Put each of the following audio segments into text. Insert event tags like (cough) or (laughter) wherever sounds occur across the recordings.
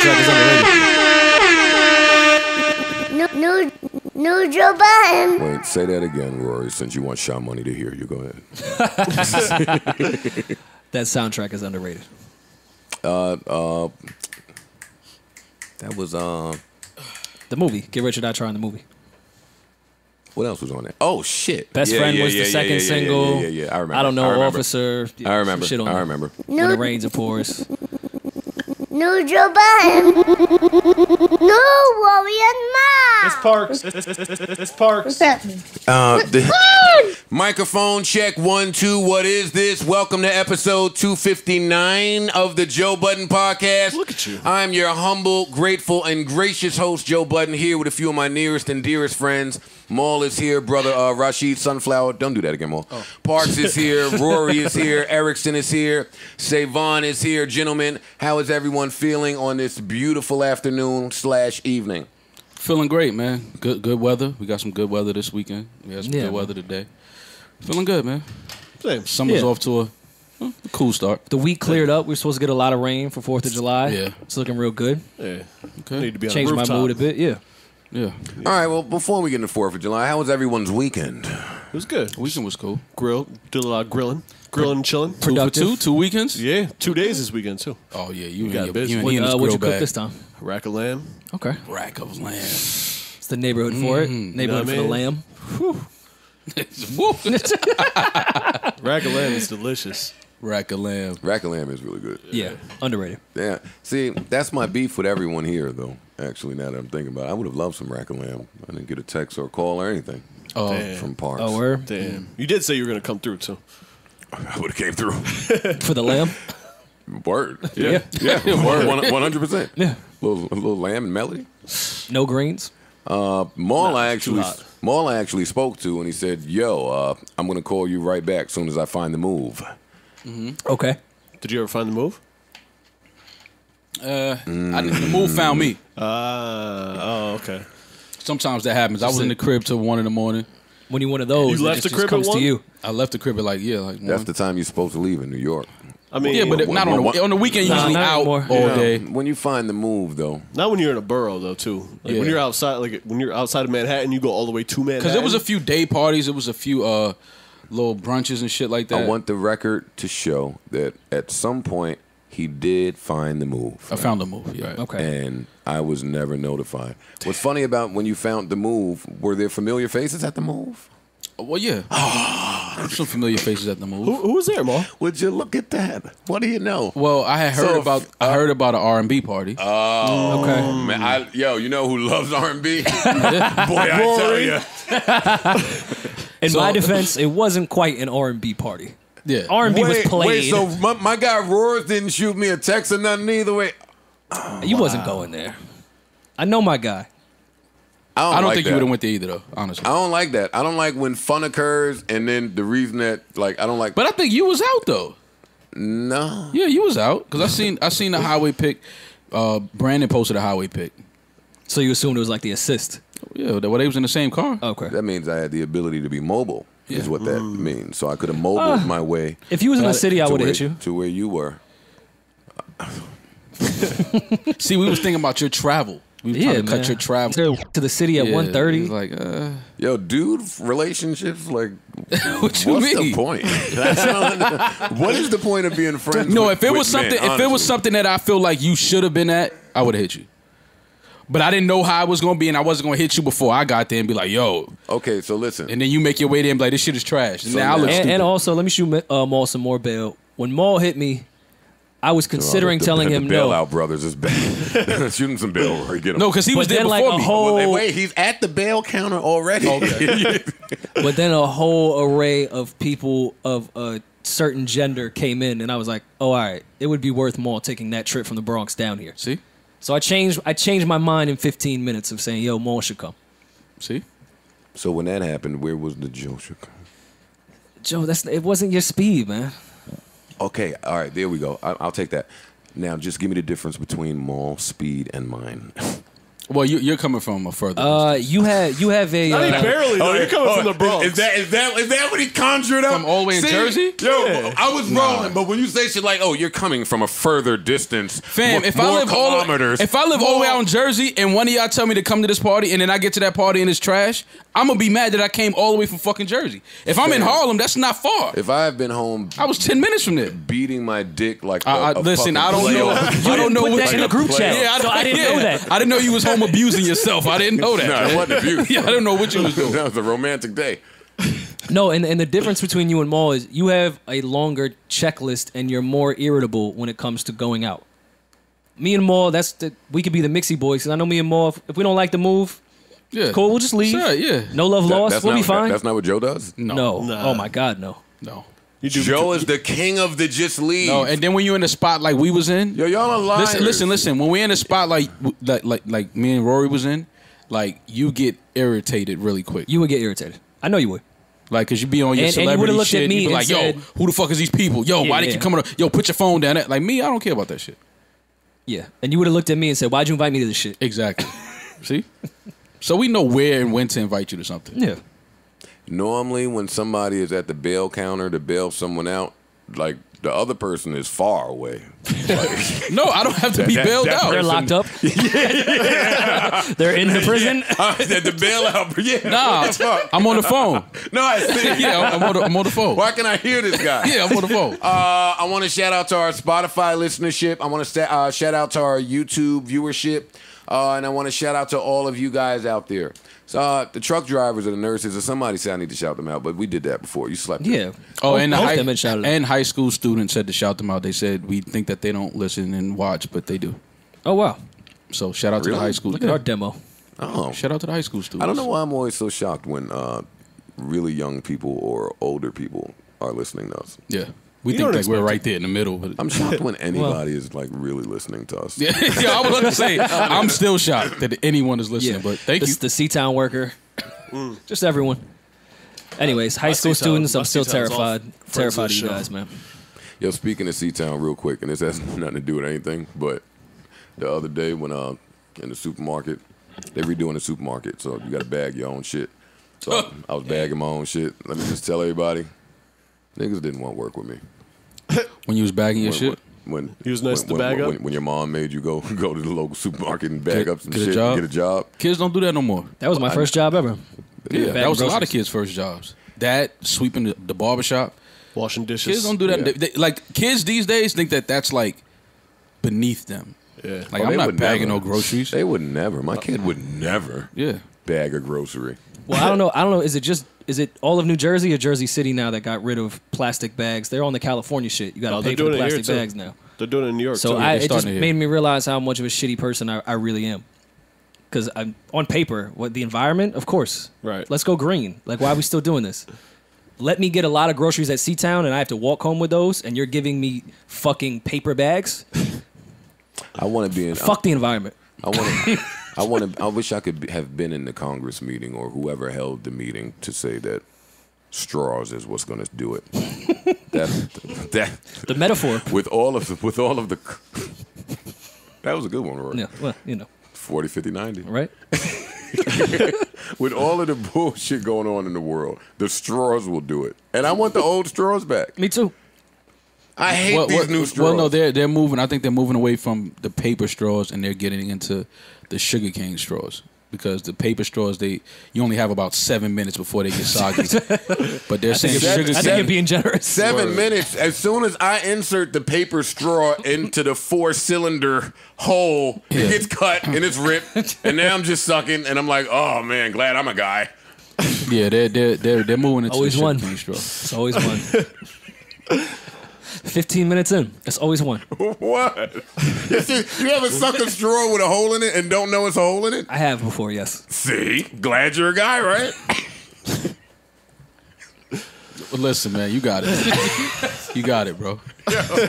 soundtrack is underrated. New, new, new Joe Biden. Wait, say that again, Rory, since you want Sean Money to hear you. Go ahead. (laughs) That soundtrack is underrated. Uh, uh, that was uh, The movie, Get Rich or Die Trying the movie. what else was on there? Oh shit! Best Yeah, Friend yeah, was yeah, the second yeah, yeah, single. Yeah, yeah, yeah. I remember. I don't know, I remember. Officer. I remember. Shit on I there. remember. When it rains and pours. New Joe Biden. New Warrior Ma. It's Parks. It's, it's, it's, it's Parks. What's happening? Uh, microphone check one two. What is this? Welcome to episode two fifty nine of the Joe Budden podcast. Look at you. I'm your humble, grateful, and gracious host, Joe Budden, here with a few of my nearest and dearest friends. Maul is here, brother uh, Rashid Sunflower. Don't do that again, Maul. Parks is here, Rory is here, Erickson is here, Savon is here. Gentlemen, how is everyone feeling on this beautiful afternoon slash evening? Feeling great, man. Good good weather. We got some good weather this weekend. We had some Yeah, good man. weather today. Feeling good, man. Same. Summer's Yeah. off to a, well, a cool start. The week cleared up. We are supposed to get a lot of rain for Fourth of July. Yeah. it's looking real good. Yeah. Okay. Need to be on Changed the my mood a bit. Yeah. Yeah. All right, well, before we get into 4th of July, how was everyone's weekend? It was good. Weekend was cool. Grill. Did a lot of grilling. Grilling and chilling. Two for Productive. two, two weekends. Yeah. Two days this weekend, too. Oh yeah, you, got and busy. you and What, he and his uh, what'd you grill cook bag. this time? Rack of lamb. Okay, Rack of lamb. it's the neighborhood for it. Neighborhood Nah, for the man. lamb. Woo. (laughs) Rack of lamb is delicious. Rack of lamb. Rack of lamb is really good. Yeah, underrated. Yeah. See, that's my beef with everyone here, though. Actually, now that I'm thinking about it, I would have loved some rack of lamb. I didn't get a text or a call or anything Oh, Damn. from Parks. Oh, word Damn. Mm. You did say you were going to come through, too. (laughs) I would have came through. (laughs) for the lamb. Word. Yeah. Yeah. (laughs) Word. One hundred percent. Yeah, Little, a little lamb and melody. no greens. Uh, Maul, I actually. Maul, I actually spoke to, and he said, "Yo, uh, I'm gonna call you right back as soon as I find the move." Mm-hmm. Okay. Did you ever find the move? Uh, I the move found me. Uh, oh, okay. Sometimes that happens. I was in the crib till one in the morning. When you one of those, You it left just, the crib just comes at to you. I left the crib at like yeah, like That's one. the time you're supposed to leave in New York. I mean, yeah, but One- not on the on the weekend. Nah, Usually not out anymore. all Yeah. day. When you find the move, though, not when you're in a borough, though, too. Like, Yeah. when you're outside, like, when you're outside of Manhattan, you go all the way to Manhattan. Because it was a few day parties. It was a few uh little brunches and shit like that. I want the record to show that at some point he did find the move. I found the move. Yeah. Okay. and I was never notified. What's funny about when you found the move, were there familiar faces at the move? Well, yeah. (sighs) Some familiar faces at the move. Who, who was there, Ma? Would you look at that? What do you know? Well, I had heard So, about I uh, heard about an R and B party. Oh, Okay. man, I, yo, you know who loves R and B? (laughs) Boy, I tell you. (laughs) In So- my defense, it wasn't quite an R and B party. Yeah. R and B was Wait, played. wait, so my, my guy Roars didn't shoot me a text or nothing either way. you wasn't going there. I know my guy. I don't, I don't like think that. you would have went there either, though. Honestly. I don't like that. I don't like when fun occurs and then the reason that like I don't like. But I think you was out though. no, Yeah, you was out because I seen I seen the highway pick. Uh, Brandon posted a highway pick. So you assumed it was like the assist. Yeah, that well, they was in the same car. Okay. that means I had the ability to be mobile. Is what that means. So I could have mobiled my way If you was in the city, I would have hit you. to where you were. (laughs) See, we was thinking about your travel. We were Yeah, trying to man. cut your travel. To the city at Yeah, one it thirty. Like, uh, Yo, dude, relationships like (laughs) what you what's mean? the point? That's not- (laughs) what is the point of being friends? No, with- if it was something, men, if it was something that I feel like you should have been at, I would have hit you. But I didn't know how I was gonna be, and I wasn't gonna hit you before I got there and be like, "Yo," Okay, so listen. and then you make your way there and be like, "This shit is trash." And So now I look And, stupid. and also, let me shoot uh, Maul some more bail. When Maul hit me, I was considering the, telling the, him the no. bailout brothers is bad. (laughs) Shoot him some bail or get him. no, because he was But there then, like, before a me. whole- Well, wait, he's at the bail counter already. (laughs) But then a whole array of people of a certain gender came in, and I was like, "Oh, all right, it would be worth Maul taking that trip from the Bronx down here." See, So I changed. I changed my mind in 15 minutes of saying, "Yo, Maul should come." see, so when that happened, where was the Joshua? Joe, that's it. Wasn't your speed, man. Okay, all right, there we go. I, I'll take that. Now, just give me the difference between Maul speed and mine. (laughs) Well, you, you're coming from a further. Uh, you have you have a (laughs) I mean, uh, barely. Though. You're coming from the Bronx. Oh, Is that is that is that what he conjured up From all the way in See? Jersey? Yo, Yeah. I was rolling, but when you say shit like, "Oh, you're coming from a further distance," Fam, more, if I more live all kilometers, if I live all the way more- out in Jersey and one of y'all tell me to come to this party and then I get to that party and it's trash, I'm gonna be mad that I came all the way from fucking Jersey. If I'm in Harlem, that's not far. if I have been home I was ten minutes from there. beating my dick like I, I, a- a listen, I don't know. (laughs) player. I don't know put what that in the group chat, Yeah, so I didn't know that. I didn't know you was home abusing yourself. I didn't know that. No, it wasn't abuse. (laughs) yeah, I didn't know what you was doing. that was a romantic day. no, and and the difference between you and Maul is you have a longer checklist and you're more irritable when it comes to going out. Me and Maul, that's the we could be the mixy boys. Cause I know me and Maul, if, if we don't like the move, Yeah, cool, we'll just leave. Sure, yeah. No love That- lost, that's we'll not, be fine. that- that's not what Joe does. No, no, Nah. oh my god, no. no, You do Joe is the king of the just leave. no. And then when you're in the spot like we was in, Yo, y'all are liars. Listen, listen, listen. When we're in a spot like like like like me and Rory was in, like you get irritated really quick. You would get irritated. I know you would. Like, cause you be on your And- and you would've looked shit. at and me you be and like, said- yo, who the fuck is these people? Yo, Yeah, why they yeah. keep coming up? Yo, put your phone down. Like me, I don't care about that shit. Yeah, and you would have looked at me and said, "Why'd you invite me to this shit?" Exactly. See, (laughs) so we know where and when to invite you to something. Yeah. Normally, when somebody is at the bail counter to bail someone out, like the other person is far away. (laughs) No, I don't have to be That- bailed that out. They're locked up. (laughs) They're in the prison. (laughs) at the bailout, yeah. Nah, I'm on the phone. No, I see. Yeah, I'm on the, I'm on the phone. Why can I hear this guy? Yeah, I'm on the phone. Uh, I want to shout out to our Spotify listenership. I want to uh, shout out to our YouTube viewership. Uh, and I want to shout out to all of you guys out there. So, uh, the truck drivers or the nurses or somebody said I need to shout them out, but we did that before. You slept. it. Yeah. Oh, and, high, them and shouted. and high school students said to shout them out. They said we think that they don't listen and watch, but they do. Oh wow. So shout out to the high school. Look at our demo. Oh, Shout out to the high school students. I don't know why I'm always so shocked when uh, really young people or older people are listening to us. Yeah, we You think don't like we're right there in the middle. But I'm shocked when anybody is like really listening to us. (laughs) yeah, yeah, I was about to say I'm still shocked that anyone is listening. But thank the, you. The C-Town worker. Just everyone. Anyways, high school C-Town- students, I'm still terrified. Terrified of you guys, man. Yo, speaking of C-Town real quick, and this has (laughs) nothing to do with anything, but the other day when uh in the supermarket, they redoing the supermarket, so you got to bag your own shit. So I, (laughs) I was bagging my own shit. Let me just tell everybody, niggas didn't want to work with me. (laughs) when you was bagging your When, shit. when He was nice when, to when, bag when, up? when your mom made you go (laughs) go to the local supermarket and bag Get- up some get a shit, job? get a job. Kids don't do that no more. That was my I- first job ever. Yeah, bagging that was a lot of kids' first jobs. That sweeping the, the barber shop. washing dishes. Kids don't do that. Yeah. They- they- like kids these days think that that's like beneath them. Yeah. Like Oh, I'm not would bagging never. no groceries. They would never. My kid would never yeah. bag a grocery. Well, I don't know. I don't know. Is it just is it all of New Jersey or Jersey City now that got rid of plastic bags? They're on the California shit. You got to oh, No, pay for the doing it plastic too. bags now. They're doing it in New York So too. I, it just made me realize how much of a shitty person I, I really am. Because I'm on paper, what the environment, of course. Right. Let's go green. Like, why are we still doing this? Let me get a lot of groceries at C-Town, and I have to walk home with those, and you're giving me fucking paper bags. (laughs) I want to be in. Fuck the environment. I want to. (laughs) I want to. I wish I could have been in the Congress meeting or whoever held the meeting to say that straws is what's going to do it. (laughs) that that The metaphor. with all of the, with all of the. That was a good one, Rory. Yeah, well, you know, 40, 50, 90. right? (laughs) With all of the bullshit going on in the world, the straws will do it. And I want the old straws back. Me too. I hate Well, these well, new straws. well, no, they're they're moving. I think they're moving away from the paper straws and they're getting into the sugarcane straws because the paper straws they you only have about seven minutes before they get soggy. (laughs) but they're saying seven- sugar I think you're being generous. Seven Word. minutes. As soon as I insert the paper straw into the four cylinder hole, it gets cut and it's ripped. (laughs) And now I'm just sucking and I'm like, oh man, glad I'm a guy. Yeah, they're they're they're, they're moving into Always the one. sugarcane straw. It's always one. (laughs) 15 minutes in, it's always one. (laughs) what? You, see, you ever suck a straw with a hole in it and don't know it's a hole in it? I have before, yes. See? Glad you're a guy, right? (laughs) Listen, man, you got it. you got it, bro.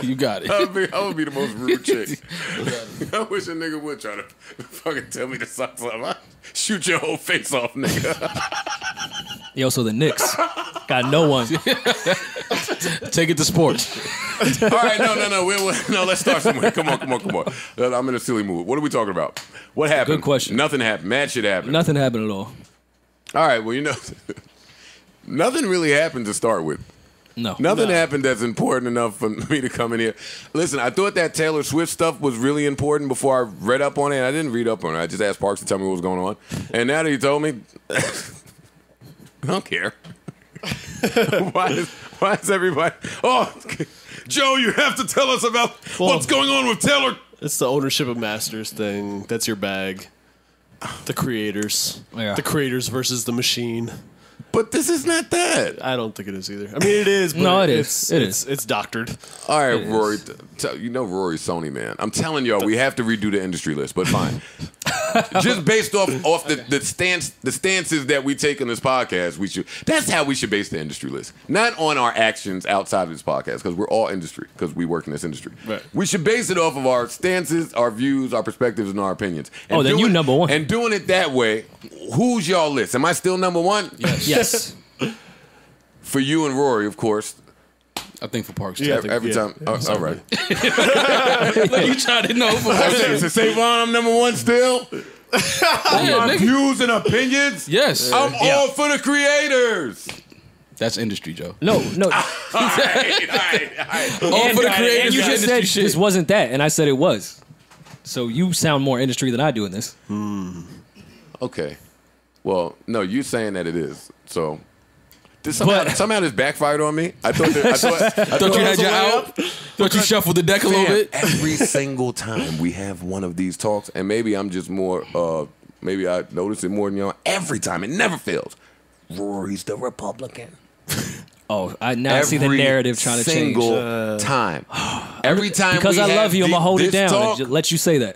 You got it. I would, be, I would be the most rude chick. (laughs) I wish a nigga would try to fucking tell me to suck something. I'd shoot your whole face off, nigga. Yo, so the Knicks got no one. (laughs) Take it to sports. (laughs) All right, no, no, no, we, we, no. Let's start somewhere. Come on, come on, come on. I'm in a silly mood. What are we talking about? What happened? Good question. Nothing happened. Mad shit happened. Nothing happened at all. All right, well, you know, (laughs) nothing really happened to start with. No. Nothing happened that's important enough for me to come in here. Listen, I thought that Taylor Swift stuff was really important before I read up on it. And I didn't read up on it. I just asked Parks to tell me what was going on. And now that he told me, I don't care. why, is, why is everybody? Oh, Joe, you have to tell us about what's going on with Taylor. It's the ownership of masters thing. That's your bag. The creators. Yeah. The creators versus the machine. But this is not that. I don't think it is either. I mean, it is. But No, it it's, is. It it's, is. It's doctored. All right, It Rory. t- tell- you know Rory Sony man. I'm telling y'all, we have to redo the industry list, but fine. (laughs) Just based off off the, the stance the stances that we take in this podcast, we should. That's how we should base the industry list, not on our actions outside of this podcast, because we're all industry, because we work in this industry. Right. We should base it off of our stances, our views, our perspectives, and our opinions. Oh, and Oh, then you doing- number one. And doing it that way, who's y'all list? Am I still number one? Yes. For you and Rory, of course. I think for Parks. Yeah. too. Every, think- every yeah, time. oh, all right. (laughs) Look, you trying to know for So, so say Vaughn, I'm number one still. Yeah, My nigga. views and opinions. Yes, I'm all for the creators. that's industry, Joe. No, no. (laughs) all right, all right, all right. (laughs) All and, for the and creators. you just said shit. this wasn't that, and I said it was. So you sound more industry than I do in this. Hmm. Okay. Well, no, you saying that it is. So this somehow, But- somehow this backfired on me. I thought that, I thought, I (laughs) Thought you had your layup. out. Thought you shuffled the deck a little bit. Every single time we have one of these talks, and maybe I'm just more, uh, maybe I notice it more than y'all. Every time, it never fails. Rory's the Republican. (laughs) Oh, I now I see the narrative trying to change. Every single time. Every time Because we I have love you, I'm gonna hold it down talk, and let you say that.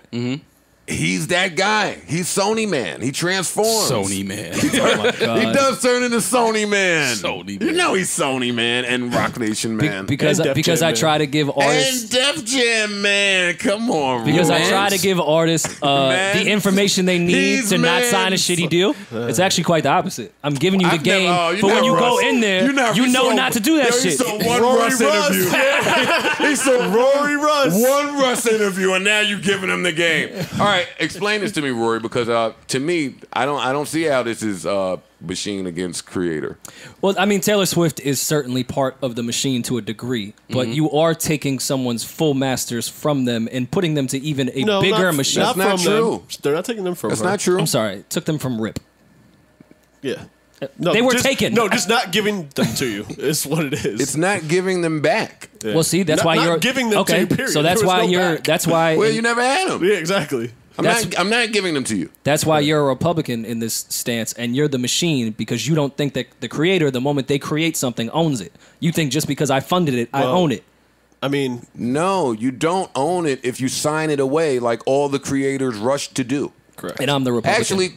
He's that guy. He's Sony man. He transforms. Sony man. (laughs) Oh my God. He does turn into Sony man. Sony Man. You know he's Sony man and Roc Nation Be- man. because And Def because Jam I Man. try to give artists and Def Jam man. Come on, because I try to give artists uh, the information they need He's to not sign a shitty deal. It's actually quite the opposite. I'm giving you the I've game, never- oh, but when not you go in there, You're not- you he know saw- not to do that Yo, shit. saw one Rory Russ, Russ. interview. he saw Rory Russ. One Russ interview, and now you're giving him the game. All right, explain this to me, Rory, because uh, to me, I don't, I don't see how this is uh, machine against creator. Well, I mean, Taylor Swift is certainly part of the machine to a degree, but you are taking someone's full masters from them and putting them to even a No, bigger not, machine. Not That's not from them. true. They're not taking them from That's her. not true. I'm sorry, took them from Rip. Yeah. No, They were just- taken. No, just not giving them to you (laughs) is what it is. It's not giving them back. Yeah. Well, see, that's Not- why not you're giving them okay. to you. Period. So that's why no you're. back. That's why. Well, you never had them. Yeah, exactly. I'm That's- not. I'm not giving them to you. That's why you're a Republican in this stance, and you're the machine because you don't think that the creator, the moment they create something, owns it. You think just because I funded it, I Well- own it. I mean, No, you don't own it if you sign it away, like all the creators rush to do. correct. And I'm the Republican. Actually,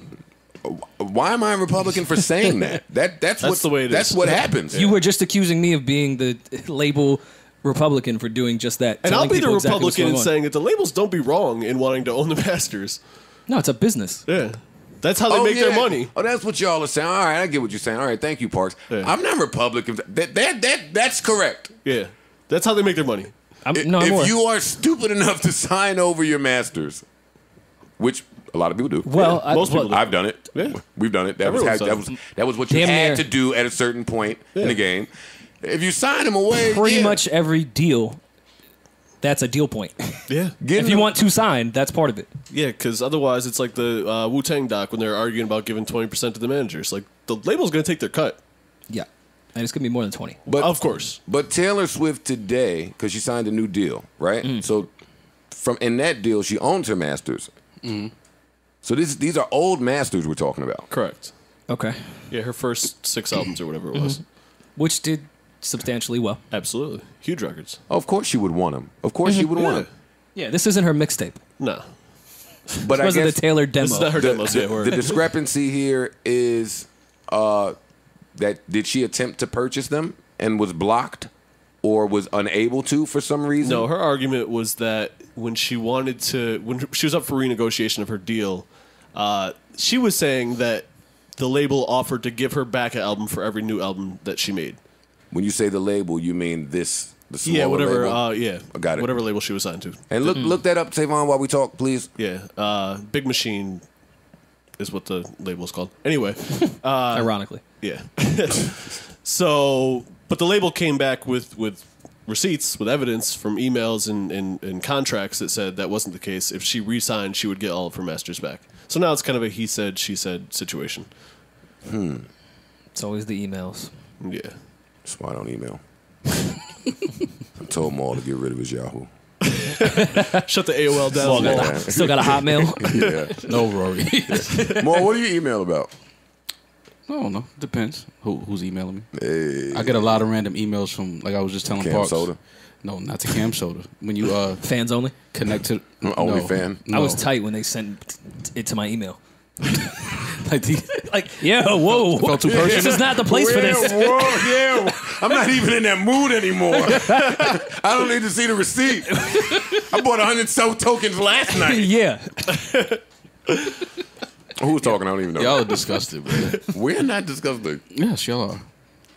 why am I a Republican for saying that? That that's, That's what the way it that's is. what happens. you were just accusing me of being the (laughs) label Republican for doing just that. and I'll be the people exactly Republican in saying that the labels don't be wrong in wanting to own the masters. no, it's a business. Yeah. That's how they oh, make their money. Oh, that's what y'all are saying. All right, I get what you're saying. All right, thank you, Parks. Yeah. I'm not Republican. That that that that's correct. Yeah. That's how they make their money. I'm, I- no, I'm if more. you are stupid enough to sign over your masters, which a lot of people do. well, I, most well, people do. I've done it. Yeah. We've done it. That was, Everyone's how, that was that was what you Damn had near. to do at a certain point in the game. If you sign them away, pretty yeah. much every deal, that's a deal point. Yeah. Getting (laughs) if you them- want to sign, that's part of it. Yeah, because otherwise it's like the uh, Wu Tang doc when they're arguing about giving 20% to the managers. Like, the label's going to take their cut. Yeah, and it's gonna be more than twenty. But of course. But Taylor Swift today, because she signed a new deal, right? Mm. So from in that deal, she owns her masters. Mm-hmm. So this these are old masters we're talking about. Correct. Okay, Yeah, her first six (clears throat) albums or whatever it was. which did substantially well. Absolutely. Huge records. Of course, she would want them. Of course, she would want Yeah. them. Yeah, this isn't her mixtape. No. But I wasn't guess the Taylor demo. This is not her the, demos. Yeah, the, word. the discrepancy here is uh, that did she attempt to purchase them and was blocked, or was unable to for some reason? No, her argument was that when she wanted to, when she was up for renegotiation of her deal, uh, she was saying that the label offered to give her back an album for every new album that she made. When you say the label, you mean this The Yeah, whatever. label. Uh, yeah, I got it. Whatever label she was signed to. and look look that up, Tavon, while we talk, please. Yeah, uh, Big Machine is what the label is called. Anyway, (laughs) uh, Ironically. yeah. (laughs) so, but the label came back with with receipts, with evidence from emails and, and, and contracts that said that wasn't the case. If she re-signed, she would get all of her masters back. So now it's kind of a he said she said situation. Hmm. It's always the emails. Yeah. That's why I don't email. I told Maul to get rid of his Yahoo. (laughs) Shut the AOL down. Still got, a, still got a Hotmail. (laughs) Yeah. No, Rory. (laughs) Maul, what do you email about? I don't know. Depends who who's emailing me. Hey, I get a lot of random emails from like I was just telling Cam Parks. Soda? No, not to Cam Soda. When you uh Fans only. connect to Only no, fan? No. I was tight when they sent it to my email. (laughs) like the, (laughs) Like, yeah, whoa. felt too (laughs) personal. This is not the place for this. Whoa, yeah. I'm not even in that mood anymore. I don't need to see the receipt. I bought 100 so tokens last night. yeah. Who was talking? I don't even know. Y'all are disgusted, man. We're not disgusting. Yes, y'all are.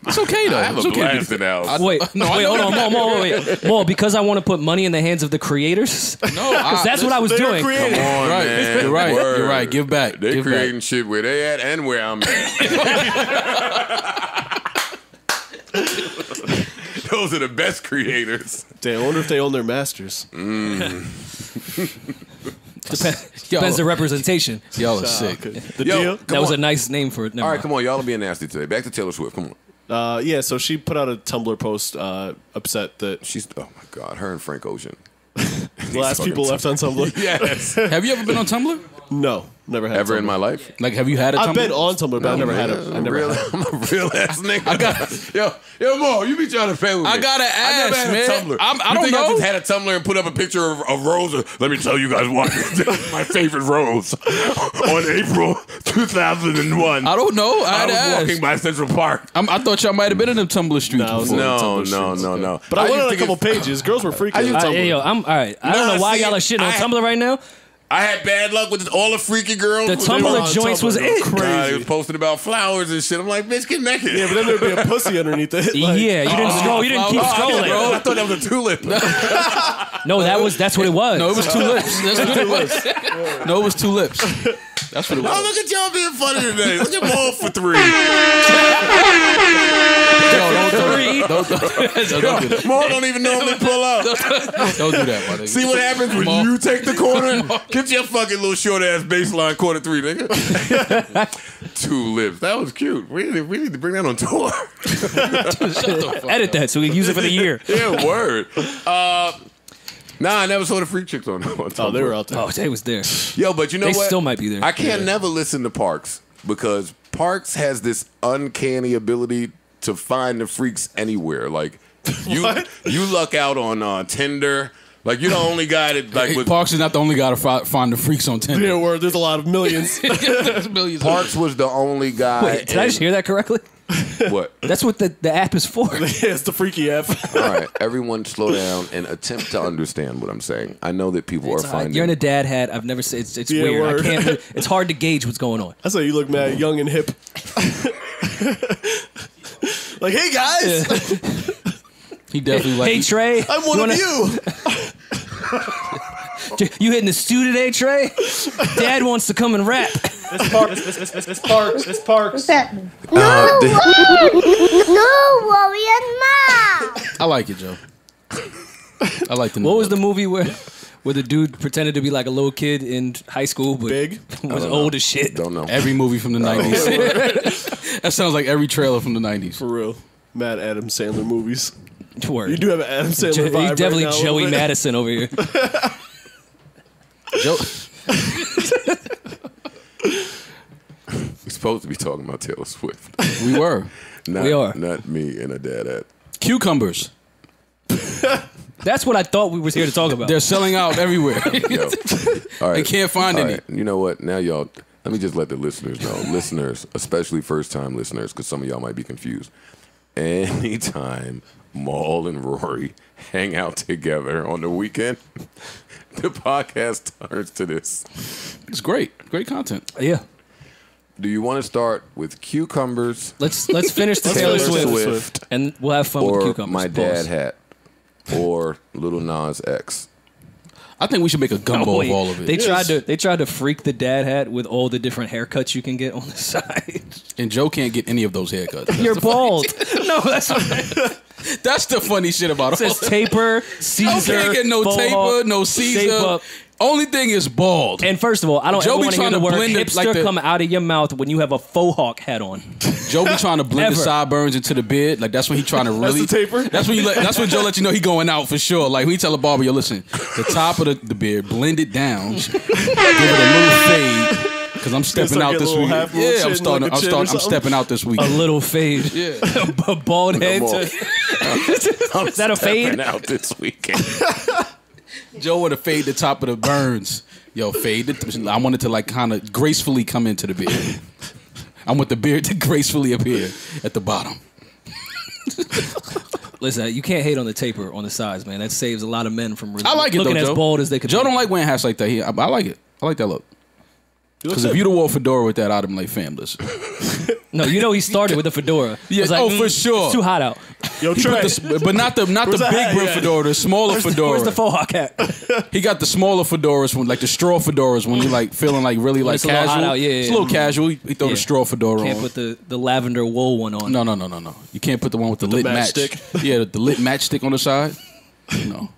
It's okay though. I have it's a okay. blast in the house. Wait, (laughs) No, wait, hold on, more, more, wait, wait. More, because I want to put money in the hands of the creators. No, (laughs) I, That's what I was doing. creative. Come on, right. man. You're right. Word. You're right. Give back. They Give creating back. shit where they at and where I'm at. (laughs) Those are the best creators. Damn, I wonder if they own their masters. Mm. Depends, Yo. depends the representation. Y'all are sick. The Yo, deal? come That was on. a nice name for it. Never All right, mind. come on, y'all are being nasty today. Back to Taylor Swift. Come on. Uh, yeah, so she put out a Tumblr post uh, upset that She's oh my god, her and Frank Ocean. (laughs) the last people left on Tumblr. (laughs) Yes. Have you ever been on Tumblr? No, never had Ever Tumblr. in my life. Like, have you had a Tumblr? I've been on Tumblr, but I never had a. I I'm, never real, had. I'm a real ass (laughs) nigga. I got yo, yo, Mo, you be trying to play with me. I gotta I never had man. a Tumblr. I'm- I you don't think I know. just had a Tumblr and put up a picture of, of Rose. Let me tell you guys what (laughs) my favorite Rose (laughs) on April 2001. I don't know. I I had to was ask. walking by Central Park. I'm, I thought y'all might have been in them Tumblr streets No, before. No, Tumblr no, streets, no, no. But I, went used on to a couple pages. Girls were freaking. I used on to- Tumblr. yo, I'm all right. I don't know why see, y'all are shitting on I- Tumblr right now. I had bad luck with all the freaky girls. The They Tumblr were on joints was Tumblr. it. God, they Crazy. was posting about flowers and shit. I'm like, bitch, get naked. Yeah, but then there'd be a (laughs) pussy underneath it. Like, yeah, you didn't uh, scroll. You didn't keep Oh, scrolling. thought- I thought that was a tulip. No, that was that's what it was. No, it was two lips. That's what it was. (laughs) No, it was two lips. (laughs) That's what it Oh, was. look at y'all being funny today. Look at Maul for three. (laughs) Yo, don't, don't, don't, don't, (laughs) don't do that. Maul don't even normally pull up. Don't do that, my nigga. (laughs) See what happens when Maul. you take the corner? Get your fucking little short ass baseline corner three, nigga. Two lips. That was cute. We need, we need to bring that on tour. Edit that so we can use it for the year. yeah, word. Uh, nah, I never saw the freak chicks on, (laughs) on Oh, they were out there. Oh, they was there. Yo, but you know They what? still might be there. I can't never listen to Parks because Parks has this uncanny ability to find the freaks anywhere. Like you, (laughs) you luck out on uh, Tinder. Like you're the only guy that like Hey, with Parks is not the only guy to fi- find the freaks on Tinder. Yeah, where there's a lot of millions. (laughs) Millions. Parks was the only guy. Wait, did I just hear that correctly? (laughs) What? That's what the, the app is for. (laughs) yeah, it's the freaky app. (laughs) All right, everyone, slow down and attempt to understand what I'm saying. I know that people It's are all right. finding. You're in a dad hat. I've never said it's, it's Yeah, weird. word. I can't. It's hard to gauge what's going on. That's why you look mad, young and hip. like, hey guys, He definitely like. Hey Trey, I'm one you of wanna- you. You hitting the stew today, Trey? Dad wants to come and rap. This Parks, this, this, this, this Parks, this Parks. No, Uh, no worry, Ma. I like it, Joe. I like the. What was the movie where where the dude pretended to be like a little kid in high school, but Big. (laughs) was old as shit? don't know. every movie from the nineties? (laughs) that sounds like every trailer from the nineties. For real. Mad Adam Sandler movies. Word. You do have an Adam Sandler Jo- vibe He's definitely right now, Joey little. Madison over here. (laughs) Joe, (laughs) We're supposed to be talking about Taylor Swift. we were Not, We are. Not me and a dad at. cucumbers. (laughs) That's what I thought we was here to talk about. They're selling out everywhere. (laughs) Yo. All right. They can't find All any. right. You know what? Now y'all, let me just let the listeners know. listeners, especially first time listeners, because some of y'all might be confused. Anytime Maul and Rory hang out together on the weekend, (laughs) the podcast turns to this. It's great, great content. yeah. Do you want to start with cucumbers Let's let's finish the (laughs) Let's Taylor Swift, Swift and we'll have fun with or cucumbers. my Pause. dad hat? or Lil Nas X? I think we should make a gumbo Oh, of all of it. They tried to they tried to freak the dad hat with all the different haircuts you can get on the (laughs) side. and Joe can't get any of those haircuts. (laughs) That's You're bald. (laughs) no, that's what funny- That's the funny shit about it all says. Taper, Joe Caesar, can't get no taper, hawk, no shape Caesar. Up. Only thing is bald. And first of all, I don't Joe ever be want to hear trying the to word blend it hipster like the- come out of your mouth when you have a faux hawk hat on. Joe be trying to blend the Ever. sideburns into the beard. Like that's when he trying to (laughs) really. the taper? That's when you. Let, that's when Joe let you know he going out for sure. Like when he tell a barber, yo, listen, the top of the, the beard, blend it down, give it a little fade. Because I'm stepping start out this week. Yeah, chin, I'm starting. like a I'm chin starting. I'm stepping out this week. A little fade. Yeah. (laughs) a bald head. more. To, (laughs) is that a fade? Stepping out this weekend. (laughs) Joe would have fade the top of the burns. Yo, fade. The, I wanted to like kind of gracefully come into the beard. I want the beard to gracefully appear at the bottom. (laughs) Listen, you can't hate on the taper on the sides, man. That saves a lot of men from really I like it looking though, as Joe. bald as they could. Joe be. don't like wearing hats like that. He, I, I like it. I like that look. Because if you'd have wore a fedora with that, I'd have been like, fam, listen. (laughs) No, you know he started with the fedora. (laughs) Yeah, It's like, oh, mm, for sure. It's too hot out. Yo, He Trey. put the, but not the not the Where's the big hat? brim Yeah. fedora, the smaller fedora. Where's the faux hawk hat? he got the smaller fedoras, when, like the straw fedoras, when you're like feeling like really like it's a little casual. hot out, yeah, it's a yeah. little casual. He, he throw Yeah. the straw fedora Can't on. put the, the lavender wool one on. no, no, no, no, no. You can't put the one with the lit match. matchstick. Yeah, the lit matchstick on the side. No,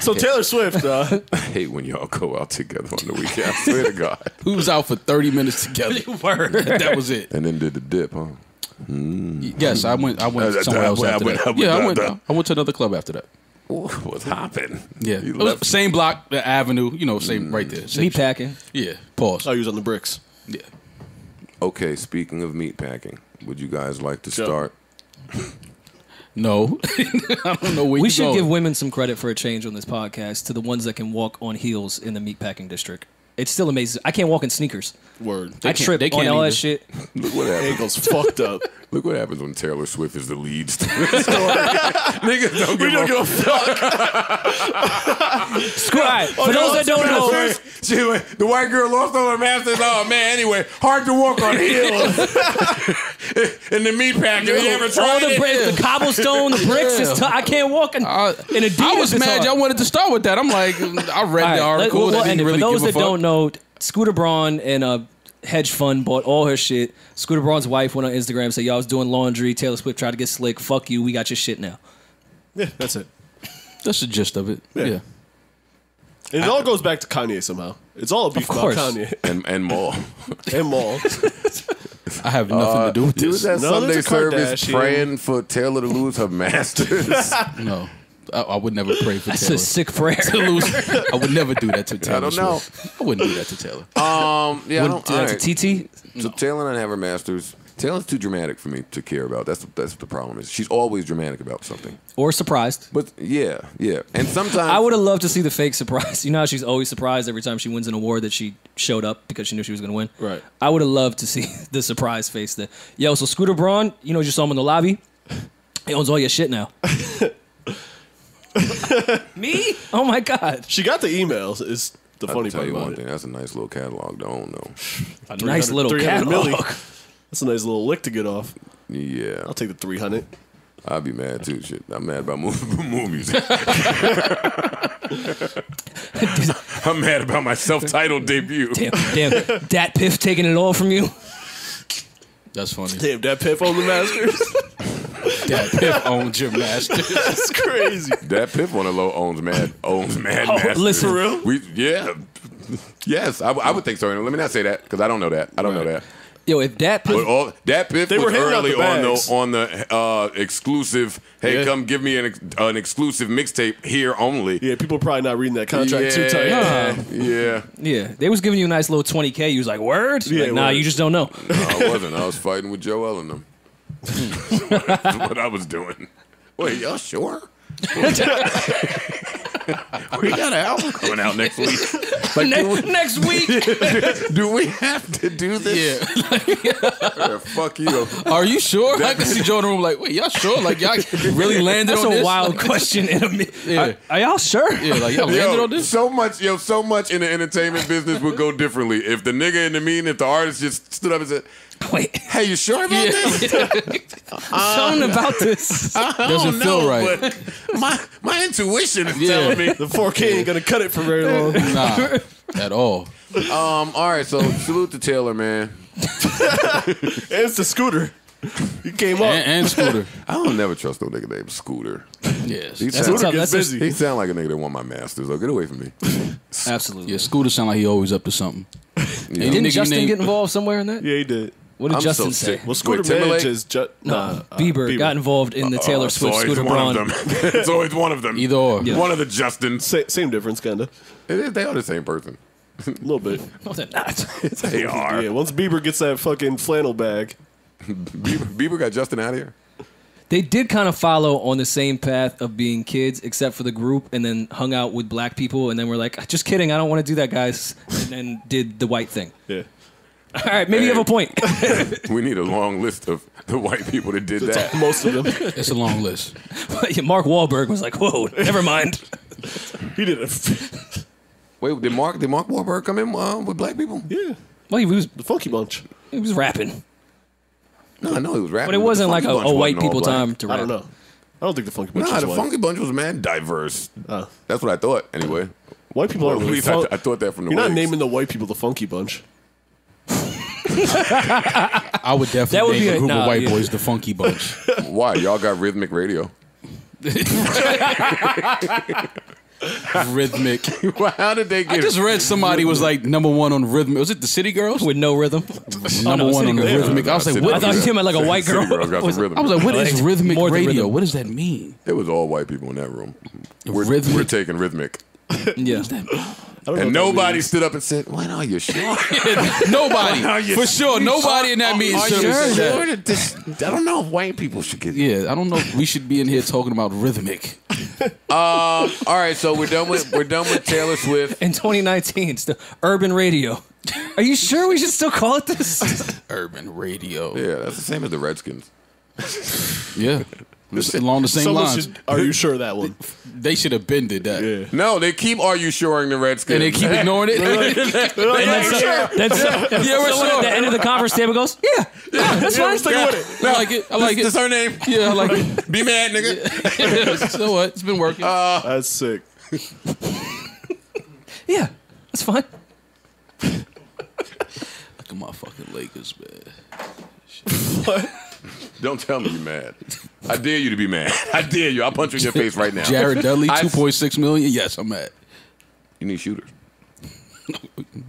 So Taylor Swift, uh, (laughs) I hate when y'all go out together on the weekend. I swear to God. (laughs) we was out for thirty minutes together. (laughs) Word. that was it. And then did the dip, huh? Mm. Hmm. Yes, I went. I went somewhere else after that. Yeah, I I went. went- I went to another club after that. Ooh, what's hopping? Yeah, You left- same block, the avenue. You know, same right there. Mm. Same Meat packing. Yeah. Pause. Oh, I he was on the bricks. Yeah. Okay, speaking of meat packing, would you guys like to start? No, (laughs) I don't know where We you should going. give women some credit for a change on this podcast to the ones that can walk on heels in the meatpacking district. It's still amazing. I can't walk in sneakers. Word. I can't- trip they on can't all that shit. (laughs) Look what happens. Ankles fucked up. Look what happens when Taylor Swift is the lead star. (laughs) Niggas don't We give don't a give a fuck. (laughs) Scribe. For oh, those that don't know, She went, the white girl lost all her masters. Oh man, anyway, hard to walk on heels. (laughs) in the meat packing. You ever all the it? bricks, the cobblestone, the bricks. Is t- I can't walk in, I, in Adidas. I was mad. hard. Y'all wanted to start with that. I'm like, I read All right, the article. let- we'll that end didn't it. really For those that don't know, Scooter Braun and a hedge fund bought all her shit. Scooter Braun's wife went on Instagram and said, "Y'all was doing laundry. Taylor Swift tried to get slick. Fuck you. We got your shit now." Yeah, that's it. That's the gist of it. Yeah. Yeah. And it all goes back to Kanye somehow. It's all a beef about. Kanye (laughs) And, and more. (laughs) and Maul. I have nothing to do with uh, You was this. at No, Sunday there's a service Kardashian. praying for Taylor to lose her masters. (laughs) No, I, I would never pray for (laughs) That's Taylor. a sick prayer. to lose. I would never do that to (laughs) Taylor. I don't know. Swift. I wouldn't do that to Taylor. um, yeah, I don't, all to right. TT? So Taylor and I have her masters. Taylor's too dramatic for me to care about. That's that's what the problem is. She's always dramatic about something. Or surprised? But yeah, yeah. And sometimes I would have loved to see the fake surprise. (laughs) You know how she's always surprised every time she wins an award that she showed up because she knew she was going to win. Right. I would have loved to see the surprise face. That yo, so Scooter Braun, you know, you saw him in the lobby. He owns all your shit now. (laughs) Me? Oh my god! She got the emails. Is the I'll funny tell part you about one it. thing. That's a nice little catalog. Don't know. A nice little 300 milli. catalog. That's a nice little lick to get off. Yeah, I'll take the three hundred. I'd be mad too. Shit, I'm mad about movie, (laughs) movies. (laughs) I'm mad about my self-titled debut. Damn, damn, Dat Piff taking it all from you. That's funny. Damn, Dat Piff on the Masters. (laughs) Dat Piff owns your master. (laughs) That's crazy. Dat Piff on the low owns mad owns mad. Oh, Masters. listen. Real? We yeah. Yes, I would think so. Let me not say that because I don't know that. I don't know that. Yo, if Dat Piff, But all Dat Piff They was were handing out early the on bags. the on the uh, exclusive. Hey, Yeah. come give me an ex- an exclusive mixtape here only. Yeah, people probably not reading that contract too tight. Yeah, yeah. yeah, they was giving you a nice little twenty k. You was like, word? Yeah, like, nah, word. you just don't know. No, I wasn't. I was fighting with Joell and them. That's what I was doing. Wait, y'all sure? (laughs) (laughs) we got an album coming out next week. Like, do, Ne- next week, (laughs) do we have to do this? Yeah, (laughs) fuck you. Are you sure? I can see Joe in the room like, wait, y'all sure? Like y'all really landed that's on a this? wild Like, question. In a mi- Yeah. are, are y'all sure? Yeah, like y'all landed Yo, on this. so much, yo, so much in the entertainment business would go differently if the nigga in the meeting, if the artist just stood up and said, (laughs) Wait, Hey, you sure about this? (laughs) something about this. Doesn't feel right. But my my intuition is Yeah. telling me. The 4K ain't gonna cut it for very long. (laughs) Nah, at all. Um. All right. So salute to Taylor, man. It's the scooter. He came up. And, and Scooter. I don't never trust no nigga named Scooter. Yes. He That's a sound, tough. gets That's busy. he sound like a nigga that want my masters. So get away from me. absolutely. Yeah, Scooter sound like he always up to something. Yeah. Didn't Justin named- get involved somewhere in that? Yeah, he did. What did I'm Justin so say? sick. Well, Scooter Wait, Timberlake? Is just No, nah, uh, Bieber, got involved in the Taylor Oh, Swift it's always Scooter Braun. (laughs) it's always one of them. Either or. Yeah. One of the Justin. Sa- same difference, kind of. It is- They are the same person. A (laughs) little bit. No, they're not. (laughs) They are. Yeah, once Bieber gets that fucking flannel bag, Bieber, Bieber got Justin out of here. They did kind of follow on the same path of being kids, except for the group, and then hung out with black people, and then were like, "Just kidding, I don't want to do that, guys," and then did the white thing. yeah. All right, maybe you have a point. (laughs) We need a long list of the white people that did that. Most of them. (laughs) It's a long list. Yeah, (laughs) Mark Wahlberg was like, "Whoa, never mind." He did it. Wait, did Mark did Mark Wahlberg come in uh, with black people? Yeah, Well, he was the Funky Bunch. he was rapping, No, I know he was rapping. but it wasn't The like a, Bunch a white wasn't all people black. time to rap. I don't know. I don't think the Funky Bunch Nah, is the white. Funky Bunch was a man diverse. Oh. That's what I thought. Anyway, White people Well, aren't at really least I, fun- I thought that from the. You're not lyrics. naming the white people the Funky Bunch. I would definitely That would name be a a- group nah, of white yeah. boys the Funky Bunch. (laughs) Why y'all got rhythmic radio? (laughs) Rhythmic. How did they get? I just read somebody was like number one on Rhythmic. Was it the City Girls? with no rhythm. (laughs) number oh, no, one on the Girls. Rhythmic. I was like, what? I thought you meant like a white girl. Girls got some Was- I was like, what is rhythmic more radio? rhythm. What does that mean? It was all white people in that room. We're, Rhythmic. we're taking rhythmic, yeah. I don't know and nobody stood up and said, "When are you sure? Nobody, Are you- for sure. Nobody in that meeting Are should you have said sure that. that this? I don't know if white people should get." Yeah, I don't know. if We should be in here talking about rhythmic. (laughs) Uh, all right, so we're done with we're done with Taylor Swift. In 2019, it's the urban radio. Are you sure we should still call it this? (laughs) Urban radio. Yeah, that's the same as the Redskins. Yeah. It's along the same Someone lines. should, are you sure of that one? They should have been did that. Yeah. No, they keep "Are you shoring the Redskins?" And they keep ignoring it. (laughs) That's, that's, (laughs) yeah, (laughs) we're someone at the end of the conference table goes, "Yeah, yeah, that's fine." I like it. I like That's it. her name. Yeah, I like it. Be mad, nigga. so what? It's been working. Uh, that's sick. Yeah, that's fine. Look at my fucking Lakers, man. (laughs) Don't tell me you're mad. I dare you to be mad. I dare you. I'll punch you in your (laughs) face right now. Jared Dudley, (laughs) two point six million. Yes, I'm mad. You need shooters.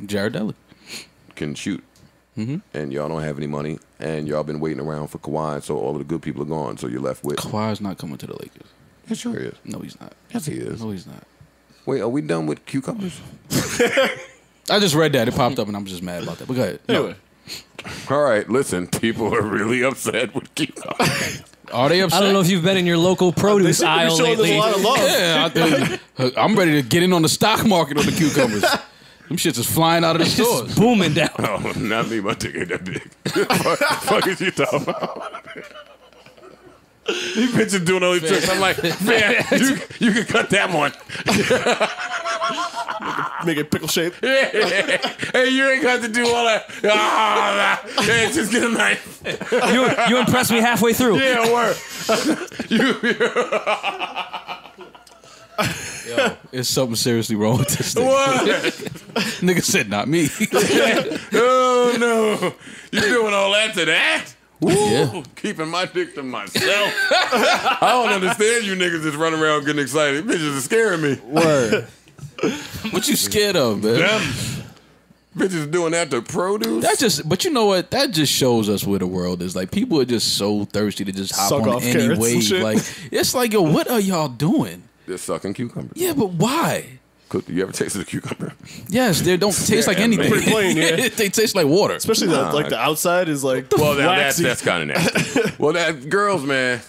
Jared Dudley. Can shoot. Mm-hmm. And y'all don't have any money, and y'all been waiting around for Kawhi, so all of the good people are gone. So you're left with. Kawhi's not coming to the Lakers. Yeah, sure he is. No, he's not. Yes, he is. No, he's not. Wait, are we done with cucumbers? I just read that. It popped up, and I'm just mad about that. But go ahead. Anyway, All right, listen. People are really upset with cucumbers. Are they upset? I don't know if you've been in your local produce seem to be aisle lately. a lot of love. Yeah, I, (laughs) I'm ready to get in on the stock market on the cucumbers. Them shits is flying out of the stores. Booming down. oh, not me. My dick ain't that big. (laughs) fuck, fuck is you talking about? These bitches doing all these tricks. I'm like, man, you, you can cut that one. (laughs) Make it pickle shape. Hey, you ain't got to do all that. Ah, nah. hey, just get a knife. You, you impressed me halfway through. Yeah, word. you, (laughs) It's something seriously wrong with this thing. what? Nigga said, not me. (laughs) Oh no! You doing all that to that? Woo, Yeah. Keeping my dick to myself. (laughs) I don't understand you niggas just running around getting excited. Bitches are scaring me. Word. (laughs) what you scared of, man? Them bitches doing that to produce. That just, but you know what? That just shows us where the world is. Like people are just so thirsty to just hop Suck on off any carrots wave. Like it's like, yo, what are y'all doing? They're sucking cucumbers. Yeah, but why? Could you ever tasted a cucumber? Yes, they don't taste like anything. pretty plain, (laughs) yeah. they taste like water. Especially the, like the outside is like Well, now that's waxy. that's kind of nasty. (laughs) well, that girls, man.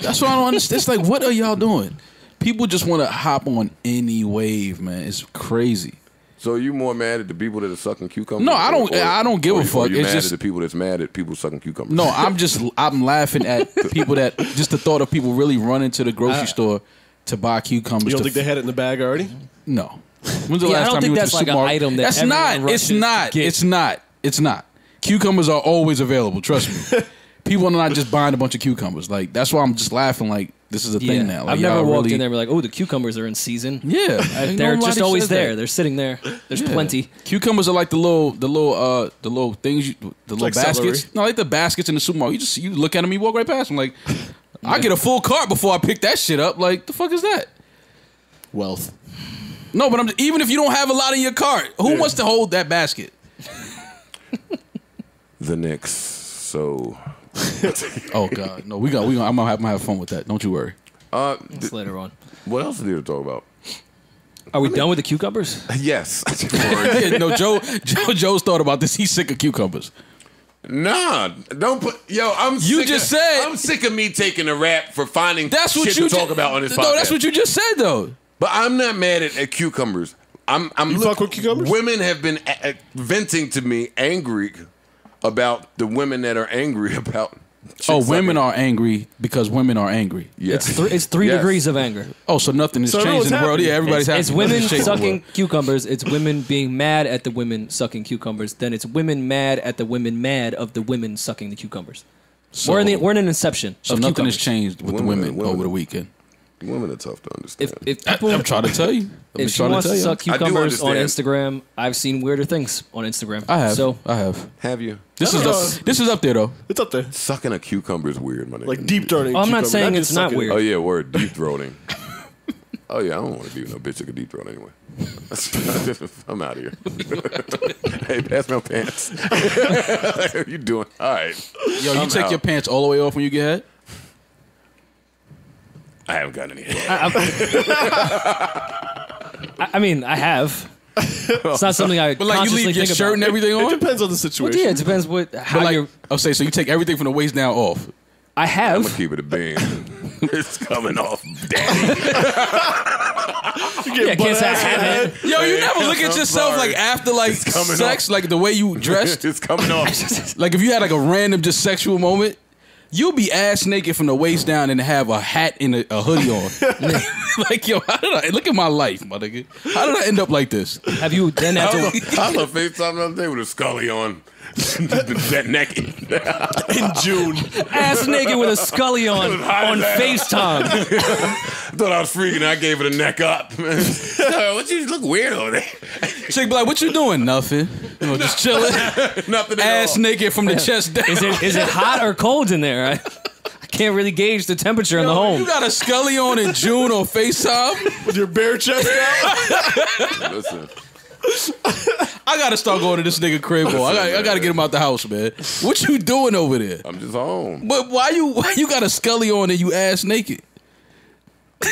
That's what I don't understand. It's like, what are y'all doing? People just want to hop on any wave, man. It's crazy. So you more mad at the people that are sucking cucumbers? No, I don't- I don't give a or- or fuck. You It's mad just- at the people that's mad at people sucking cucumbers? No, I'm just I'm laughing at people that just the thought of people really running to the grocery (laughs) store to buy cucumbers. You don't to think they had it in the bag already? No. When's the Yeah, I last don't time think you went that's to the like an supermarket? item that That's everyone not. It's rushes to not. get. It's not. It's not. Cucumbers are always available. Trust me. People are not just buying a bunch of cucumbers. Like that's why I'm just laughing. Like this is a Yeah. thing now. Like, I've never y'all walked really- in there and be like, oh, the cucumbers are in season. Yeah, Ain't They're nobody just always says there. that. They're sitting there. There's Yeah. plenty. Cucumbers are like the little, the little, uh, the little things, you, the little like baskets. celery. No, like the baskets in the supermarket. You just you look at them, you walk right past them. Like, I get a full cart before I pick that shit up. Like, the fuck is that? Wealth. No, but I'm even if you don't have a lot in your cart, who Yeah. wants to hold that basket? The Knicks. So, Oh God, no, we got we gonna, I'm gonna have, I'm gonna have fun with that. Don't you worry. uh, It's later on. what else do there to talk about? Are we done with the cucumbers? (laughs) Yes. (laughs) (laughs) Yeah, no, Joe, Joe, Joe's thought about this. He's sick of cucumbers. Nah, don't put. Yo, I'm. You sick just of, said- I'm sick of me taking a rap for finding That's what shit you to talk about on this podcast. No, that's what you just said though. But I'm not mad at, at cucumbers. I'm. I'm. You fuck with cucumbers? Women have been a- a- venting to me, angry about the women that are angry (laughs) about. Oh, women are angry because women are angry. Yes. It's three, it's three Yes. degrees of anger. Oh, so nothing has So changed in the everyone's world. happy. Yeah, everybody's It's, happy. it's women Nothing's changed in the sucking cucumbers. It's women being mad at the women sucking cucumbers. Then it's women mad at the women mad of the women sucking the cucumbers. we're in the, we're in an inception. So of nothing has changed with Women- the women, women- over the weekend. Women are tough to understand. If if I, people am trying to tell you. I'm if she trying wants to to tell suck cucumbers on. Instagram, I've seen weirder things on Instagram. I have. So I have. have you This is up, this is up there though. It's up there. sucking a cucumber is weird, my nigga. Like deep throating. Oh, I'm not saying just it's not weird. Oh yeah, word deep (laughs) throating. oh yeah, I don't want to be with no bitch that can deep throat anyway. (laughs) I'm out of here. (laughs) hey, pass my pants. what are you doing? All right. Yo, you I'm take out. your pants all the way off when you get head. I haven't got any. I, I mean, I have. It's not something I (laughs) But like you consciously leave your think shirt about. and everything on? It depends on the Well, situation. yeah, it depends what how But like, you're. I'll say so. You take everything from the waist down off. I I'm have. gonna keep it a bean. (laughs) it's coming off, daddy. (laughs) Yeah, I can't say I haven't. Yo, you never look at I'm yourself sorry. like after like coming sex, like the way you dressed. it's coming off. like if you had like a random just sexual moment, you'll be ass naked from the waist down and have a hat and a, a hoodie on. (laughs) (laughs) like yo, how did I look at my life, my nigga? How did I end up like this? Have you then (laughs) I after? was I was on FaceTime the other day with a scully on. (laughs) that naked. (laughs) in June. ass naked with a scully on on as FaceTime. (laughs) Thought I was freaking. I gave it a neck up. Man. what you look weird over there? Chick be like, "What you doing? Nothing. You know, just chilling, Nothing. at ass all. naked from the chest down." Is it is it hot or cold in there? I, I can't really gauge the temperature in the home. You got a Scully on in June on FaceTime. With your bare chest out. Listen, I gotta start going to this nigga crib. Boy. I got I gotta get him out the house, man. What you doing over there? I'm just home. But why you why you got a Scully on and you ass naked? (laughs)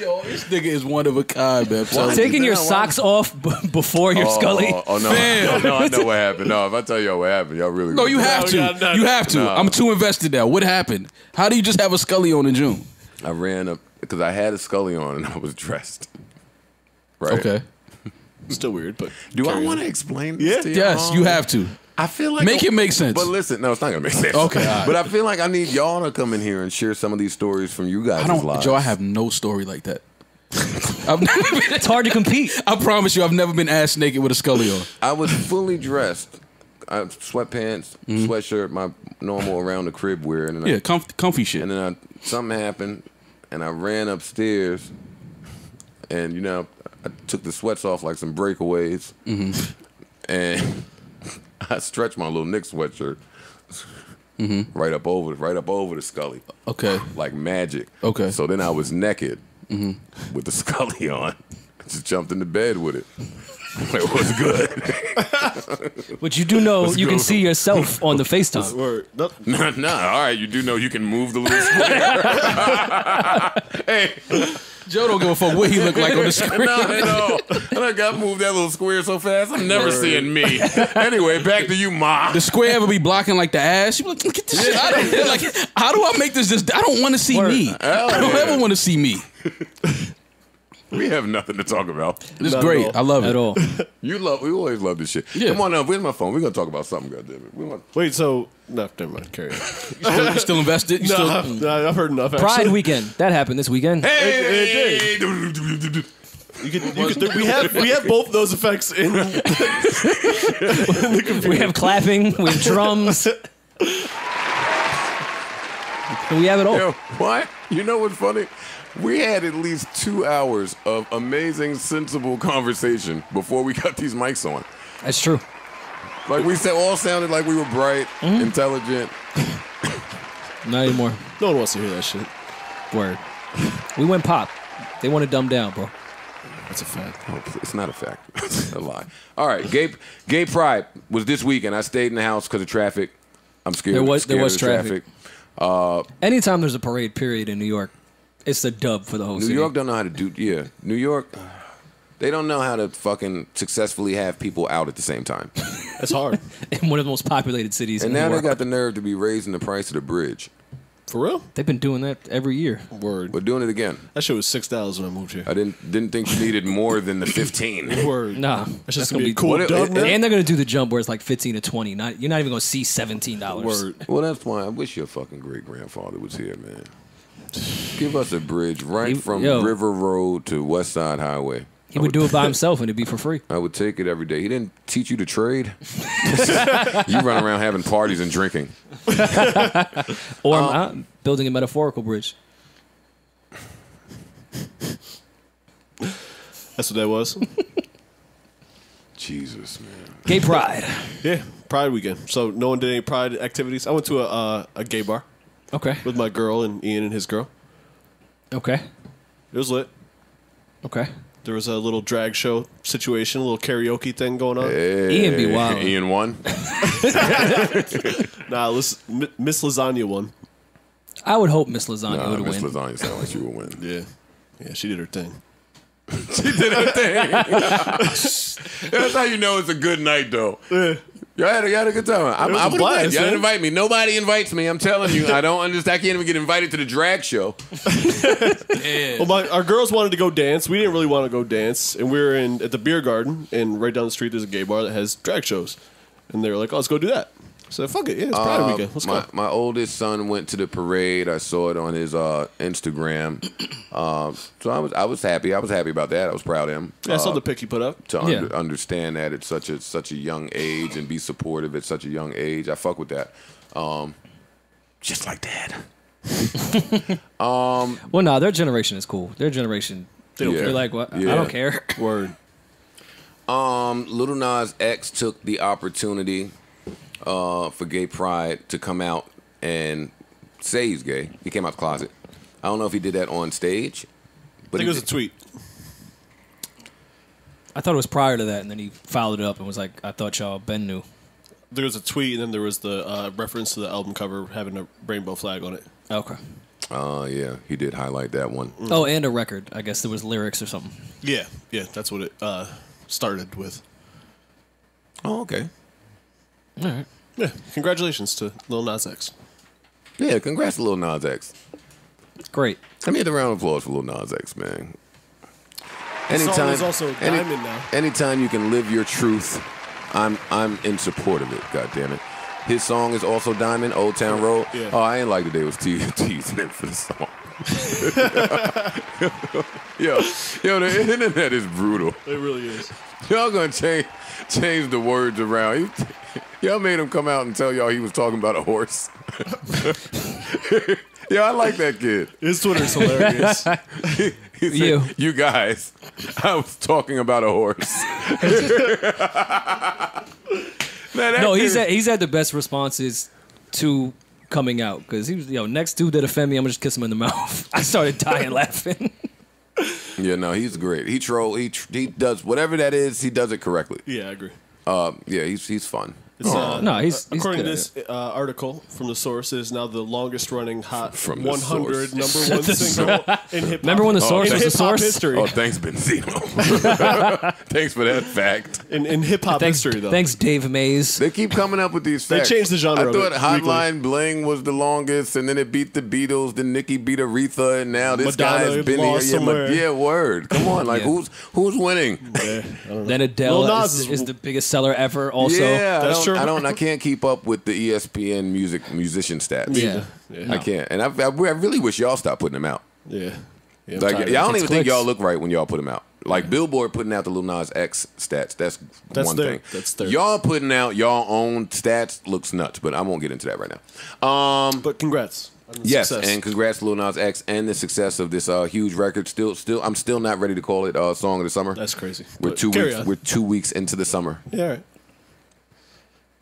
Yo, this nigga is one of a kind, man. I'm telling you. Taking your socks off b- before your oh, scully. Oh, oh, no, Fam. no, I know what happened. No, if I tell y'all what happened, y'all really. No, you have No, to. no, no, you no. have to. No. I'm too invested now. What happened? How do you just have a Scully on in June? I ran up because I had a scully on and I was dressed. Right. Okay. (laughs) Still weird, but Do I want to explain this Yeah. to y'all? Yes, you have to. I feel like Make it make sense. But listen, no, it's not gonna make sense. Okay, all right. But I feel like I need y'all to come in here and share some of these stories from you guys' I don't, lives. Joe. I have no story like that. (laughs) I've never been, It's hard to compete. I promise you, I've never been ass naked with a Scully on. I was fully dressed. I sweatpants, mm-hmm. sweatshirt, my normal around the crib wear, and then I Yeah, comf- comfy shit. And then I, something happened, and I ran upstairs, and you know, I took the sweats off like some breakaways, (laughs) and I stretched my little Nick sweatshirt right up over, right up over the Scully, Okay. like magic. Okay. So then I was naked mm-hmm. with the (laughs) Scully on, just jumped into bed with it. (laughs) It was good. (laughs) But you do know Let's you can see yourself on the FaceTime. Word. No, (laughs) nah, nah, all right, you do know you can move the little square. hey, Joe don't give a fuck what he look like on the screen. No, no. And I got moved that little square so fast, I'm never seeing me. Anyway, back to you, Ma. The square ever be blocking like the ass? You be like, get this shit out of here. Like, how do I make this just? I don't want to see Word. me. Hell I don't yeah. ever want to see me. We have nothing to talk about. It's Not great. I love it. At all. (laughs) You love. We always love this shit. Yeah. Come on now. Where's my phone? We're gonna talk about something. Goddammit. We want. wait, so no, never mind. Carry on. You still, you still invested? You (laughs) No, still, no, I've heard enough. Pride actually. weekend. That happened this weekend. Hey, You could, you could, we have we have both those effects in. (laughs) We have clapping. We have drums. we have it all. Yo, what? You know what's funny? We had at least two hours of amazing, sensible conversation before we (laughs) got these mics on. That's true. Like we said, all sounded like we were bright, Mm-hmm. intelligent. (laughs) Not anymore. No one wants to hear that shit. Word. We went pop. They want to dumb down, bro. That's a fact. Oh, it's not a fact. (laughs) It's a lie. All right, gay gay pride was this weekend. I stayed in the house because of traffic. I'm scared. There was- scared there was of the traffic. Anytime there's a parade period in New York, it's a dub for the whole New city. York don't know how to do. Yeah, New York. They don't know how to fucking successfully have people out at the same time. (laughs) That's hard. (laughs) in one of the most populated cities And in the now they world. got the nerve to be raising the price of the bridge. For real? They've been doing that every year. Word. We're doing it again. That shit was six dollars when I moved here. I didn't didn't think you needed more than the 15. (laughs) Word. Nah, That's just gonna be cool What it- dub, it- man. And they're gonna do the jump where it's like fifteen to twenty. Not you're not even gonna see seventeen dollars. Word. Well, that's why I wish your fucking great grandfather was here, man. Give us a bridge right He- from yo. River Road to West Side Highway. He would do it by (laughs) himself and it'd be for free. I would take it every day. He didn't teach you to trade. (laughs) you run around having parties and drinking. (laughs) Or Um, uh, building a metaphorical bridge. That's what that was. Jesus, man. Gay pride. yeah, Pride weekend. So no one did any Pride activities. I went to a uh, a gay bar Okay. with my girl and Ian and his girl. Okay. It was lit. Okay. There was a little drag show situation, a little karaoke thing going on. Ian be wild. Ian won. (laughs) Nah, listen, Miss Lasagna won. I would hope Miss Lasagna Nah, would Miss win. Lasagna sounded like she would win. Yeah, yeah, she did her thing. (laughs) (laughs) That's how you know it's a good night, though. Y'all had, a, y'all had a good time. I'm, was I a would. Y'all man. didn't invite me. Nobody invites me. I'm telling you. I don't understand. I can't even get invited to the drag show. (laughs) Well, my, our girls wanted to go dance. We didn't really want to go dance, and we were in at the beer garden, and right down the street there's a gay bar that has drag shows, and they were like, "Oh, let's go do that." So fuck it, yeah, it's Pride Uh, weekend. Let's my, go. my oldest son went to the parade. I saw it on his uh, Instagram. (clears throat) Uh, so I was I was happy. I was happy about that. I was proud of him. Yeah, I saw Uh, the pic you put up. to Yeah. under, understand that at such a such a young age and be supportive at such a young age. I fuck with that. Um, just like that. (laughs) Well, no, their generation is cool. Their generation, They don't Yeah. they're like, what? Yeah. I don't care. Word. Um, Lil Nas X took the opportunity uh, for Gay Pride to come out and say he's gay. He came out the closet. I don't know if he did that on stage, I but think he it was a tweet. I thought it was prior to that, and then he followed it up and was like, I thought y'all Ben knew. There was a tweet, and then there was the uh, reference to the album cover having a rainbow flag on it. Okay. Oh yeah, he did highlight that one. Oh, and a record. I guess there was lyrics or something. Yeah, yeah, that's what it uh, started with. Oh okay. All right. Yeah, congratulations to Lil Nas X. Yeah, congrats to Lil Nas X. Great. Let me get a round of applause for Lil Nas X, man. song is also any- diamond now. Anytime you can live your truth, I'm I'm in support of it. God damn it. His song is also Diamond, Old Town Road. Yeah. Oh, I ain't like that they was te- (laughs) teasing him for the song. (laughs) (laughs) yo, yo, the internet is brutal. It really is. Y'all gonna change change the words around. You- (laughs) Y'all made him come out and tell y'all he was talking about a horse. (laughs) yeah, I like that kid. His Twitter's hilarious. (laughs) He said, You. you guys, I was talking about a horse. Man, No, kid- he's had, he's had the best responses to coming out because he was, yo, next dude that offend me, I'm gonna just kiss him in the mouth. I started dying laughing. Yeah, no, he's great. He troll. He tr- he does whatever that is. He does it correctly. yeah, I agree. Uh, yeah, he's he's fun. It's, uh, No, he's, he's According to this uh, article from the source, it is now the longest running hot From the 100 (laughs) number one single in hip hop. Remember when the source in was the source? history? Oh, thanks, Benzino. (laughs) thanks for that fact. In, in hip hop Thanks, history, though. thanks, Dave Mays. They keep coming up with these They facts. changed the genre I of thought it Hotline Bling was the longest, and then it beat the Beatles. Then Nicki beat Aretha, and now this Madonna guy's been here. lost Yeah, Ma- somewhere. yeah, word. Come on, like (laughs) Yeah. who's who's winning? Yeah, I don't know. Then Adele Lil Nas is, is- is the biggest seller ever. Also, yeah, That's I don't. I don't. I can't keep up with the ESPN music musician stats. Yeah. Yeah. I can't, and I, I, I really wish y'all stop putting them out. Yeah. yeah I'm Like, y'all don't It's even think y'all look right when y'all put them out. Like Billboard putting out the Lil Nas X stats. That's, That's one their- thing. that's their- Y'all putting out y'all own stats looks nuts, but I won't get into that right now. Um, But congrats. on yes, success. and congrats to Lil Nas X and the success of this uh, huge record. Still, still, I'm still not ready to call it uh, song of the summer. that's crazy. we're But two weeks. on. We're two weeks into the summer. yeah, all right.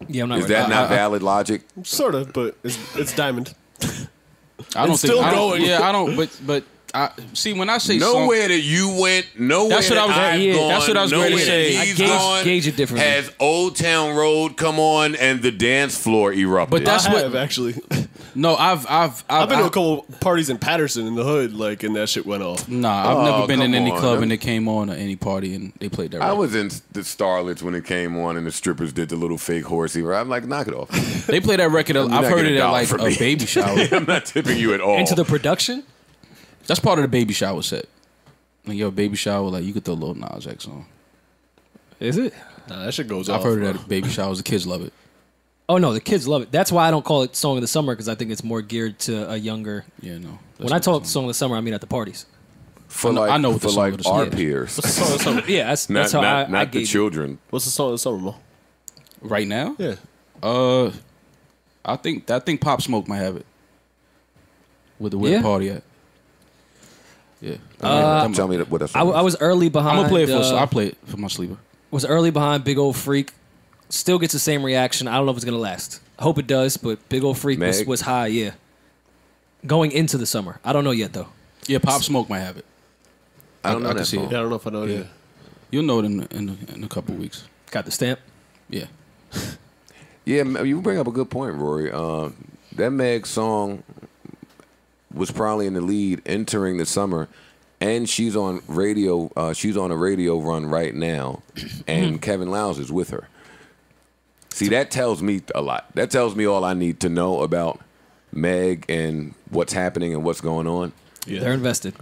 Yeah, I'm not. Is that I- not I- valid logic? sort of, but it's it's diamond. I don't It's think. still I don't- going. Yeah, I don't. But but I see when I say song, Nowhere that you went, nowhere That's what I was- that I've yeah, gone, that's what I was ready to nowhere say. that I gauge- gone gauge it differently. Has Old Town Road come on and the dance floor erupted? But that's I what- have actually. No, I've I've I've, I've been to a couple parties in Paterson in the hood, like, and that shit went off. Nah, I've Oh, never been in any on. club and it came on or any party and they played that. I record. was in the Starlets when it came on and the strippers did the little fake horsey. Where I'm like, knock it off. (laughs) They played that record. I've heard it at like a me. baby (laughs) shower. I'm not tipping you at all. into the production. That's part of the baby shower set. Like your baby shower, like you could throw a Lil Nas X on. Is it? Nah, that shit goes I've off. heard it bro. at baby showers. The kids love it. Oh no, the kids love it. That's why I don't call it song of the summer because I think it's more geared to a younger. Yeah, no. when I talk song of the summer, I mean at the parties. for I know- like, I know what for the song like of the summer our is. peers, What's the song of the summer? Yeah, that's, not that's how not, I, not I the gauge it. children. What's the song of the summer, Mo? right now, Yeah. uh, I think I think Pop Smoke might have it. With the where Yeah? party at? Yeah. Uh, Tell me that- what that's. I, w- I was early behind. I'm gonna play it for. uh, I play it for my sleeper. was early behind Big Ol Freak. Still gets the same reaction. I don't know if it's gonna last. I hope it does, but Big Ol Freak was, Meg? was high. Yeah, going into the summer. I don't know yet though. Yeah, Pop Smoke might have it. I don't I- know I that can see it. song. Yeah, I don't know if I know it Yeah. either. You'll know it in in, in a couple weeks. Got the stamp. Yeah. Yeah, ma- you bring up a good point, Rory. Uh, that Meg song was probably in the lead entering the summer, and she's on radio. Uh, she's on a radio run right now, and (clears throat) Kevin Liles is with her. See, that tells me a lot. That tells me all I need to know about Meg and what's happening and what's going on. Yeah. They're invested.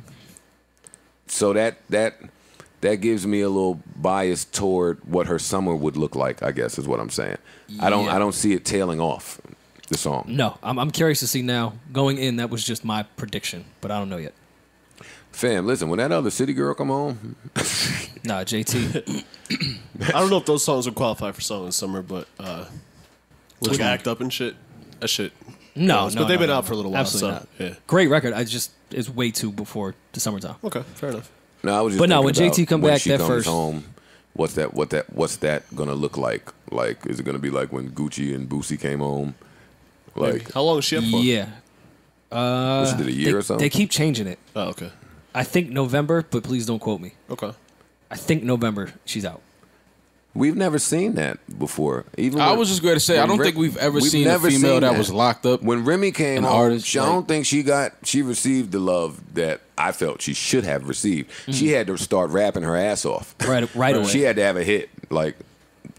So that that that gives me a little bias toward what her summer would look like. I guess is what I'm saying. I don't I don't see it tailing off the song. No, I'm, I'm curious to see now. Going in, that was just my prediction, but I don't know yet. Fam, listen, when that other city girl come home. (laughs) Nah, JT. (coughs) I don't know if those songs would qualify for song of the summer, but uh, like act up and shit. That shit. No, counts. no, but they've no, been no, out for a little while. Absolutely so, not. Yeah. Great record. I just it's way too before the summertime. Okay, fair enough. no, I was just. But no, thinking when JT come when back, she that comes first- home, what's that? What that? What's that gonna look like? Like, is it gonna be like when Gucci and Boosie came home? Maybe. Like, How long is she up for? Yeah. Uh, what, she did a year they, or something? they keep changing it. Oh, okay. I think November, but please don't quote me. Okay. I think November she's out. We've never seen that before. Even I when- was just going to say, I don't Re- think we've ever we've seen a female seen that, was locked up. When Remy came An home, artist, she, I don't think she got she received the love that I felt she should have received. She mm. had to start rapping her ass off. Right- right away. She had to have a hit. Like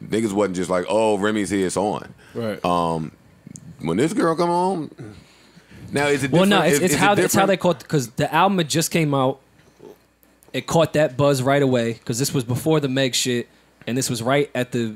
niggas wasn't just like, oh, Remy's here, it's on. Right. Um, when this girl come home, now is it? Well, no, it's, Is- it's is it how it's how they caught because the album had just came out. It caught that buzz right away because this was before the Meg shit, and this was right at the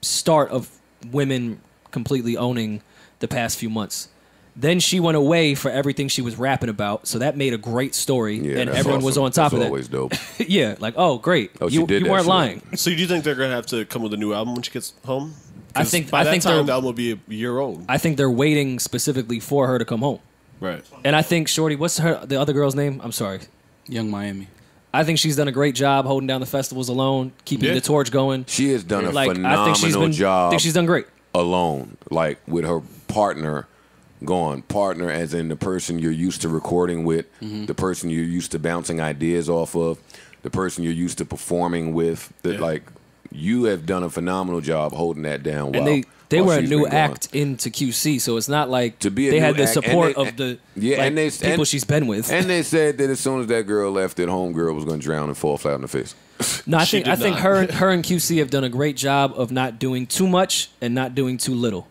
start of women completely owning the past few months. Then she went away for everything she was rapping about, so that made a great story, Yeah, and that's everyone was on top That's of Always dope. (laughs) yeah, like oh great, Oh, she you, did you weren't shit. lying. So do you think they're gonna have to come with a new album when she gets home? I 'Cause think- by I that think time they're- the album will be a year old. I think they're waiting specifically for her to come home, Right. and I think Shorty, what's her the other girl's name? I'm sorry, Yung Miami. I think she's done a great job holding down the festivals alone, keeping Yeah. the torch going. She has done a like phenomenal I think she's been, job I think she's done great. alone, like with her partner gone. Partner, as in the person you're used to recording with, Mm-hmm. the person you're used to bouncing ideas off of, the person you're used to performing with. That Yeah. like you have done a phenomenal job holding that down. And while- they they while were a new been gone. act into QC, so it's not like To be they had the act, support they- of the yeah, like, and they people and- she's been with. And they said that as soon as that girl left, that homegirl was going to drown and fall flat in the face. (laughs) no, I think I did think not. her (laughs) her and QC have done a great job of not doing too much and not doing too little.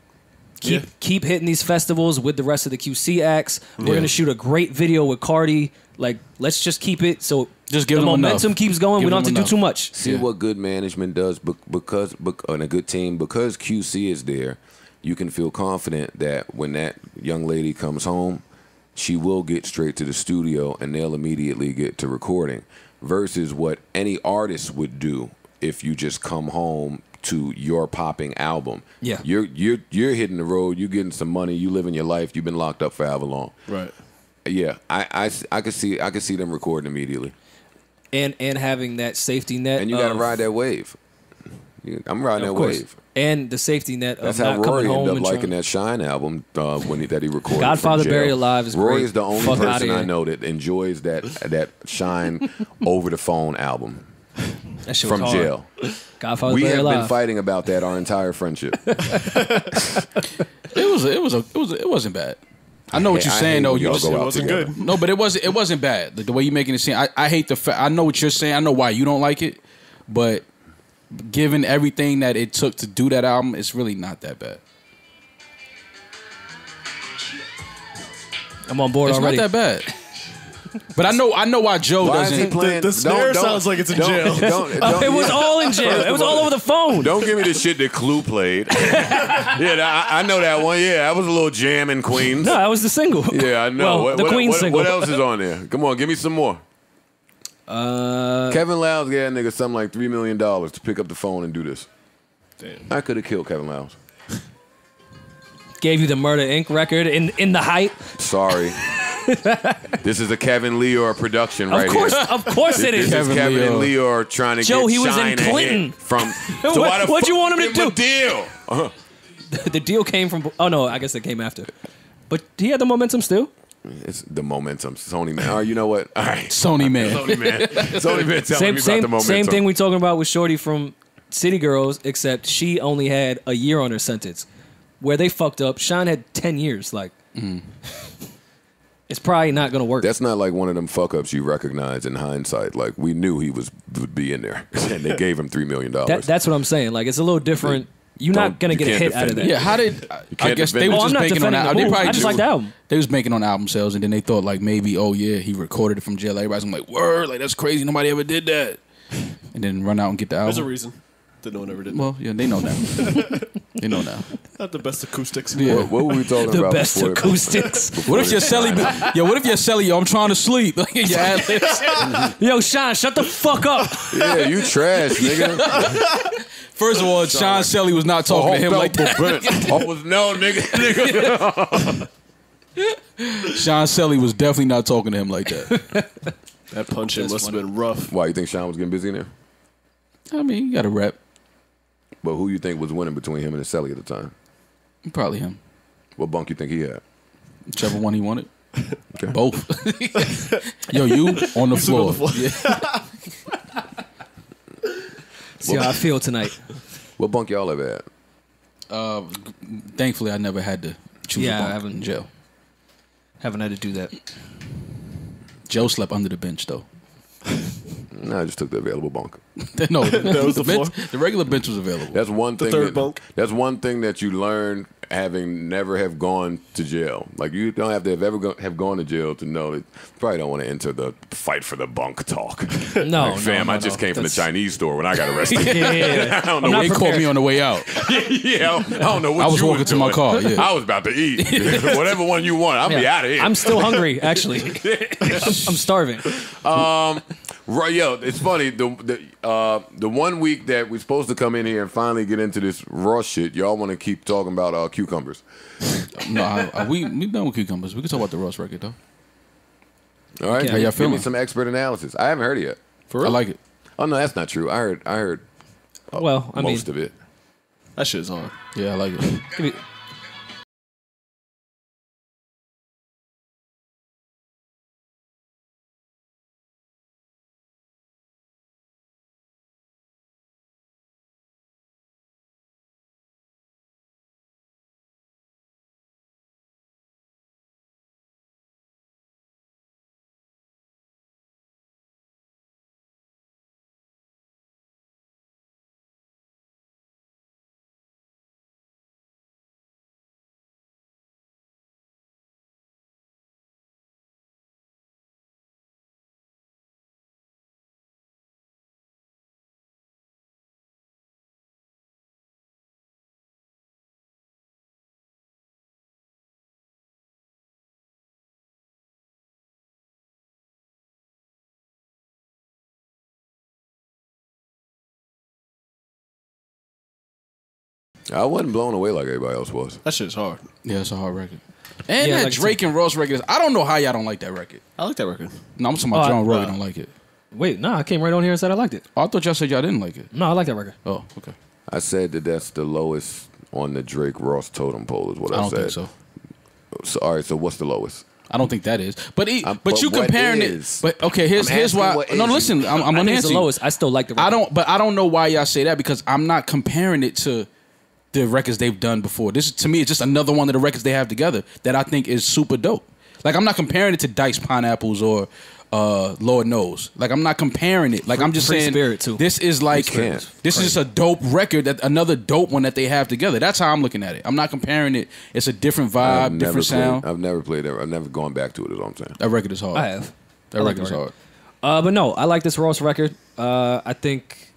Keep Yeah. keep hitting these festivals with the rest of the QC acts. We're Yeah. gonna shoot a great video with Cardi. Like, let's just keep it so Just give the them momentum enough. keeps going. Give we don't have to them do too much. See Yeah. what good management does bec- because on a good team because QC is there. You can feel confident that when that young lady comes home, she will get straight to the studio and they'll immediately get to recording. versus what any artist would do if you just come home to your popping album. Yeah. You're you're you're hitting the road, you're getting some money, you living your life, you've been locked up for however long. Right. Yeah, I, I, I could see I could see them recording immediately. and and having that safety net. And you got to ride that wave. I'm riding that course. wave. and the safety net of That's how not Rory ended up and liking trying- that Shyne album uh, when he, that he recorded. Godfather jail. Buried Alive is Rory great. is the only Fuck person I know that enjoys that that Shyne over the phone album (laughs) That shit was from hard. jail. Godfather we Buried have been fighting about that our entire friendship. (laughs) (laughs) It was it was a, it was a, it wasn't bad. I know what you're I saying though. You y'all just go It wasn't together. good. no, but it wasn't it wasn't bad. The, the way you're making it seem, I, I hate the fact. I know what you're saying. I know why you don't like it, but given everything that it took to do that album, it's really not that bad. I'm on board It's already. not that bad. But I know I know why Joe Why is he doesn't. playing? The- the snare sounds like it's in don't- jail. Don't, don't, (laughs) it was yeah. all in jail. It was all over the phone. Don't give me the shit that Clue played. (laughs) yeah, I, I know that one. Yeah, that was a little jam in Queens. No, that was the single. Yeah, I know. Well, what, the what- Queen what, single. What else is on there? Come on, give me some more. Uh, Kevin Liles gave that nigga something like three million dollars to pick up the phone and do this. Damn. I could have killed Kevin Liles. gave you the Murder Inc. record in in the height. Sorry. (laughs) (laughs) this is a Kevin Lyor production right of course, here. of course it This is. is Kevin Kevin and Lyor. Lyor trying to Joe, get he was in Shine Clinton. from. (laughs) What- So why the what'd you want him to give a do? Deal. (laughs) Uh-huh. the deal came from. Oh no, I guess it came after. But he had the momentum still. It's the momentum, Sony man. All right, you know what? All right, Sony man. Sony man. Sony man, telling Same me same the momentum. same thing we talking about with Shorty from City Girls, except she only had a year on her sentence. Where they fucked up, Sean had ten years. Like, it's probably not gonna work. That's not like one of them fuck ups you recognize in hindsight. Like we knew he was would be in there, (laughs) and they gave him three million dollars. That, that's what I'm saying. Like, it's a little different. You're Don't- gonna get a hit out of that. Yeah, how did I guess they were. Oh, just making on defending al- they probably I just like the album. They was making on album sales, and then they thought like maybe oh yeah he recorded it from jail. Everybody's gonna be like word like that's crazy. Nobody ever did that. And then run out and get the album. There's a reason that no one ever did. Well, yeah, they know now. (laughs) they know now. (laughs) Not the best acoustics. Yeah. what, what were we talking the about? The best before- acoustics. (laughs) What if your celly? Be, yo, what if your celly? Yo, I'm trying to sleep. (laughs) Like your ad libs. Yo, Sean, shut the fuck up. Yeah, you trash, nigga. First of all, Sean Selly was not talking to him like that. I was no nigga. nigga. Sean Selly was definitely not talking to him like that. That punch in must have been rough. Why you think Sean was getting busy in there? I mean, you got a rep. But who you think was winning between him and Sally at the time? Probably him. What bunk you think he had? Whichever one he wanted. Both. (laughs) Yo, you on the floor. Yeah. See how I feel tonight. What bunk y'all ever had? Uh, thankfully, I never had to choose Yeah, a I bunk haven't- in jail. Haven't had to do that. Joe slept under the bench though. No, I just took the available bunk. (laughs) no, (laughs) That was the bench, floor? the regular bench was available. That's one thing. third that, bunk? That's one thing that you learn having never have gone to jail. Like you don't have to have ever go, have gone to jail to know that you probably don't want to enter the fight for the bunk talk. (laughs) No, like, fam, no, I just no. came from the Chinese store when I got arrested. Yeah, yeah, yeah. I don't know. not they called prepared. me on the way out. yeah, I don't know what I was you walking to my car, yeah. I was about to eat whatever one you want. I'll be out of here. I'm still hungry, actually. I'm, I'm starving. Um, Right, yo, it's funny. The the uh, the one week that we're supposed to come in here and finally get into this raw shit, y'all want to keep talking about uh, cucumbers. No, I, I, we we done with cucumbers. We can talk about the Ross record though. All right, How y'all give me feeling? some expert analysis. I haven't heard it yet. For real? I like it. Oh no, that's not true. I heard I heard Well, I mean, most of it. That shit's on. Yeah, I like it. give me- I wasn't blown away like everybody else was. That shit is hard. Yeah, it's a hard record. And Yeah, that like- Drake and Ross record is. I don't know how y'all don't like that record. I like that record. No, I'm talking about Oh, John I- Rogan uh, don't like it. Wait, nah, I came right on here and said I liked it. Oh, I thought y'all said y'all didn't like it. No, I like that record. Oh, okay. I said that that's the lowest on the Drake Ross totem pole. Is what I said. I, don't said. think so. So, all right. So what's the lowest? I don't think that is. But he, Um, but, but you what comparing is? it. But okay, here's I'm here's asking why. what No, is. listen, I'm, I'm I gonna think it's answer the you. lowest. I still like the record. I don't, but I don't know why y'all say that because I'm not comparing it to the records they've done before. This to me is just another one of the records they have together that I think is super dope. Like I'm not comparing it to Diced Pineapples or uh, Lord knows. Like I'm not comparing it. Like I'm just Free saying Spirit, too. this is like can't. this is just a dope record that another dope one that they have together. That's how I'm looking at it. I'm not comparing it. It's a different I've vibe, never different sound. I've never played it. I've never gone back to it. Is all I'm saying. that record is hard. I have. That I like record is the hard. Uh, but no, I like this Ross record. Uh, I think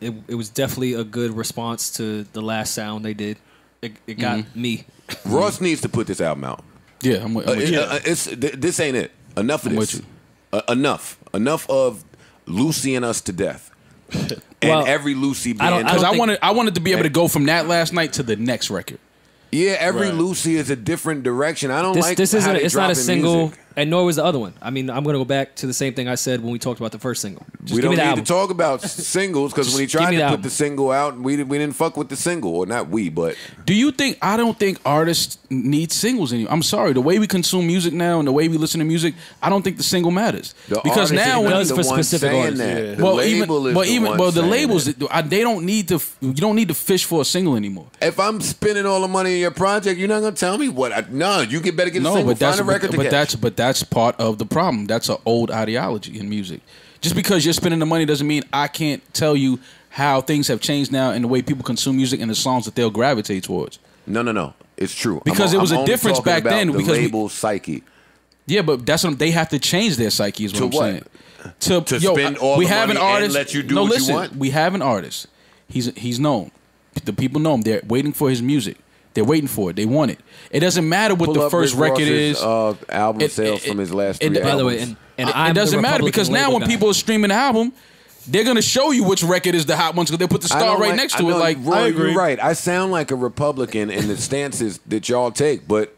it it was definitely a good response to the last sound they did. It, it got Mm-hmm. me. Ross needs to put this album out. Yeah, I'm with, I'm Uh, with it- you. uh, it's th- this ain't it. Enough of I'm this. with you. Uh, enough. Enough of Lucy and us to death. (laughs) and Well, every Lucy I don't- band. I Because don't I, think- wanted I wanted to be able to go from that last night to the next record. yeah, every Right. Lucy is a different direction. I don't This like this how isn't. they It's not a dropping single, music. And nor was the other one. I mean, I'm gonna go back to the same thing I said when we talked about the first single. Just we give don't me need album. to talk about (laughs) singles because when he tried to the put album. the single out, we didn't, we didn't fuck with the single, or not we, but Do you think I don't think artists need singles anymore? I'm sorry, the way we consume music now and the way we listen to music, I don't think the single matters. the because now when not does for specific artists. that. Yeah. The well, label even is well, the even one well, the labels it. I, they don't need to. You don't need to fish for a single anymore. If I'm spending all the money in your project, you're not gonna tell me what. I, no, you get better get a No, single. but that's a record but, to but catch. that's but that's part of the problem. That's an old ideology in music. Just because you're spending the money doesn't mean I can't tell you how things have changed now and the way people consume music and the songs that they'll gravitate towards. No, no, no. It's true. Because I'm, it was I'm a difference back then The because we- label psyche. Yeah, but that's what they have to change their psyche. Is what To I'm what? saying. To, To yo, spend all we the have money an and artist. let you do no, what you listen, want? We have an artist. He's he's known. The people know him. They're waiting for his music. They're waiting for it. They want it. It doesn't matter what Pull the first Rick record Ross's, is. Uh, album It- sales it- from his last it- three by By the albums. way, and, and it, I'm it doesn't the matter because now when guy. people are streaming the album, they're gonna show you which record is the hot one because they put the star right like- next I to it. know, Like Roy, I agree. you're right. I sound like a Republican in the (laughs) stances that y'all take, but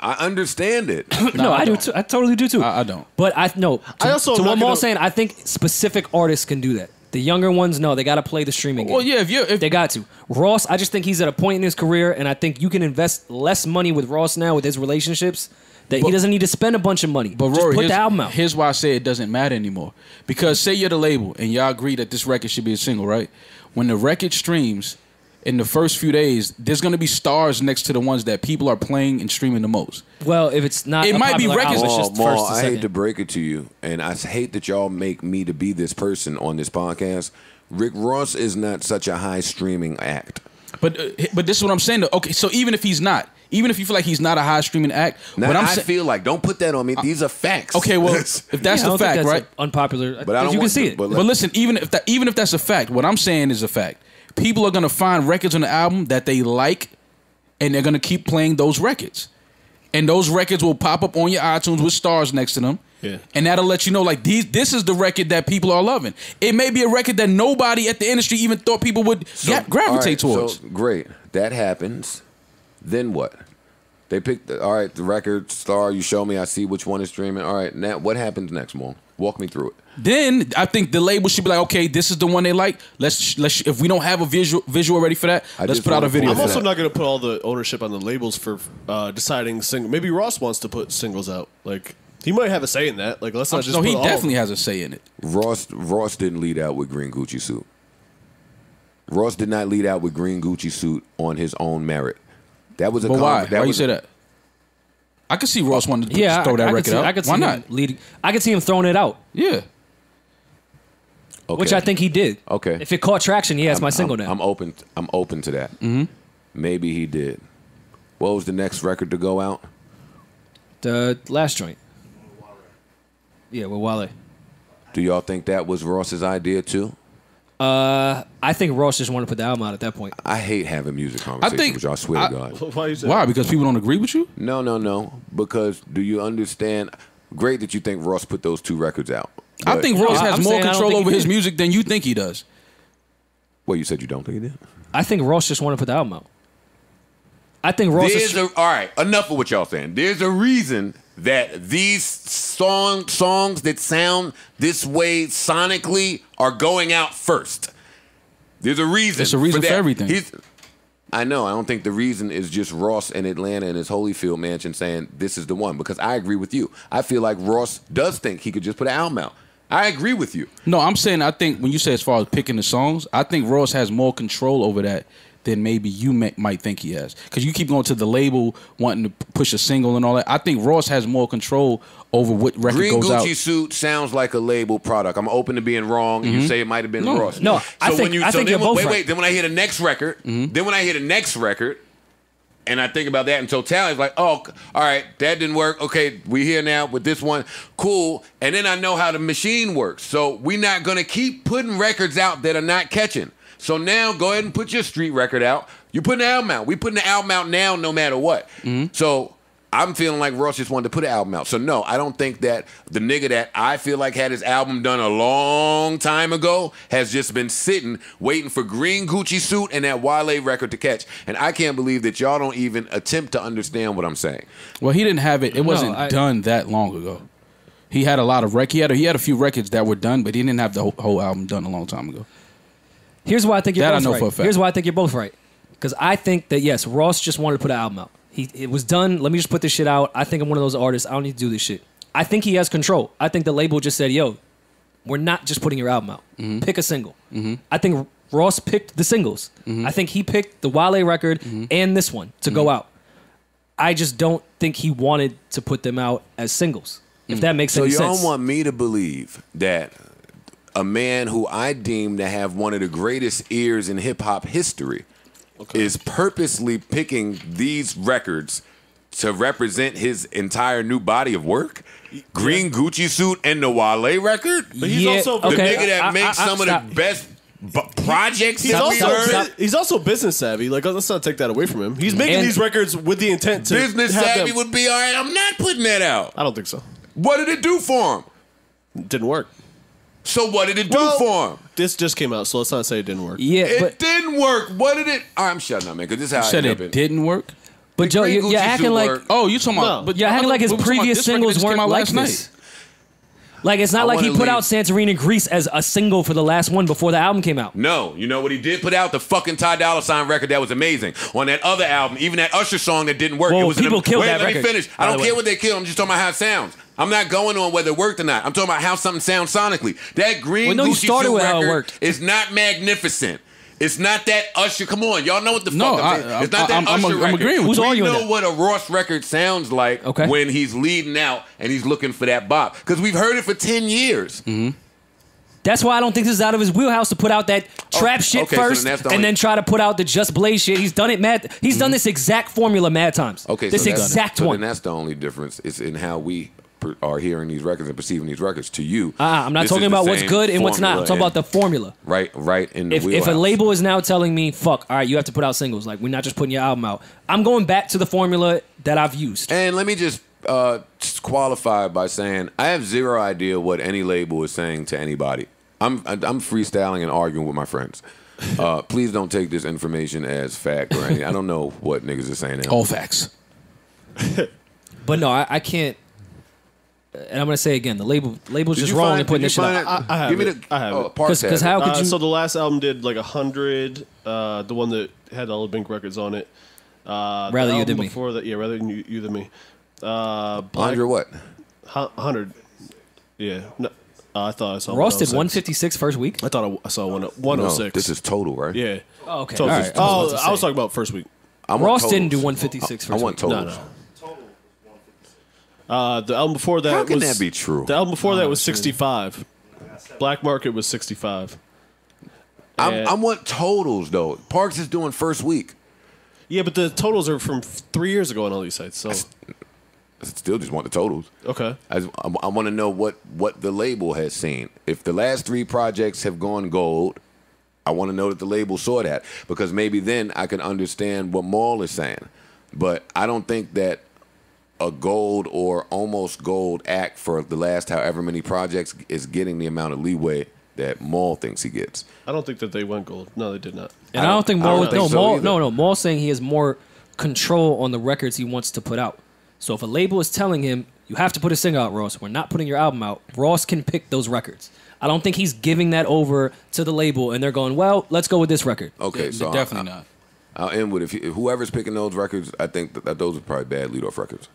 I understand it. (coughs) no, I I, do too. I totally do too. I- I don't. But I no. To, I also to am what not Mal's saying, I think specific artists can do that. The younger ones, no, they got to play the streaming game. well, yeah, if you're if They got to. Ross, I just think he's at a point in his career, and I think you can invest less money with Ross now with his relationships that But- he doesn't need to spend a bunch of money. But just Rory, put here's, the album out. here's why I say it doesn't matter anymore. Because say you're the label and y'all agree that this record should be a single, right? When the record streams in the first few days, there's gonna be stars next to the ones that people are playing and streaming the most. well, if it's not, It a might be popular records- album, it's just Mal, first to I second. hate to break it to you, and I hate that y'all make me to be this person on this podcast. Rick Ross is not such a high streaming act. But uh, but this is what I'm saying. Though. Okay, so even if he's not, even if you feel like he's not a high streaming act, Now, what I'm I saying. feel like don't put that on me. These are facts. Okay, well, (laughs) if that's Yeah, I the don't think fact, that's right? unpopular, But I don't you can see to- it. but But listen, even if that, even if that's a fact, what I'm saying is a fact. People are gonna find records on the album that they like, and they're gonna keep playing those records, and those records will pop up on your iTunes with stars next to them. Yeah. And that'll let you know, like these, this is the record that people are loving. It may be a record that nobody at the industry even thought people would So, ga- gravitate right, towards. So, great, that happens. Then what? They pick the all right, the record star. You show me, I see which one is streaming. All right, now what happens next, Mo? Walk me through it. Then I think the label should be like, okay, this is the one they like. Let's let's if we don't have a visual visual ready for that, I let's put out a video. I'm for also that. not going to put all the ownership on the labels for uh, deciding single. Maybe Ross wants to put singles out. Like he might have a say in that. Like let's not just. no, put he all definitely has a say in it. Ross Ross didn't lead out with green Gucci suit. Ross did not lead out with green Gucci suit on his own merit. That was a But con- why? That why you say that? I could see Ross wanting to yeah, throw I, that I could record see, out. I could see why him not? leading. I could see him throwing it out, Yeah. Okay. which I think he did. Okay. If it caught traction, yeah, it's my I'm- single I'm, now. I'm open. I'm open to that. Mm-hmm. Maybe he did. What was the next record to go out? the last joint. Yeah, with Wale. Do y'all think that was Ross's idea too? Uh, I think Ross just wanted to put the album out at that point. I hate having music conversations think- with y'all. I swear I- to God. (laughs) Why you say Why? Because people don't agree with you? No, no, no. Because do you understand? Great that you think Ross put those two records out. I think Ross has I'm more saying I don't control over his music than you think he does. Well, you said you don't think he did. I think Ross just wanted to put the album out. I think Ross There's is. a, all right. Enough of what y'all saying. There's a reason that these song songs that sound this way sonically are going out first. There's a reason. There's a reason for that. everything. He's- I know. I don't think the reason is just Ross and Atlanta and his Holyfield mansion saying this is the one. Because I agree with you. I feel like Ross does think he could just put an album out. I agree with you. No, I'm saying I think when you say as far as picking the songs, I think Ross has more control over that than maybe you may, might think he has. Because you keep going to the label wanting to push a single and all that. I think Ross has more control over what record Green goes Gucci out. suit sounds like a label product. I'm open to being wrong. You mm-hmm. say it might have been No. Ross. No, I think- when you, I so think you're when- both wait, right. wait. Then when I hear the next record, mm-hmm. then when I hear the next record, and I think about that in totality, it's like, oh, all right, that didn't work. Okay, we here now with this one, cool. And then I know how the machine works. So we're not gonna keep putting records out that are not catching. So now go ahead and put your street record out. You putting an album out. We putting the album out now, no matter what. Mm-hmm. So I'm feeling like Ross just wanted to put an album out. So no, I don't think that the nigga that I feel like had his album done a long time ago has just been sitting waiting for Green Gucci suit and that Wale record to catch. And I can't believe that y'all don't even attempt to understand what I'm saying. Well, he didn't have it. It wasn't I- done that long ago. He had a lot of rec. He had a, he had a few records that were done, but he didn't have the whole, whole album done a long time ago. Here's why I think you're That I know right. for a fact. Here's why I think you're both right. Because I think that yes, Ross just wanted to put an album out. He it was done. Let me just put this shit out. I think I'm one of those artists. I don't need to do this shit. I think he has control. I think the label just said, "Yo, we're not just putting your album out. Mm-hmm. Pick a single." I think Ross picked the singles. Mm-hmm. I think he picked the Wale record and this one to Mm-hmm. go out. I just don't think he wanted to put them out as singles. If that makes any sense. So any y'all sense. want me to believe that a man who I deem to have one of the greatest ears in hip hop history is purposely picking these records to represent his entire new body of work? Green Gucci suit and the Wale record? But he's Yeah, also The okay. nigga that I- I- makes I- some of stop. the best b- projects He's that also we heard. he's also business savvy. Like let's not take that away from him. He's making And- these records with the intent to Business have savvy them- would be all right. I'm not putting that out. I don't think so. What did it do for him? It didn't work. So what did it do Well, for him? This just came out, so let's not say it didn't work. yeah, It but didn't work. What did it? I'm shutting up, man, because this is how You I said end it in- didn't work. but Joe, you're, you're acting like worked. Oh, you talking about? No. But You're acting like his we were talking about previous singles weren't out like last this. Like it's not I like he put leave- out Santorini Greece as a single for the last one before the album came out. No, you know what he did put out? The fucking Ty Dolla Sign record that was amazing. On that other album, even that Usher song that didn't work. Well, it was an people am- killed Wait, that let record, me finish. I don't care what they kill. I'm just talking about how it sounds. I'm not going on whether it worked or not. I'm talking about how something sounds sonically. That Green Well, no, Gucci started with how it record worked. is not magnificent. It's not that Usher. Come on, y'all know what the No, fuck I'm saying. It's not that I'm- I'm- Usher I'm record. agreeing with you. we know that? what a Ross record sounds like Okay. when he's leading out and he's looking for that bop because we've heard it for ten years. Mm-hmm. That's why I don't think this is out of his wheelhouse to put out that trap shit okay, so then first the and then try to put out the Just Blaze shit. He's done it mad. He's done this exact formula mad times. Mm-hmm. Okay, this so exact so one. Then that's the only difference is in how we are hearing these records and perceiving these records. To you, Uh, I'm not talking about what's good and what's not. I'm talking about the formula. right, right in the If, if a label is now telling me, fuck, all right, you have to put out singles, like we're not just putting your album out, I'm going back to the formula that I've used. And let me just uh, qualify by saying I have zero idea what any label is saying to anybody. I'm I'm freestyling and arguing with my friends. (laughs) Uh, please don't take this information as fact or anything. I don't know what niggas are saying. Now. All facts. (laughs) But no, I, I can't. And I'm gonna say again, the label label's Did just wrong find- in putting this you shit out. I- I have Give me it. the I have oh, it. Parks 'Cause- have 'cause how could Uh, you? so the last album did like a hundred. Uh, the one that had all the Bink records on it. Uh, the Rather You album Than Me. Before that, yeah, rather you, you than me. Uh, Black, Andre what? hundred. Yeah, no, uh, I thought I saw. Ross did 106. 156 first week. I thought I, I saw one one No, oh six. this is total, right? yeah. Oh, okay. So All it's- right. I was oh, I was talking about first week. I Ross totals. didn't do 156 I first want week. totals. No, no. Uh, the album before that. How can was, that be true? The album before Oh, that was sixty five. Black Market was sixty five. I'm, And- I want totals though. Parks is doing first week. Yeah, but the totals are from f- three years ago on all these sites. So I still just want the totals. okay. I, I, want to know what, what the label has seen. If the last three projects have gone gold, I want to know that the label saw that because maybe then I can understand what Mal is saying. But I don't think that a gold or almost gold act for the last however many projects is getting the amount of leeway that Mal thinks he gets. I don't think that they went gold. No, they did not. And I I don't, don't- think I Mal. don't think no, so Mal. No, no. Mal's saying he has more control on the records he wants to put out. So if a label is telling him you have to put a single out, Ross, we're not putting your album out. Ross can pick those records. I don't think he's giving that over to the label, and they're going, "Well, let's go with this record." Okay, Yeah, so definitely I, not. I'll end with if you, whoever's picking those records, I think that, that those are probably bad lead-off records.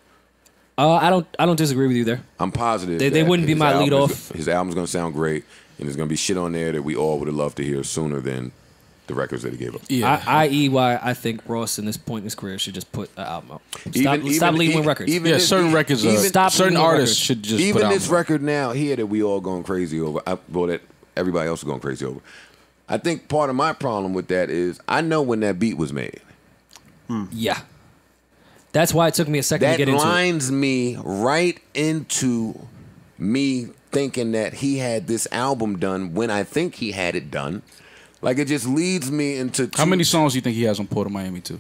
Uh, I don't. I don't disagree with you there. I'm positive They- they wouldn't be my album lead-off. go- His album's gonna sound great, and there's gonna be shit on there that we all would have loved to hear sooner than the records that he gave us. Yeah. I, i.e., why I think Ross in this point in his career should just put an album out. Stop, Even- stop even- leading even- records. even yeah, this- certain records, uh, even- Stop certain artists records. should just Even put this out. record now here that we all going crazy over, I, well, that everybody else is going crazy over. I think part of my problem with that is I know when that beat was made. yeah, that's why it took me a second to get into it. lines me right into me thinking that he had this album done when I think he had it done. Like it just leads me into How many songs do you think he has on Port of Miami 2?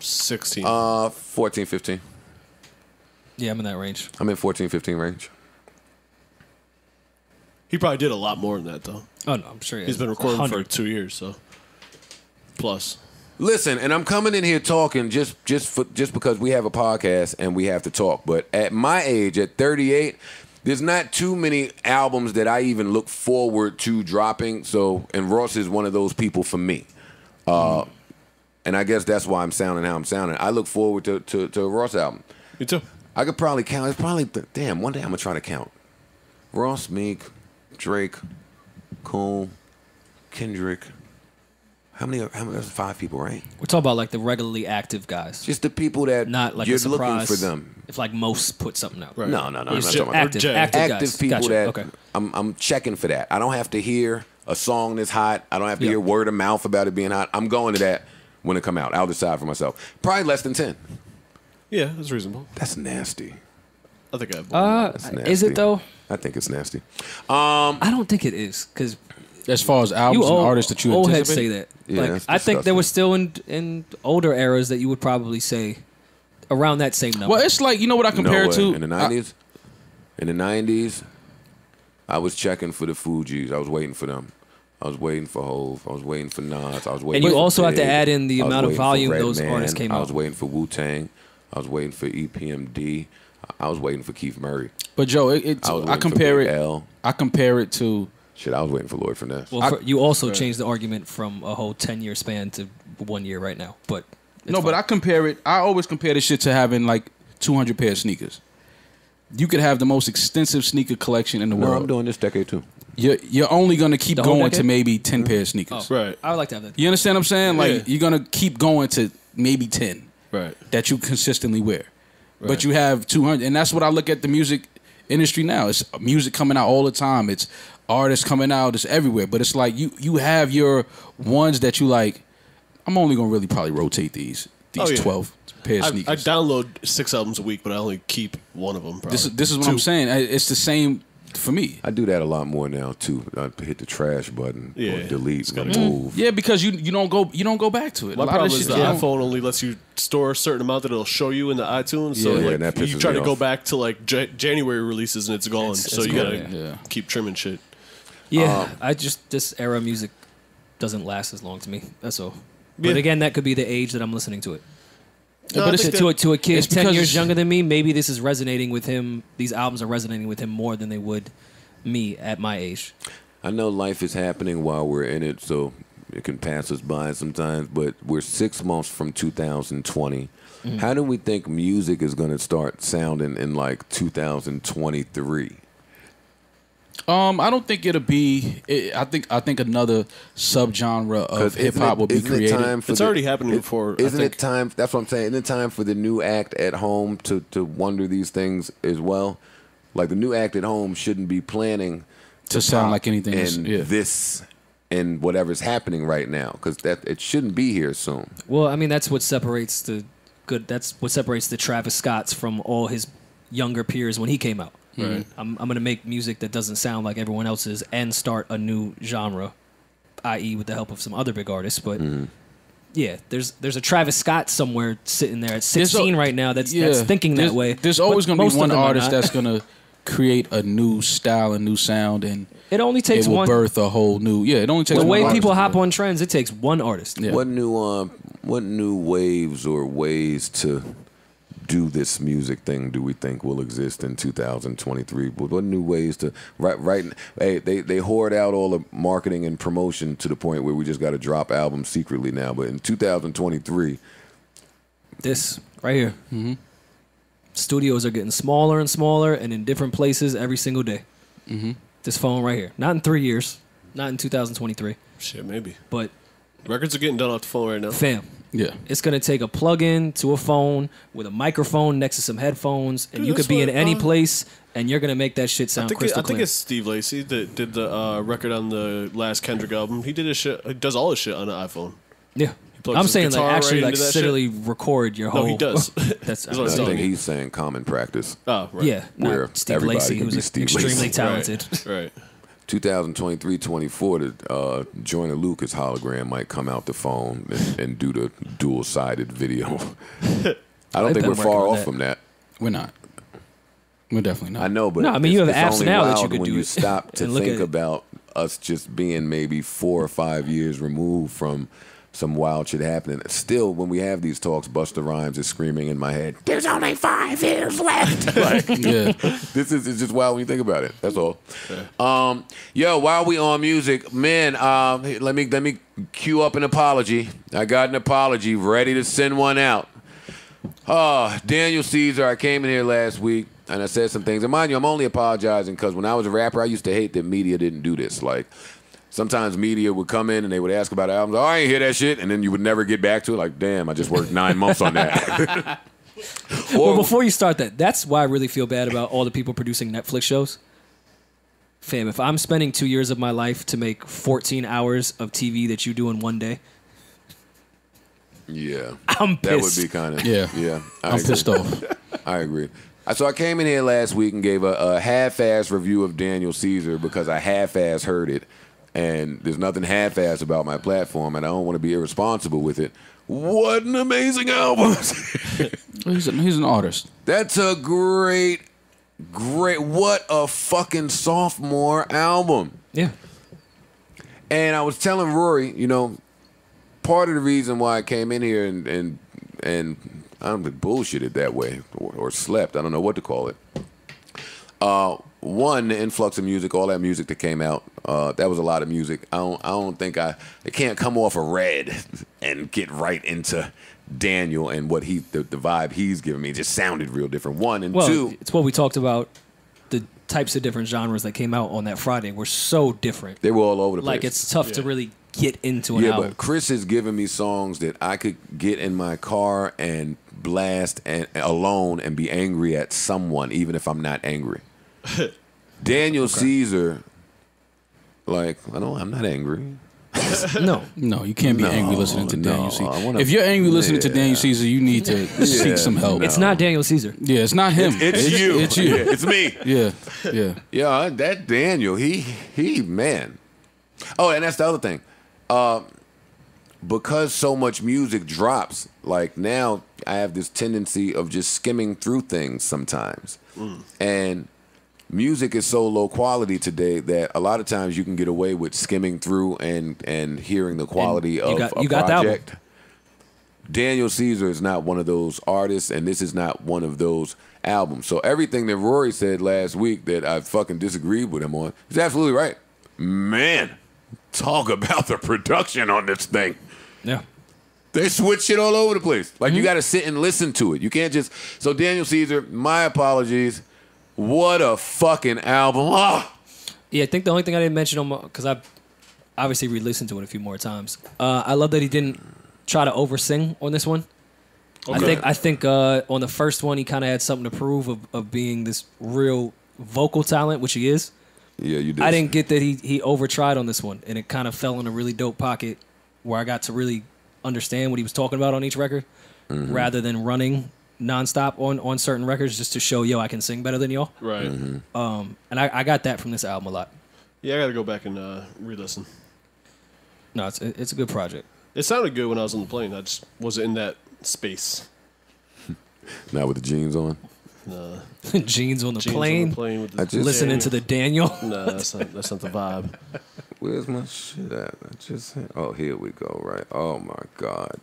Sixteen. Uh, 14, 15. Yeah, I'm in that range. I'm in 14, 15 range. he probably did a lot more than that though. Oh no, I'm sure he He's has been recording for two years, so plus. Listen, and I'm coming in here talking just just for, just because we have a podcast and we have to talk. But at my age, at 38, there's not too many albums that I even look forward to dropping. So, and Ross is one of those people for me. Uh, and I guess that's why I'm sounding how I'm sounding. I look forward to to, to a Ross album. Me too. I could probably count. It's probably damn. One day I'm gonna try to count. Ross, Meek, Drake, Cole, Kendrick. How many? How many? Five people, right? We're talking about like the regularly active guys, Just the people that not like you're a surprise. looking for them. If like most put something out, Right. No, no, no. I'm not just talking about active, Jay. active, active guys. people Gotcha. that okay. I'm I'm checking for that. I don't have to hear a song that's hot. I don't have to Yeah. hear word of mouth about it being hot. I'm going to that when it come out. I'll decide for myself. Probably less than ten. Yeah, that's reasonable. That's nasty. I think I have. Uh, That's is it though? I think it's nasty. I don't think it is because As far as albums you and artists that you old heads anticipate, say that. Yeah, like that's I think there disgusting. was still in in older eras that you would probably say around that same number. Well, it's like you know what I compare no it to in the I- nineties. In the nineties, I was checking for the Fugees. I was waiting for them. I was waiting for Hove. I was waiting for Nas. I was waiting. For. And you for also have to add in the amount of volume those Man. artists came out. I out. was waiting for Wu Tang. I was waiting for E EPMD. I was waiting for Keith Murray. but Joe, it, it's, I I, compare it. L. I compare it to Shit, I was waiting for Lord Finesse. well, I- for, you also changed the argument from a whole ten year span to one year right now. But it's no, but. I compare it. I always compare this shit to having like 200 pair of sneakers. You could have the most extensive sneaker collection in the no, world. I'm doing this decade too. You're, you're only gonna keep The going to maybe 10 mm-hmm. pair of sneakers. Oh, right. I would like to have that. You understand what I'm saying? Like Yeah. you're gonna keep going to maybe 10 Right. that you consistently wear. Right. But you have 200 and that's what I look at the music industry now. It's music coming out all the time. It's artists coming out, it's everywhere. But it's like you you have your ones that you like I'm only gonna really probably rotate these these Oh, yeah. 12 pair of I, I download six albums a week, but I only keep one of them. Probably. this is this is what Two. I'm saying. I- It's the same for me. I do that a lot more now too. I hit the trash button or Yeah, delete, it's gotta remove. Yeah, because you you don't go you don't go back to it. My a lot problem of is the you iPhone only lets you store a certain amount that it'll show you in the iTunes. So Yeah, like, and that you try me to go back to like Ja- January releases and it's gone. It's- so it's you gone, gotta yeah. keep trimming shit. Yeah, Um, I just this era of music doesn't last as long to me. That's all. But Yeah. again, that could be the age that I'm listening to it. No, but it's- To, a, to a kid ten years younger than me, maybe this is resonating with him. These albums are resonating with him more than they would me at my age. I know life is happening while we're in it, so it can pass us by sometimes. But we're six months from 2020. Mm-hmm. How do we think music is going to start sounding in like 2023? Um, I don't think it'll be. It, I think I think another subgenre of hip hop will be isn't it created. It's the- already happening it- before, Isn't think. it time? That's what I'm saying. Isn't it time for the new act at home to to wonder these things as well? Like the new act at home shouldn't be planning To sound like anything else, in yeah. this and whatever's happening right now because that it shouldn't be here soon. Well, I mean, that's what separates the good. That's what separates the Travis Scotts from all his younger peers when he came out. Right. I'm, I'm going to make music that doesn't sound like everyone else's and start a new genre, i.e., with the help of some other big artists. But Mm-hmm. yeah, there's there's a Travis Scott somewhere sitting there at 16 al- right now that's Yeah, that's thinking there's, that way. There's always going to be of one artist that's going to create a new style, a new sound, and It only takes it will one. birth a whole new. Yeah, it only takes the way artist people hop do on trends, it takes one artist. Yeah. What new uh, what new waves or ways to do this music thing do we think will exist in 2023? What what new ways to right right hey they they hoard out all the marketing and promotion to the point where we just got to drop albums secretly now. But in 2023, This right here. Mm-hmm. Studios are getting smaller and smaller, and in different places every single day. Mm-hmm. This phone right here, not in three years, not in 2023, Shit, maybe but records are getting done off the phone right now. fam, Yeah, it's gonna take a plug-in to a phone with a microphone next to some headphones, and Dude, you could that's be in any uh, place, and you're gonna make that shit I sound think, it, crystal I think clear. it's Steve Lacy that did the uh, record on the last Kendrick album. He did his shit. He does all his shit on an iPhone. yeah. I'm saying like actually right like into that shit. literally record your whole. No, he does. (laughs) That's (laughs) That's what I I'm think telling you. he's saying common practice. Oh, right. yeah, Where Steve everybody Lacy, can who's be Steve extremely Lacy. talented. Right. 2023 24 the uh Joyner Lucas hologram might come out the phone and, and do the dual sided video. (laughs) I don't I've think we're working far on off that. from that. we're not. We're definitely not. I know, but No, I mean, you have it's apps only now that you wild could when do you it stop (laughs) to and look think at it. about us just being maybe four or five years removed from some wild shit happening. Still, when we have these talks, Busta Rhymes is screaming in my head, "There's only five years left." (laughs) like, (laughs) Yeah, this is it's just wild when you think about it. That's all. Um, yo, while we on music, man, um, let me let me cue up an apology. I got an apology ready to send one out. Oh, Daniel Caesar, I came in here last week and I said some things. And mind you, I'm only apologizing because when I was a rapper, I used to hate that media didn't do this. Like, sometimes media would come in and they would ask about albums. Oh, I ain't hear that shit. And then you would never get back to it. Like, damn, I just worked nine months on that. (laughs) Well, or, before you start that, that's why I really feel bad about all the people producing Netflix shows. Fam, if I'm spending two years of my life to make 14 hours of TV that you do in one day, yeah, I'm pissed. that would be kind of, Yeah. yeah. I I'm agree. pissed off. I agree. So I came in here last week and gave a, a half-ass review of Daniel Caesar because I half-ass heard it, and there's nothing half-assed about my platform, and I don't want to be irresponsible with it. What an amazing album! (laughs) He's, a, he's an artist. That's a great, great. What a fucking sophomore album. Yeah. And I was telling Rory, you know, part of the reason why I came in here and and and I don't know, bullshitted that way or, or slept. I don't know what to call it. Uh, one, the influx of music, all that music that came out, uh, that was a lot of music. I don't, I don't think I, it can't come off a red (laughs) and get right into Daniel and what he, the, the vibe he's giving me. It just sounded real different. One and Well, two, it's what we talked about. The types of different genres that came out on that Friday were so different. they were all over the place. Like it's tough to really get into an Yeah, album. but Chris has given me songs that I could get in my car and blast and alone and be angry at someone, even if I'm not angry. (laughs) Daniel Caesar, like I don't, I'm not angry. (laughs) no, No, you can't be No, angry listening to no, Daniel I Caesar. wanna- if you're angry listening to Daniel Caesar, you need to (laughs) seek some help. no. it's not Daniel Caesar. Yeah, it's not him. It's, you. It's you. Yeah, it's me. Yeah, yeah. Yeah, that Daniel, he he man. Oh, and that's the other thing. Uh, because so much music drops, like now I have this tendency of just skimming through things sometimes. And music is so low quality today that a lot of times you can get away with skimming through and and hearing the quality you of got- a you got that project. Daniel Caesar is not one of those artists, and this is not one of those albums. So everything that Rory said last week that I fucking disagreed with him on is absolutely right. Man, talk (laughs) about the production on this thing. Yeah. They switch shit all over the place. Like Mm-hmm. you got to sit and listen to it. You can't just. So Daniel Caesar, my apologies. What a fucking album! Ah! Yeah, I think the only thing I didn't mention on because I obviously re-listened to it a few more times. Uh, I love that he didn't try to over-sing on this one. I think I think uh, on the first one he kind of had something to prove of, of being this real vocal talent, which he is. Yeah, you did. I didn't get that he he over tried on this one, and it kind of fell in a really dope pocket where I got to really understand what he was talking about on each record, Mm-hmm. rather than running nonstop on on certain records just to show yo I can sing better than y'all. Right. Um, and I, I got that from this album a lot. Yeah, I got to go back and uh, re-listen. No, it's it's a good project. It sounded good when I was on the plane. I just wasn't in that space. (laughs) Not with the jeans on. (laughs) Jeans on the Jeans on the plane with the I just- listening to the Daniel. (laughs) Nah, that's not that's not the vibe. Where's my shit at? I just oh here we go. Right. Oh my god.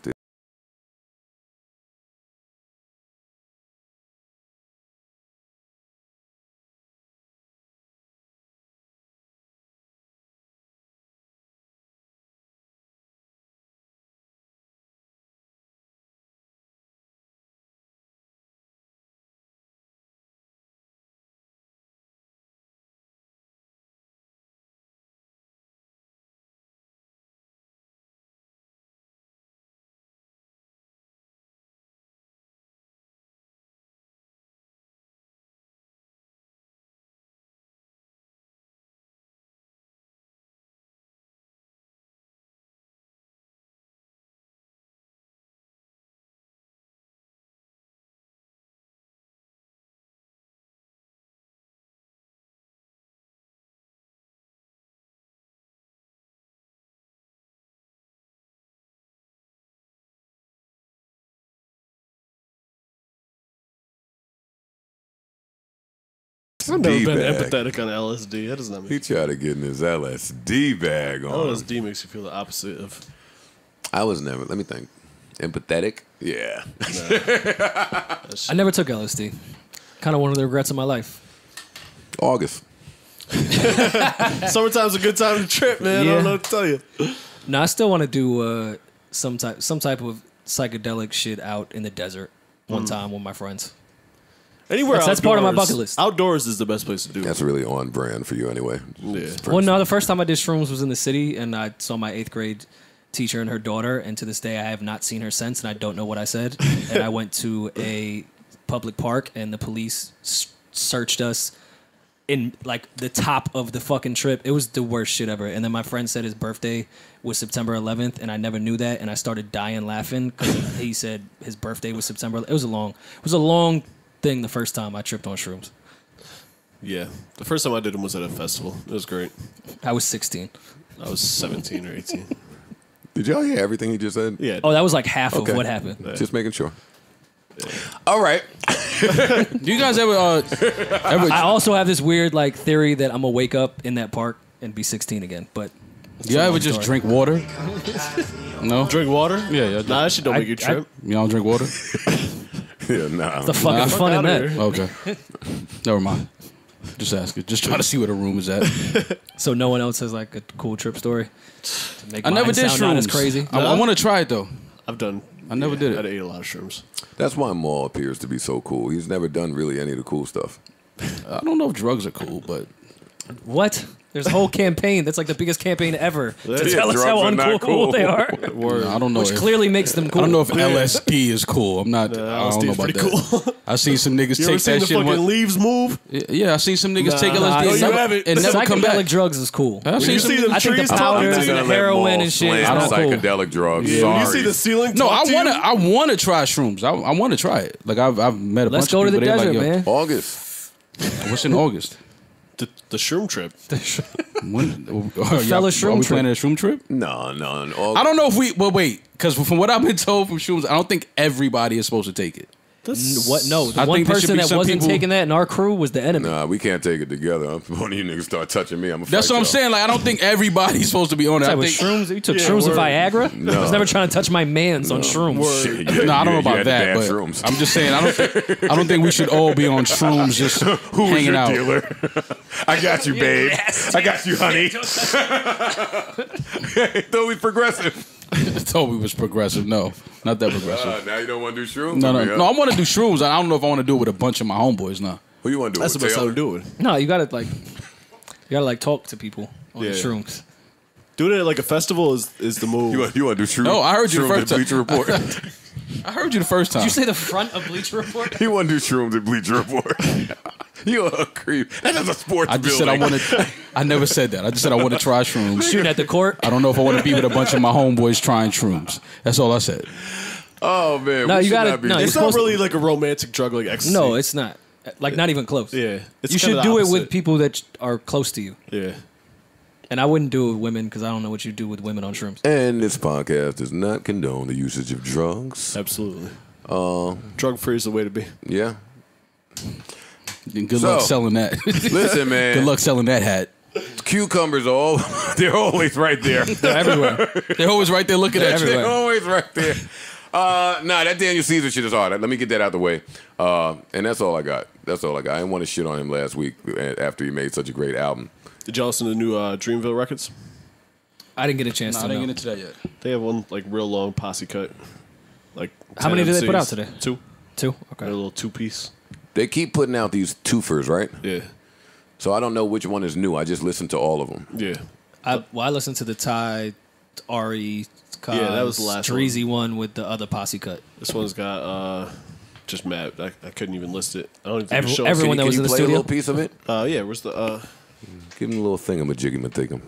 This- I've never been D-bag. empathetic on LSD. That does not make He tried to get in his LSD bag on. LSD makes you feel the opposite of. I was never. Let me think. Empathetic. Yeah. I never took LSD. Kind of one of the regrets of my life. August. (laughs) Summertime's a good time to trip, man. I Yeah. don't know what to tell you. No, I still want to do uh, some type some type of psychedelic shit out in the desert one time with my friends. Anywhere That's- that's part of my outdoors- bucket list. Outdoors is the best place to do That's it. really on brand for you anyway. Yeah. Well, no, the first time I did shrooms was in the city, and I saw my eighth grade teacher and her daughter, and to this day I have not seen her since, and I don't know what I said. (laughs) and I went to a public park, and the police s- searched us in like the top of the fucking trip. It was the worst shit ever. And then my friend said his birthday was September 11th, and I never knew that, and I started dying laughing because he said his birthday was September. It was a long, it was a long thing the first time I tripped on shrooms. Yeah. The first time I did them was at a festival. It was great. I was 16. I was 17 or 18. (laughs) Did y'all hear everything he just said? Yeah. Oh, that was like half Okay. of what happened. Just making sure. All right. (laughs) Do you guys ever uh, (laughs) ever I also have this weird like theory that I'm gonna wake up in that park and be 16 again. But do you ever just story. drink water? No, Drink water? Yeah, yeah. Nah, that shit don't I- make you I- trip. you don't drink water. (laughs) Yeah, nah. the fucking Nah. fun in that. here. Okay, (laughs) never mind. Just asking. Just trying to see where the room is at. (laughs) So no one else has like a cool trip story. To make I never did sound not as shrooms. crazy. I, I want to try it though. I've done. I never did it. I ate a lot of shrooms. That's why Mal appears to be so cool. He's never done really any of the cool stuff. I don't know if drugs are cool, but What? There's a whole campaign. That's like the biggest campaign ever (laughs) to Yeah, tell us drugs how are not uncool cool. they are. (laughs) I don't know. Which if, clearly makes them cool. I don't know if LSD (laughs) is cool. I'm not. I don't LSD know is about pretty that. cool. I seen some niggas You ever take seen that the shit. fucking One, leaves move? yeah, I seen some niggas take Nah, LSD nah, and you never, haven't. and never come Psychedelic back. drugs is cool. I've seen you some, see them I think the trees powders talking to the you, Gonna heroin and shit is slam not cool. psychedelic drugs. Yeah, when you see the ceiling. no, talk I to want to. you, I want to try shrooms. I, I want to try it. Like I've I've met a Let's bunch go of to the people. desert, like, man. August. Yo, what's in August? The, the shroom trip. (laughs) When, oh, are, fella y'all- shroom are we trip. planning a shroom trip? No, no. no. I don't know if we. Well, wait, because from what I've been told from shrooms, I don't think everybody is supposed to take it. N- What? No, the I one think there should person be that some wasn't people- taking that in our crew was the enemy. Nah, we can't take it together. (laughs) One of you niggas start touching me. I'm gonna That's fight what I'm y'all. saying. Like I don't think everybody's (laughs) supposed to be on it. Like I with think. shrooms, you took Yeah, shrooms and word. Viagra. No. (laughs) I was never trying to touch my man's on shrooms. Shit, No, you- I don't you- know you about had the that, bad but shrooms. I'm just saying I don't. Think, I don't think we should all be on shrooms just Who was hanging your out. dealer? I got you, babe. I got you, honey. Totally progressive. (laughs) Toby was progressive. No, not that progressive. Uh, now you don't want to do shrooms? no, no, no. I want to do shrooms. I don't know if I want to do it with a bunch of my homeboys. No. Who you want to do? That's the with, best time Taylor? to do it. No, you gotta like, you gotta like talk to people on Yeah. the shrooms. Doing it at like a festival is, is the move. You want, you want to do shrooms? No, I heard you the first time. Bleacher Report. (laughs) (laughs) I heard you the first time. Did you say the front of Bleacher Report? he want to do shrooms at Bleacher Report. (laughs) you a creep. That is a sports I just building. said I want to. I never said that. I just said I want to try shrooms. Shooting at the court. I don't know if I want to be with a bunch of my homeboys trying shrooms. That's all I said. Oh man, No, we you gotta- no, it's not supposed to- really like a romantic drug like ecstasy. No, it's not. Like not even close. yeah. It's you should the do it with people that are close to you. Yeah. And I wouldn't do it with women because I don't know what you do with women on shrooms. And this podcast does not condone the usage of drugs. Absolutely. Uh, drug free is the way to be. Yeah. And good So- luck selling that. Listen, (laughs) man. good luck selling that hat. Cucumbers are all (laughs) they're always right there. (laughs) They're everywhere. They're always right there looking at you. They're always right there. Uh, nah, that Daniel Caesar shit is hard. Let me get that out the way. Uh, and that's all I got. That's all I got. I didn't want to shit on him last week after he made such a great album. Did y'all listen to the new uh, Dreamville records? I didn't get a chance Nah, I to didn't know. get into that yet. They have one like real long posse cut. Like How 10 many did they put MCs. out today? Two. Two. They're a Okay. little two piece. They keep putting out these twofers, right? Yeah. So I don't know which one is new. I just listened to all of them. Yeah. I, well, I listened to the Ty, Ari, Kaz, Yeah, that was the last one. Dreezy one. with the other posse cut. This one's got uh just mad. I, I couldn't even list it. I don't even think Every- it's everyone Can that you, was can in you the play a little piece of it? Uh yeah, where's the uh Give him a little thingamajiggy thinkum.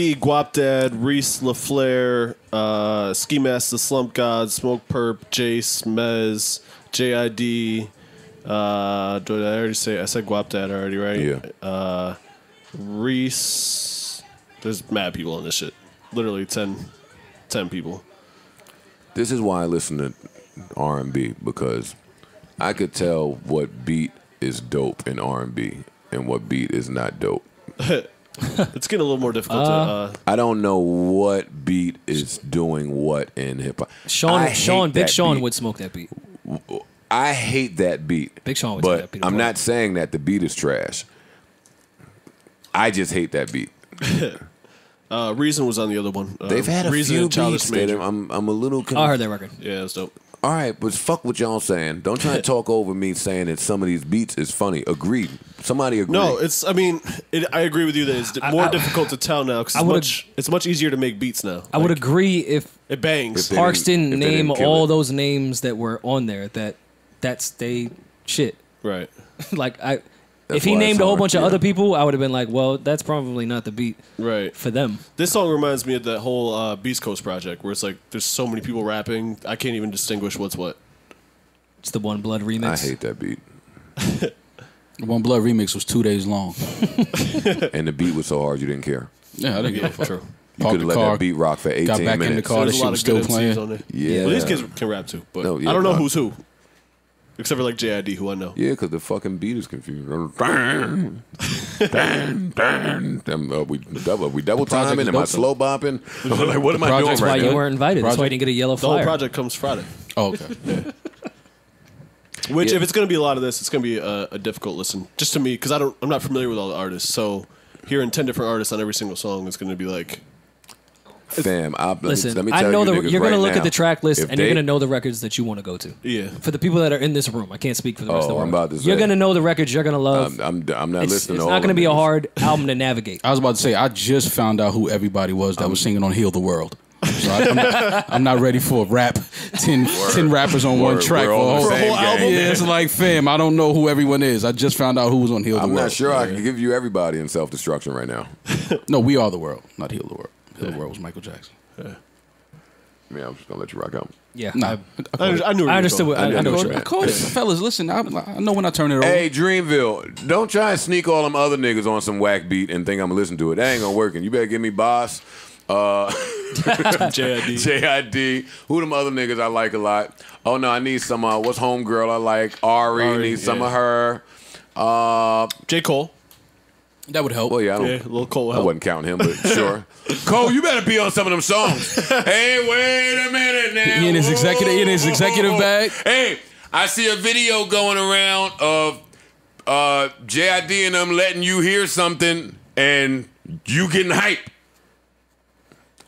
D, Guapdad, Reese LaFlare, uh, Ski Mask the Slump God, Smokepurpp, Jace, Mez, JID. Uh, did I already say? I said Guapdad already, right? Yeah. Uh, Reese. There's mad people on this shit. Literally 10, 10 people. This is why I listen to R and B because I could tell what beat is dope in R and B and what beat is not dope. (laughs) (laughs) It's getting a little more difficult to. Uh, I don't know what beat is doing what in hip hop. Sean, I hate Sean, Big that Sean beat. would smoke that beat. I hate that beat. Big Sean would take but that beat I'm not saying that the beat is trash. I just hate that beat. (laughs) uh, Reason was on the other one. Uh, They've had a Reason few and Childish beats that Major. I'm I'm a little. Con- I heard that record. Yeah, it's dope. All right, but fuck what y'all saying. Don't try to talk over me saying that some of these beats is funny. Agreed. Somebody agree. No, it's. I mean, it, I agree with you that it's more I- difficult to tell now because I it's would've- much. It's much easier to make beats now. I would Like, agree if It bangs. If they- Parks didn't if they name didn't kill all it. those names that were on there. That that's they shit. right. (laughs) like I, That's if he named a whole bunch of yeah. other people, I would have been like, well, that's probably not the beat Right. for them. This song reminds me of that whole uh, Beast Coast project where it's like there's so many people rapping, I can't even distinguish what's what. It's the One Blood remix. I hate that beat. One Blood remix was two days long. (laughs) And the beat was so hard you didn't care. Yeah, I didn't give a fuck. True. You Parked could have the let car, that beat rock for 18 got back in the minutes. car. There's that a shit lot was of good still MCs playing. on there. Yeah. Well, these kids can rap too, but No, yeah, I don't know nah. who's who. Except for like JID, who I know. Yeah, because the fucking beat is confused. Bang, bang, bang. Them, uh, we double, we double time timing. is Am I dope, slow bopping? (laughs) like, what am I doing project's That's why right you now? weren't invited. That's why you didn't get a yellow The whole project comes Friday. Oh, okay. (laughs) Which, Yeah. if it's going to be a lot of this, it's going to be a, a difficult listen, just to me, because I don't, I'm not familiar with all the artists. So hearing ten different artists on every single song is going to be like, Fam, I, let me- Listen, let me I know you the you're gonna look now, at the track list if and you're gonna know the records that you want to go to. yeah, For the people that are in this room, I can't speak for the rest Oh, of the oh, I'm world. about to You're gonna know the records you're gonna love. I'm, I'm, I'm not it's listening it's to all not gonna be a hard album to navigate. (laughs) I was about to say, I just found out who everybody was that was singing on "Heal the World." So I, am not, (laughs) I'm not ready for a rap. 10, 10 rappers on one track we're for on a the whole, same album. Yeah, it's like, fam, I don't know who everyone is. I just found out who was on "Heal the World. I'm not sure I can give you everybody in self destruction right now. No, we are the world, not "Heal the World." "Heal the World" was Michael Jackson. I mean, I'm just gonna let you rock out. Yeah, Nah, I, I, I, caught it. I knew. I understood. What, I, I I know knew what it. you I meant. caught it, fellas. Listen, I, I know when I turn it over. Hey, Dreamville, don't try and sneak all them other niggas on some whack beat and think I'm gonna listen to it. That ain't gonna work. And you better give me Boss, uh, (laughs) JID. (laughs) JID. Who them other niggas I like a lot? Oh no, I need some. Uh, what's homegirl I like? Ari. Ari, need some of her. Uh, J Cole. That would help. well, yeah, I don't. Yeah, a little Cole. I help. wasn't counting him, but sure. (laughs) Cole, you better be on some of them songs. (laughs) hey, wait a minute now. He in his executive- he in his executive bag? Hey, I see a video going around of uh, JID and them letting you hear something and you getting hype.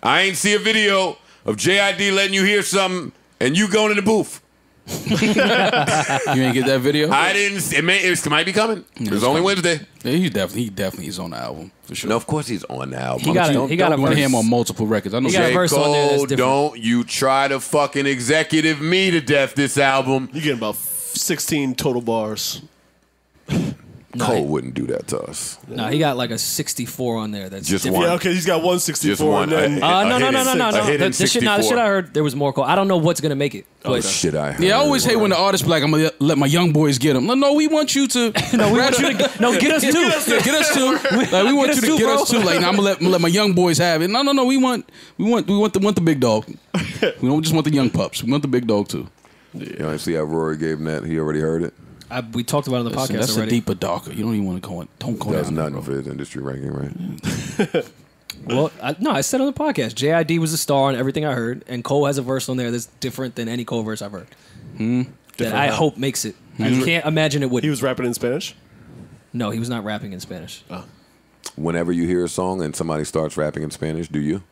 I ain't see a video of JID letting you hear something and you going in the booth. You ain't get that video? I didn't. It, may, it might be coming. It's it's only coming. Wednesday. Yeah, he's definitely he definitely is on the album for sure. No, of course he's on the album. He got a- Don't- he got don't a I want to verse. hear him on multiple records. I know. He got a J. verse on there that's Cole, different. don't you try to fucking executive me to death this album. You getting about 16 total bars. Cole wouldn't do that to us. No, he got like a 64 on there. That's Just different. one. Yeah, okay, he's got 164 Just one. and then A- Uh, a no, no, no, no, no, six- no. The, the shit, nah, the shit I heard there was more. Cole. I don't know what's gonna make it. But Shit, I heard. Yeah, I always hate when the artists be like, "I'm gonna let my young boys get them." No, no, we want you to. (laughs) no, we want you to (laughs) no get us too. Yeah, get us too. (laughs) Like we want us you to too, get bro. us too. Like nah, I'm gonna let, let my young boys have it. No, no, no. We want, we want, we want the want the big dog. We don't just want the young pups. We want the big dog too. You know, see how Rory gave him that? He already heard it. I, we talked about it on the Listen, podcast that's a deeper, darker. You don't even want to go in. Don't go That's down there, nothing bro. for his industry ranking, right? Well, I, no, I said on the podcast, JID was a star on everything I heard, and Cole has a verse on there that's different than any Cole verse I've heard. Hmm. That I hope makes it. I hmm. can't imagine it would. he was rapping in Spanish. no, he was not rapping in Spanish. Oh. Whenever you hear a song and somebody starts rapping in Spanish, do you?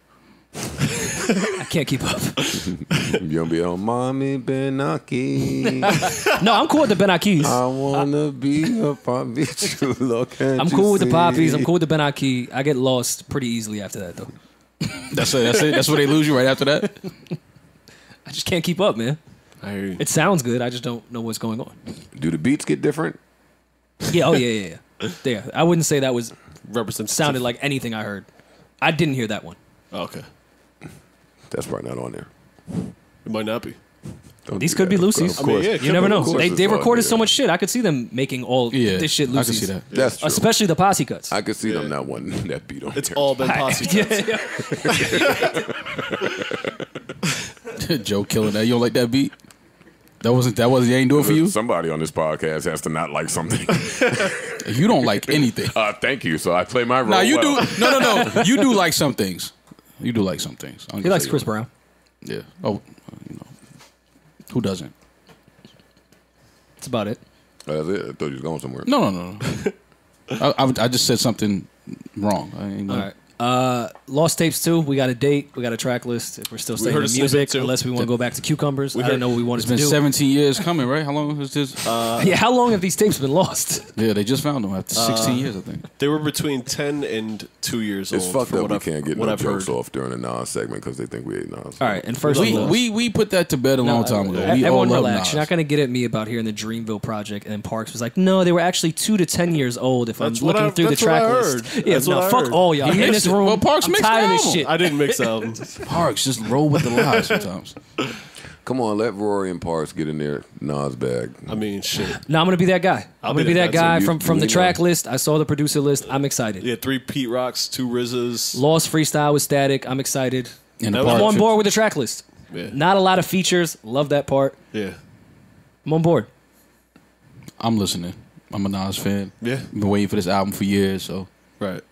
(laughs) I can't keep up. You don't be on mommy Benaki. (laughs) no, I'm cool with the Benakis. I wanna be a papi chulo. (laughs) can't I'm you cool with the see? poppies. I'm cool with the Ben Aki. I get lost pretty easily after that, though. That's it. That's it. That's where they lose you right after that. (laughs) I just can't keep up, man. I hear you. It sounds good. I just don't know what's going on. Do the beats get different? Yeah. Oh, yeah, yeah, yeah. Yeah. I wouldn't say that was Representative. sounded like anything I heard. I didn't hear that one. Oh, okay. That's probably not on there. It might not be. Don't These do could be that. Of Lucy's. course. I mean, yeah, You never know. They, they recorded so much shit. I could see them making all Yeah, this shit I can Lucy's. see that. That's true. Especially the posse cuts. I could see them Yeah. not wanting (laughs) that beat on It's there. all been (laughs) posse. yeah, cuts. yeah. (laughs) Joe killing that. You don't like that beat? That wasn't. That wasn't. He ain't doing for you. Somebody on this podcast has to not like something. You don't like anything. uh, thank you. So I play my role. Now you well. do. No, no, no. You do like some things. You do like some things. He likes Chris Brown. Yeah. Oh, you know, who doesn't? That's about it. That's it. I thought you was going somewhere. No, no, no. no. (laughs) I, I, I just said something wrong. I ain't All know. right. Uh, Lost Tapes 2. we got a date. We got a track list. If we're still staying heard in music, unless we want to go back to Cucumbers. I don't know what we wanted It's been to do. 17 years coming, right? How long has this? (laughs) yeah, how long have these tapes been lost? yeah, they just found them after 16 years, I think. They were between 10 and 2 years It's old. fucked from up. what We I've- can't get what no I've jokes heard. off during the Nas segment because they think we ate Nas. All right, and first We, of all, we we put that to bed a long time ago. We everyone love relax. Nas. You're not going to get at me about hearing the Dreamville project. And then Parks was like, no, they were actually two to 10 years old if That's I'm looking I- through the that's what track I list. heard. Yeah, no, fuck all y'all. He in mixed this it. room, Well, Parks I'm mixed tired of the this album. shit. I didn't mix the album. (laughs) Parks just roll with the lies sometimes. (laughs) Come on, let Rory and Parks get in there Nas bag. I mean, shit. No, I'm going to be that guy. I'm going to be be that guy, guy too. from, You- from the you track know. list. I saw the producer list. I'm excited. Yeah, three Pete Rocks, two RZAs. Lost Freestyle with Static. I'm excited. And That was I'm on board with the track list. Yeah. Not a lot of features. Love that part. Yeah. I'm on board. I'm listening. I'm a Nas fan. Yeah. Been waiting for this album for years, so Right.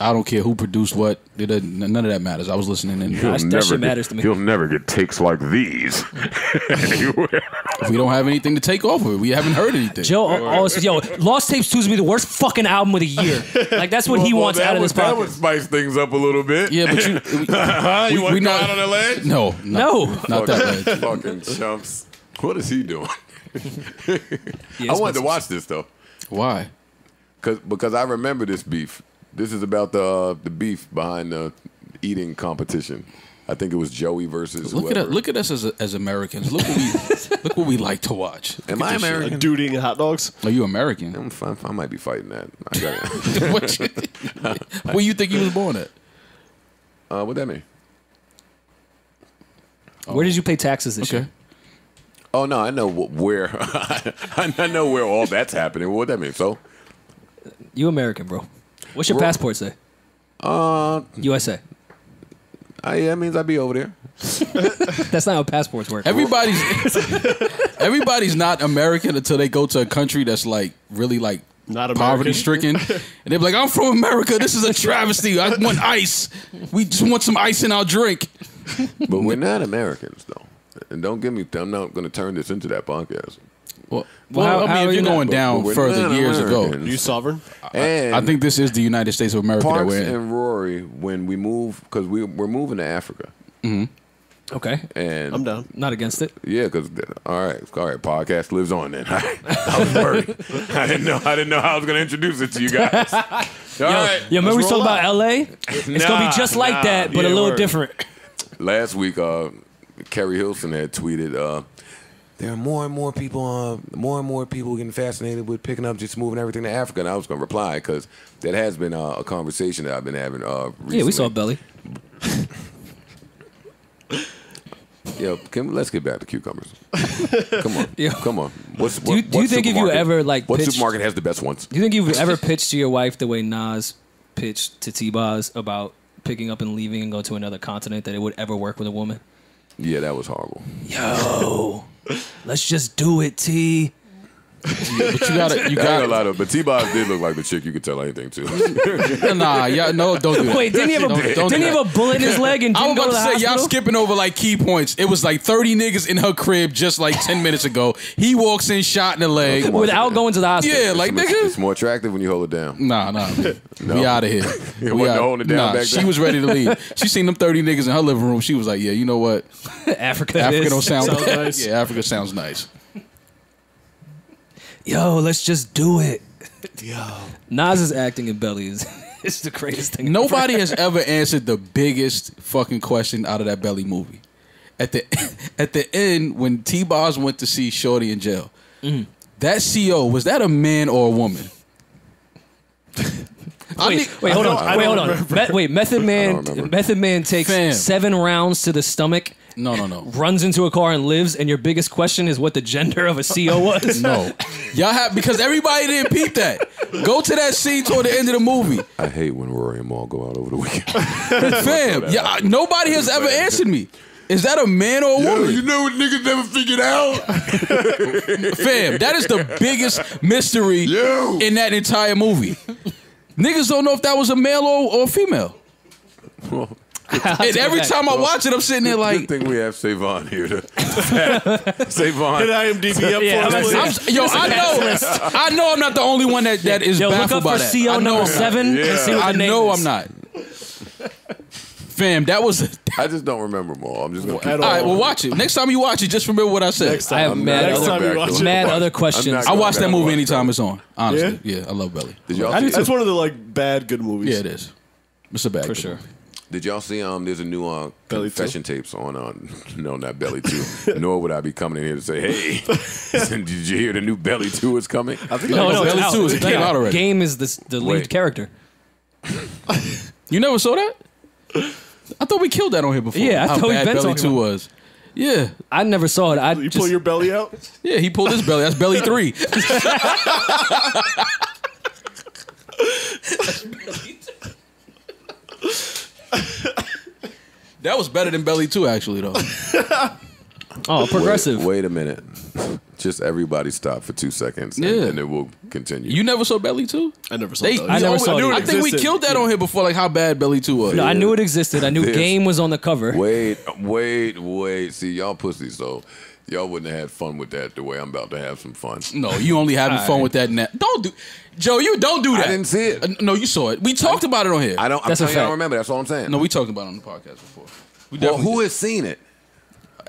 I don't care who produced what. It doesn't, none of that matters. I was listening, and That- that shit matters to me. He'll never get takes like these. (laughs) anywhere. we don't have anything to take off of it. We haven't heard anything. Joe always yo, Lost Tapes 2 is gonna be the worst fucking album of the year. Like that's what he Well, wants that out of would, this That would spice things up a little bit. Yeah, but you, (laughs) Huh? You we- want we to not- out on the ledge? no, not, No. not that ledge. Fucking chumps. What is he doing? Yeah, I wanted to watch this though, Why? cause because I remember this beef. This is about the uh, the beef behind the eating competition. I think it was Joey versus Look whoever. at us, look at us as, as Americans. Look what we (laughs) look what we like to watch. Am I at shit. American? A dude eating hot dogs. Are you American? I'm fine, I might be fighting that. I got it. (laughs) what, you- (laughs) where you think you was born at? uh, what that mean? Where did you pay taxes this Okay. year? Oh no, I know where. I know where all that's happening. What that mean? So, You American, bro. What's your Ro- passport say? uh, USA. I, that means I'd be over there. (laughs) That's not how passports work. Everybody's (laughs) everybody's not American until they go to a country that's like really like Not poverty stricken, and they're like, "I'm from America. This is a travesty. I want ice. We just want some ice in our drink." But we're not Americans, though. And don't get me. I'm not going to turn this into that podcast. Well, Well, well how- I mean, if you you're going But- down we're further not years ago, You sovereign? And I think this is the United States of America that we're in. and Rory, when we move, because we we're moving to Africa, Mm-hmm. Okay, And I'm down. not against it. Yeah, because all right, all right, podcast lives on. Then (laughs) I was worried. I didn't know. I didn't know how I was going to introduce it to you guys. (laughs) All right. Yeah, remember we Let's talking roll about L.A. It's gonna be just like nah. that, but a little word. different. Last week, uh, Keri Hilson had tweeted, uh, "There are more and more people, uh, more and more people getting fascinated with picking up, just moving everything to Africa." And I was going to reply because that has been uh, a conversation that I've been having. Uh, recently. Yeah, we saw Belly. (laughs) Yeah, can, let's get back to cucumbers. (laughs) come on, Yeah. come on. What's, Do you- what, do you think if you ever, like, what pitched- supermarket has the best ones? Do you think you've ever pitched to your wife the way Nas pitched to T-Boz about picking up and leaving and go to another continent that it would ever work with a woman? Yeah, that was horrible. Yo, let's just do it, T. But you gotta, you I gotta. lie though, but T-Boz did look like the chick you could tell anything to. (laughs) Nah, yeah, no, don't do that. Wait, didn't he have a Don't- don't didn't do he have a bullet in his leg and I was didn't go about to to the say y'all skipping over like key points. It was like thirty niggas in her crib just like ten minutes ago. He walks in, shot in the leg. Come on. without going to the hospital. Yeah, like it's, nigga. it's more attractive when you hold it down. Nah, nah. (laughs) No. We out of here. (laughs) You we wasn't out- holding it down nah, back she then? was ready to leave. She seen them 30 niggas in her living room. She was like, yeah, you know what? Africa. Africa is. don't sound, Sounds nice. Yeah, Africa sounds nice. Yo, let's just do it. Yo, Nas's acting in Belly is (laughs) is the greatest thing. Nobody has ever answered the biggest fucking question out of that Belly movie. At the (laughs) at the end, when T Boz went to see Shorty in jail, Mm-hmm. that CO was that a man or a woman? I Wait, wait, hold on. Wait, hold on. Me- wait, Method Man. Method Man takes Fam. seven rounds to the stomach, no, no, no. runs into a car, and lives. And your biggest question is what the gender of a CO was. (laughs) No, y'all have because everybody didn't peep that. Go to that scene toward the end of the movie, I hate when Rory and Mal go out over the weekend. (laughs) fam. Yeah, nobody has ever answered me. Is that a man or a woman? You know what niggas never figured out? (laughs) Fam, that is the biggest mystery Yo. in that entire movie. Niggas don't know if that was a male or, or female. (laughs) And every time I watch it, I'm sitting there Good like, thing we have Savon here to (laughs) Savon. Hit IMDb up Yeah, for I'm us, gonna please. I'm, yo, I know, I know, I'm not the only one that that is Yo, look baffled up by for that. CO I know number I'm not. seven Yeah. and see what I the name know is. I'm not. Fam, that was. (laughs) I just don't remember Mal. I'm just gonna keep At All right, all. well, watch it. Next time you watch it, just remember what I said. Next time. I have I'm mad not Next going time you watch to it. Mad other I'm questions. I going watch back that to movie watch anytime it's on. Honestly, Yeah? yeah, I love Belly. Did y'all I see? too. That's one of the like bad good movies. Yeah, it is. It's a bad For good sure. Movie. Did y'all see? Um, there's a new uh, Belly confession tapes on. Uh, (laughs) no, not Belly Two. (laughs) Nor would I be coming in here to say, "Hey, (laughs) did you hear the new Belly Two is coming?" I think No, no, Belly it's out. two is- it came out. out already. Game is the the lead Wait. character. You never saw that? I thought we killed that on here before. Yeah, I How thought we've bad been Belly talking Two about- was. Yeah, I never saw it. I You just, pull your belly out. yeah. He pulled his belly. That's Belly Three. (laughs) that was better than Belly Two, actually, though. (laughs) oh progressive. Wait, wait a minute. Just everybody stop for two seconds, and, Yeah. and then we'll continue. You never saw Belly Two? I never saw They, that. I never saw I, it I think we killed that on here before, like how bad Belly Two was. No, I knew it existed. I knew There's- Game was on the cover. wait, wait, wait. See, y'all pussies, so y'all wouldn't have had fun with that the way I'm about to have some fun. No, you only having fun with that. Net. Don't do, Joe. You don't do that. I didn't see it. Uh, no, you saw it. We talked about it on here. I don't. I'm That's a telling you, I don't remember. That's all I'm saying. no, we talked about it on the podcast before. We well, who did. has seen it?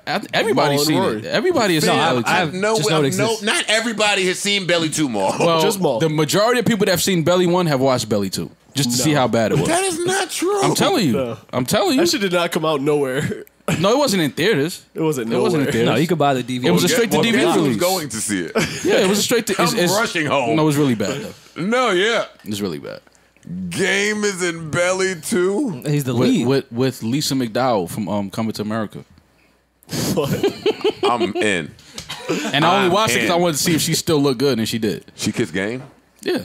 I- Everybody's seen Rory. it. Everybody has seen I- Belly I've- no, know no, not everybody has seen Belly Two Mal. well, Just Mal. the majority of people that have seen Belly One have watched Belly Two, just to see how bad it was. that is not true. I'm telling you. No. I'm telling you. That shit did not come out nowhere. No, it wasn't in theaters. It wasn't. It wasn't in theaters. No, you could buy the DVD. It was a Guess- straight to DVD guess who's release. going to see it? Yeah, it was a straight to. (laughs) I'm it's- rushing home. No, it was really bad. Though. No, yeah. It's really bad. Game is in Belly Two. He's the With, lead. with with Lisa McDowell from um Coming to America, (laughs) I'm in. and I only I'm watched it because I wanted to see if she still looked good, and she did. She kissed Game. Yeah,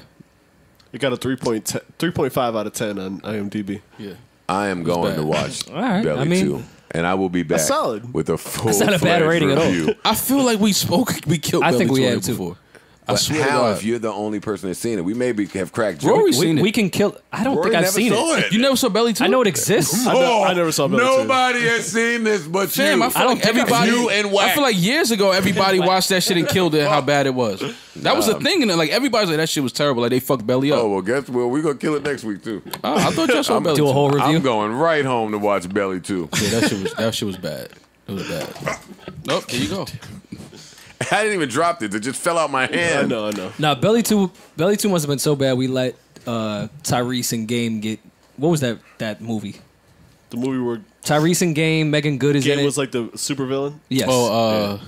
It got a 3.10 3.5 out of 10 on IMDb. yeah. I am going bad. to watch All right, Belly I mean- Two, and I will be back solid. with a full. That's not a bad rating at all. review. I feel like we spoke. We killed. I Belly think we Two have, too. before. I But swear how God. if you're the only person that's seen it? We maybe have cracked Rory jokes. seen we, it. we can kill. I don't Rory think I've never seen saw it. it. You never saw Belly Two? I know it exists. I, ne- I never saw Belly Two. Nobody has seen this but Fam, you. I feel I don't like everybody. You and I feel like years ago, everybody watched that shit and killed it. How bad it was. That was the thing, and like everybody's like that shit was terrible. Like they fucked Belly up. oh well, guess well we're gonna kill it next week too. Oh, I thought y'all saw Belly do a Two. whole review. I'm going right home to watch Belly Two. Yeah, that shit was that shit was bad. It was bad. Nope, there you go. (laughs) I didn't even drop it; it just fell out my I hand. know, I know. Now Belly Two, Belly Two must have been so bad we let uh, Tyrese and Game get. What was that that movie? The movie where Tyrese and Game, Meagan Good is in Game it. was like the super villain. yes. Oh,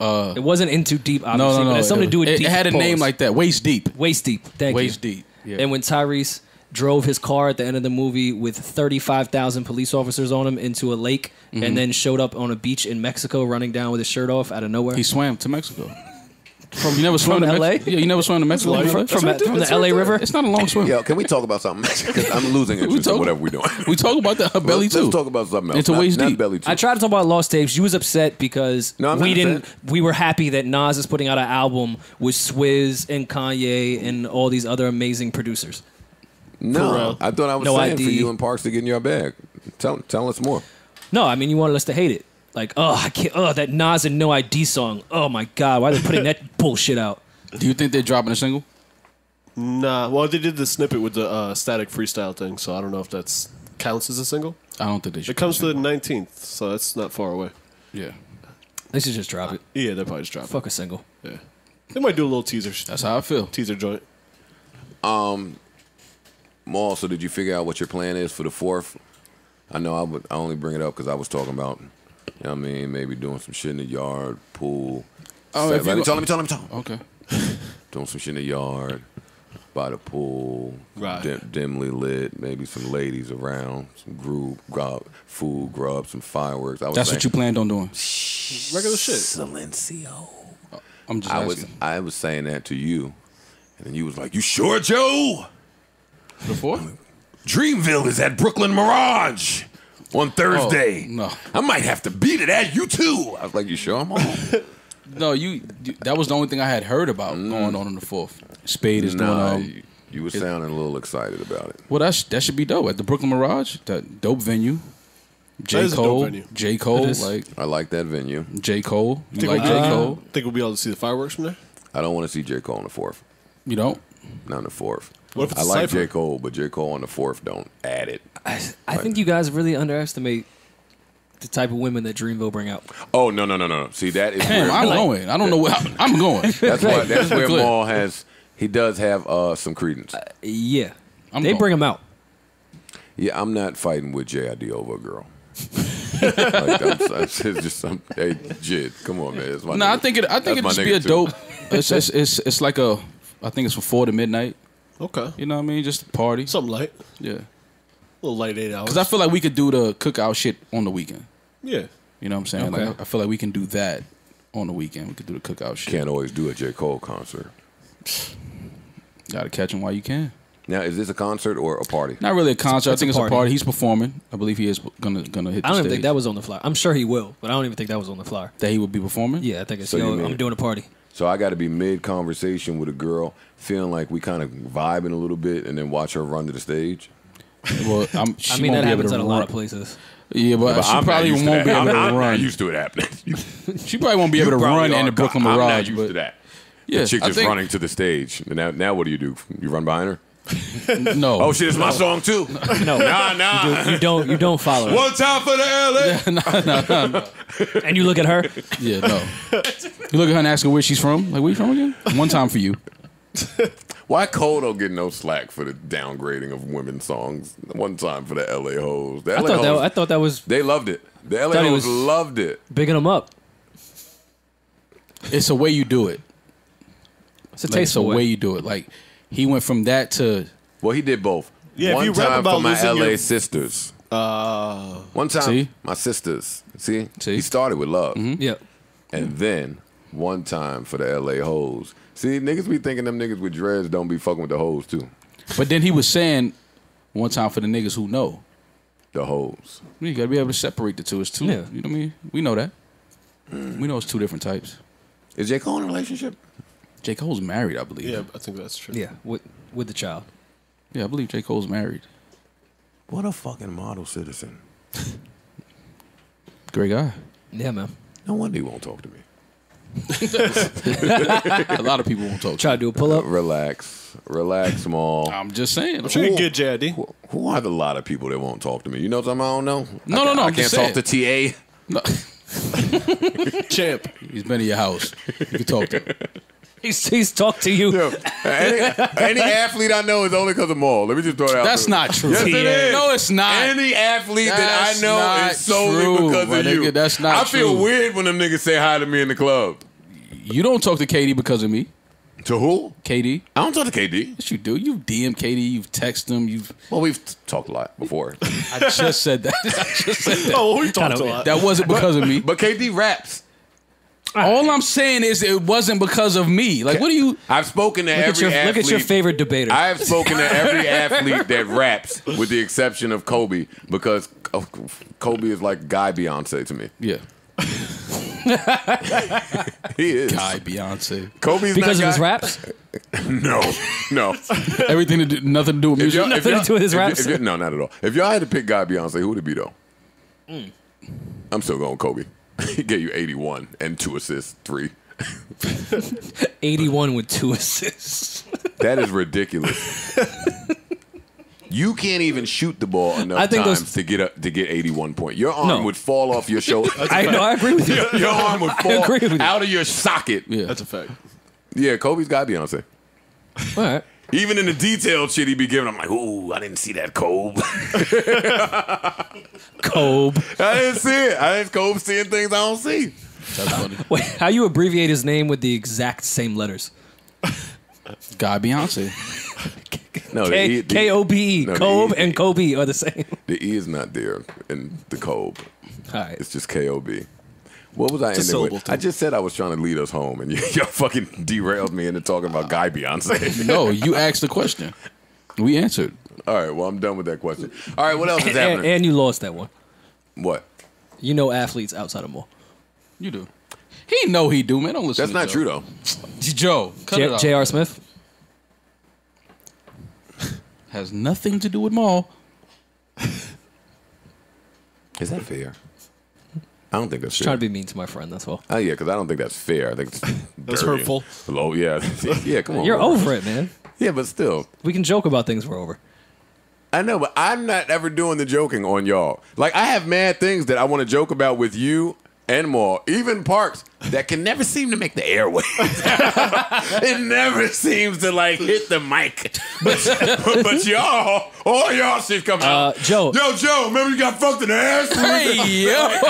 uh, it wasn't in too deep. no, Obviously, no, no. But it had something to do with it, deep. it had a name pause. like that. Waist deep. waist deep. Thank Waist you. deep. Yeah. And when Tyrese drove his car at the end of the movie with 35,000 police officers on him into a lake Mm-hmm. and then showed up on a beach in Mexico running down with his shirt off out of nowhere. he swam to Mexico. From you never swam From to LA? Mexico? Yeah, you never swam to Mexico. from, before? from, from the LA River. It's not a long swim. Yo, can we talk about something? 'Cause (laughs) I'm losing interest in talk- whatever we're doing. We talk about that belly too. Let's talk about something else. Into not, waist not deep. Belly Two. I tried to talk about Lost Tapes. You was upset because No, we not didn't. upset. We were happy that Nas is putting out an album with Swizz and Kanye and all these other amazing producers. No, Pharrell. I thought I was No saying for you and Parks to get in your bag. Tell, tell us more. No, I mean you wanted us to hate it. Like, oh, I can't. Oh, that Nas and No ID song. Oh my God, why are they putting that (laughs) bullshit out? Do you think they're dropping a single? Nah, well they did the snippet with the uh, static freestyle thing, so I don't know if that's counts as a single. I don't think they should. It comes to the 19th, so that's not far away. Yeah, They should just drop it. Yeah, they'll probably just drop Fuck a single. Yeah, they might do a little teaser that's how I feel. teaser joint. Mal, so did you figure out what your plan is for the fourth? I know I would. I only bring it up because I was talking about, you know what I mean, maybe doing some shit in the yard, pool. Oh, Set- if let you me talk. Let me talk. Let me talk. Okay. (laughs) Doing some shit in the yard, by the pool, Right. dim- dimly lit. Maybe some ladies around, some group, grub, food, grub, some fireworks. I was That's what you planned on doing. Regular shit. Silencio. I'm just I was. I was saying that to you, and then you was like, "You sure, Joe? Before? Dreamville is at Brooklyn Mirage on Thursday. Oh, no. I might have to beat it at you too." I was like, "You sure, I'm on?" (laughs) No, you, you. That was the only thing I had heard about going on in the fourth. Spade is Mm. nah, doing. Um, you, you were sounding a little excited about it. well, that's that should be dope at the Brooklyn Mirage. That dope venue. J That is a dope Cole, venue. J Cole, like I like that venue. J Cole. You Think like we'll J be- Cole? Think we'll be able to see the fireworks from there? I don't want to see J Cole on the fourth. You don't? Not on the fourth. What if it's I a like cipher? J Cole, but J Cole on the fourth don't add it. I, I think you guys really underestimate the type of women that Dreamville bring out. Oh no no no no! See that is Damn, where I'm Mal- going. I don't know where I'm going. (laughs) That's why that's (laughs) where Clear. Mal has. He does have uh, some credence. Yeah, I'm they going. bring them out. Yeah, I'm not fighting with JID over a girl. (laughs) like, that's, that's it's just some. Hey, Jid, come on, man. It's my No, I think it. I think it my just be a too. dope. It's, it's it's it's like a. I think it's from four to midnight. Okay. You know what I mean? Just a party. Something light. Yeah. A little light eight hours. Because I feel like we could do the cookout shit on the weekend. yeah. You know what I'm saying? Okay. Like I feel like we can do that on the weekend. We could do the cookout shit. Can't always do a J Cole concert. Gotta catch him while you can. Now, is this a concert or a party? Not really a concert. I think a it's a party. party. He's performing. I believe he is gonna gonna hit. The I don't even stage. think that was on the flyer. I'm sure he will, but I don't even think that was on the flyer. that he would be performing. Yeah, I think it's So you yo, mean- I'm doing a party. So I got to be mid conversation with a girl, feeling like we kind of vibing a little bit, and then watch her run to the stage. Well, (laughs) I'm, she I mean, that happens at a lot of places. Yeah, but, But she I'm probably won't be able I'm, to I'm not run. used to it happening. (laughs) (laughs) She probably won't be able to run probably in are, the Brooklyn 'cause I'm not Mirage. used to But that. yeah, the chick I just think, running to the stage. Now, now what do you do? You run behind her? No, Oh shit, it's my song too. No, Nah, nah. you don't. You don't follow. her. One time for the LA. (laughs) And you look at her. Yeah, no. You look at her and ask her where she's from. Like, where you from again? One time for you. Why Cole don't get no slack for the downgrading of women's songs? One time for the LA hoes. The I LA thought that. hoes, I thought that was they loved it. The LA Thought hoes loved it. bigging them up. It's a way you do it. It's a Like, it's a way way. you do it. Like he went from that to Well, he did both. Yeah, if One you rap time about for my losing LA your- sisters. Uh, One time, See? my sisters. See? See? he started with love, Yeah. and then one time for the LA hoes. See, niggas be thinking them niggas with dreads don't be fucking with the hoes too. But then he was saying one time for the niggas who know. The hoes. You gotta be able to separate the two. It's two. Yeah. You know what I mean? We know that. We know it's two different types. Is J Cole in a relationship? J Cole's married, I believe. Yeah, I think that's true. Yeah, with with the child. yeah, I believe J Cole's married. What a fucking model citizen. (laughs) Great guy. Yeah, man. No wonder he won't talk to me. (laughs) A lot of people won't talk. To Try to do a pull up. Relax, relax, small. I'm just saying. Sure, you can get JID. Who, who are the lot of people that won't talk to me? You know something I don't know? No, I no, no, I I'm can't just talk to TA. No. (laughs) Champ. He's been in your house. You can talk to him. (laughs) He's he's talked to you. any, any (laughs) athlete I know is only because of Mal. Let me just throw it out. That's there. not true. Yes, it is. No, it's not. Any athlete that I know is solely true, because my of you. That's not I feel true. weird when them niggas say hi to me in the club. You don't talk to KD because of me. To who? KD. I don't talk to KD. Yes, you do. You've DM KD. You've texted him. You've. Well, we've t- talked a lot before. I just said that. (laughs) I just said oh, that. Oh, we talked a lot. That wasn't because of me. but KD raps. All I'm saying is it wasn't because of me. Like, what do you? I've spoken to Look at every your athlete. look at your favorite debater. I have spoken to every (laughs) athlete that raps, with the exception of Kobe, because Kobe is like Guy Beyonce to me. Yeah, (laughs) He is. Guy Beyonce. Kobe's because of not his raps. (laughs) No, no. Everything to do, nothing to do with music. y'all- if Nothing to y'all- do with his if you- raps. if you- no, not at all. If y'all had to pick Guy Beyonce, who would it be though? Mm. I'm still going Kobe. (laughs) he gave you 81 and two assists, three. (laughs) 81 with two assists. (laughs) That is ridiculous. you can't even shoot the ball enough I think times those- to get a, to get 81 points. Your arm No. would fall off your shoulder. I know. I agree with you. your arm would fall agree with you. out of your socket. yeah, That's a fact. Yeah, Kobe's got Beyonce. All right. Even in the detailed shit he be giving, I'm like, ooh, I didn't see that Kobe. (laughs) Kobe. I didn't see it. I didn't Kobe seeing things I don't see. that's funny. (laughs) Wait, how you abbreviate his name with the exact same letters? Guy Beyonce. (laughs) No, the K E- the- K O B E. no, Kobe E- and Kobe are the same. The E is not there in the Kobe. All right. It's just K O B. What was I a ending with? too. I just said I was trying to lead us home, and (laughs) y'all fucking derailed me into talking about Guy Beyonce. No, you asked the question. We answered. All right, well I'm done with that question. All right, what else is And, happening? and you lost that one. what? You know athletes outside of more. You do. He know he do, man. Don't listen. That's to not Joe. true though. Joe, cut it J- out. J.R. Smith. has nothing to do with Mal. Is that fair? I don't think that's fair. Trying to be mean to my friend. That's all. Oh yeah, because I don't think that's fair. I think it's (laughs) That's hurtful. Oh yeah, (laughs) yeah. Come on, You're bro. over it, man. Yeah, but still, We can joke about things we're over. I know, but I'm not ever doing the joking on y'all. Like I have mad things that I want to joke about with you and more, even Parks that can never seem to make the airways. (laughs) it never seems to like hit the mic. But, (laughs) but y'all, all y'all shit come out. Uh, Joe. Yo, Joe, remember you got fucked in the ass? Hey, yo. (laughs)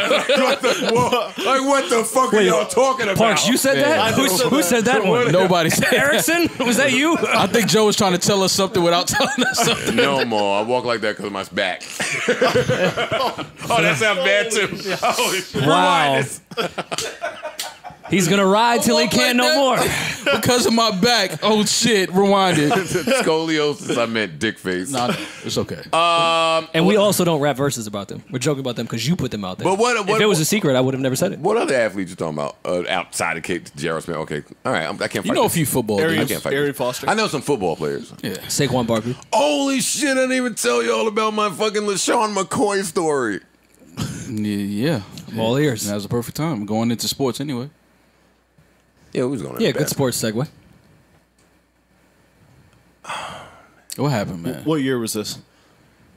what the, what, like what the fuck are y'all talking about? Parks, you said that? I Who, said who that. said that one? Nobody said Erickson? Was that you? I think Joe was trying to tell us something without telling us something. No more. I walk like that because of my back. oh, that sounds bad too. Oh, Wow. rewind this. He's gonna ride till he can't no more. (laughs) because of my back. Oh shit! Rewind it. (laughs) Scoliosis. I meant dick face. Nah, it's okay. And we also don't rap verses about them. We're joking about them because you put them out there. But what- what- if it was a secret, I would have never said it. What other athletes you talking about uh, outside of KD J.R. Smith? Okay, all right. I'm, I can't. you fight know a this. few football I Arian, dudes. can't fight Arian this. Foster. I know some football players. Yeah. Saquon Barkley. Holy shit! I didn't even tell y'all about my fucking LeSean McCoy story. (laughs) Yeah. I'm all ears. Now's the perfect time. Going into sports anyway. Yeah, who's going? Yeah, good sports segue. (sighs) What happened, man? What year was this?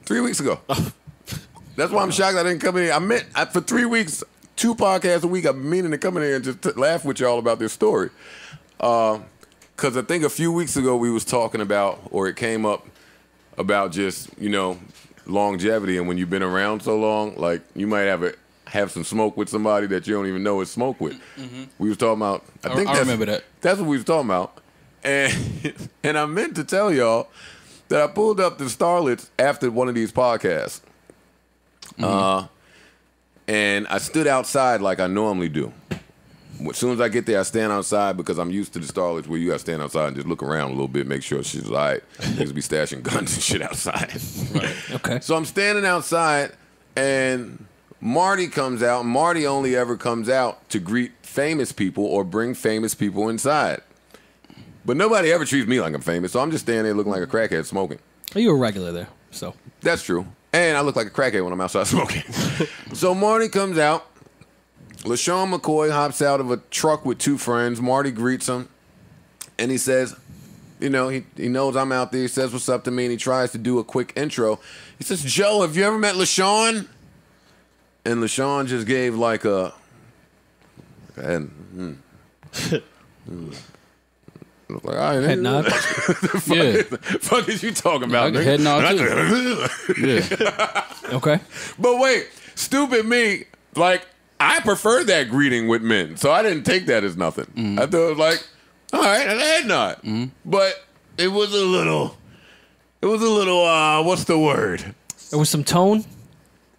Three weeks ago. (laughs) That's why I'm shocked I didn't come in. here. I meant I, for three weeks, two podcasts a week. I'm meaning to come in here and just t- laugh with y'all about this story. Uh, because I think a few weeks ago we was talking about, or it came up about just you know longevity, and when you've been around so long, like you might have a have some smoke with somebody that you don't even know is smoke with. We was talking about. I I- think I that's- remember that. That's what we was talking about, and (laughs) and I meant to tell y'all that I pulled up the starlets after one of these podcasts. Uh, and I stood outside like I normally do. As soon as I get there, I stand outside because I'm used to the starlets where you got to stand outside and just look around a little bit, make sure she's all right. (laughs) Niggas be stashing guns and shit outside. (laughs) Okay. So I'm standing outside, and Marty comes out. Marty only ever comes out to greet famous people or bring famous people inside. But nobody ever treats me like I'm famous, so I'm just standing there looking like a crackhead smoking. Oh, you a regular there, so That's true. And I look like a crackhead when I'm outside (laughs) smoking. so Marty comes out. LeSean McCoy hops out of a truck with two friends. Marty greets him. And he says, you know, he, he knows I'm out there. He says what's up to me and he tries to do a quick intro. He says, Joe, have you ever met LeSean? And LeSean just gave like a and hmm. Hmm. Like, all right, head nod. (laughs) Yeah. fuck is you talking about? Nigga? head nod too. (laughs) Yeah. Okay. But wait, stupid me. Like I prefer that greeting with men, so I didn't take that as nothing. Mm-hmm. I thought it was like, all right, a head nod. But it was a little. It was a little. uh What's the word? It was some tone.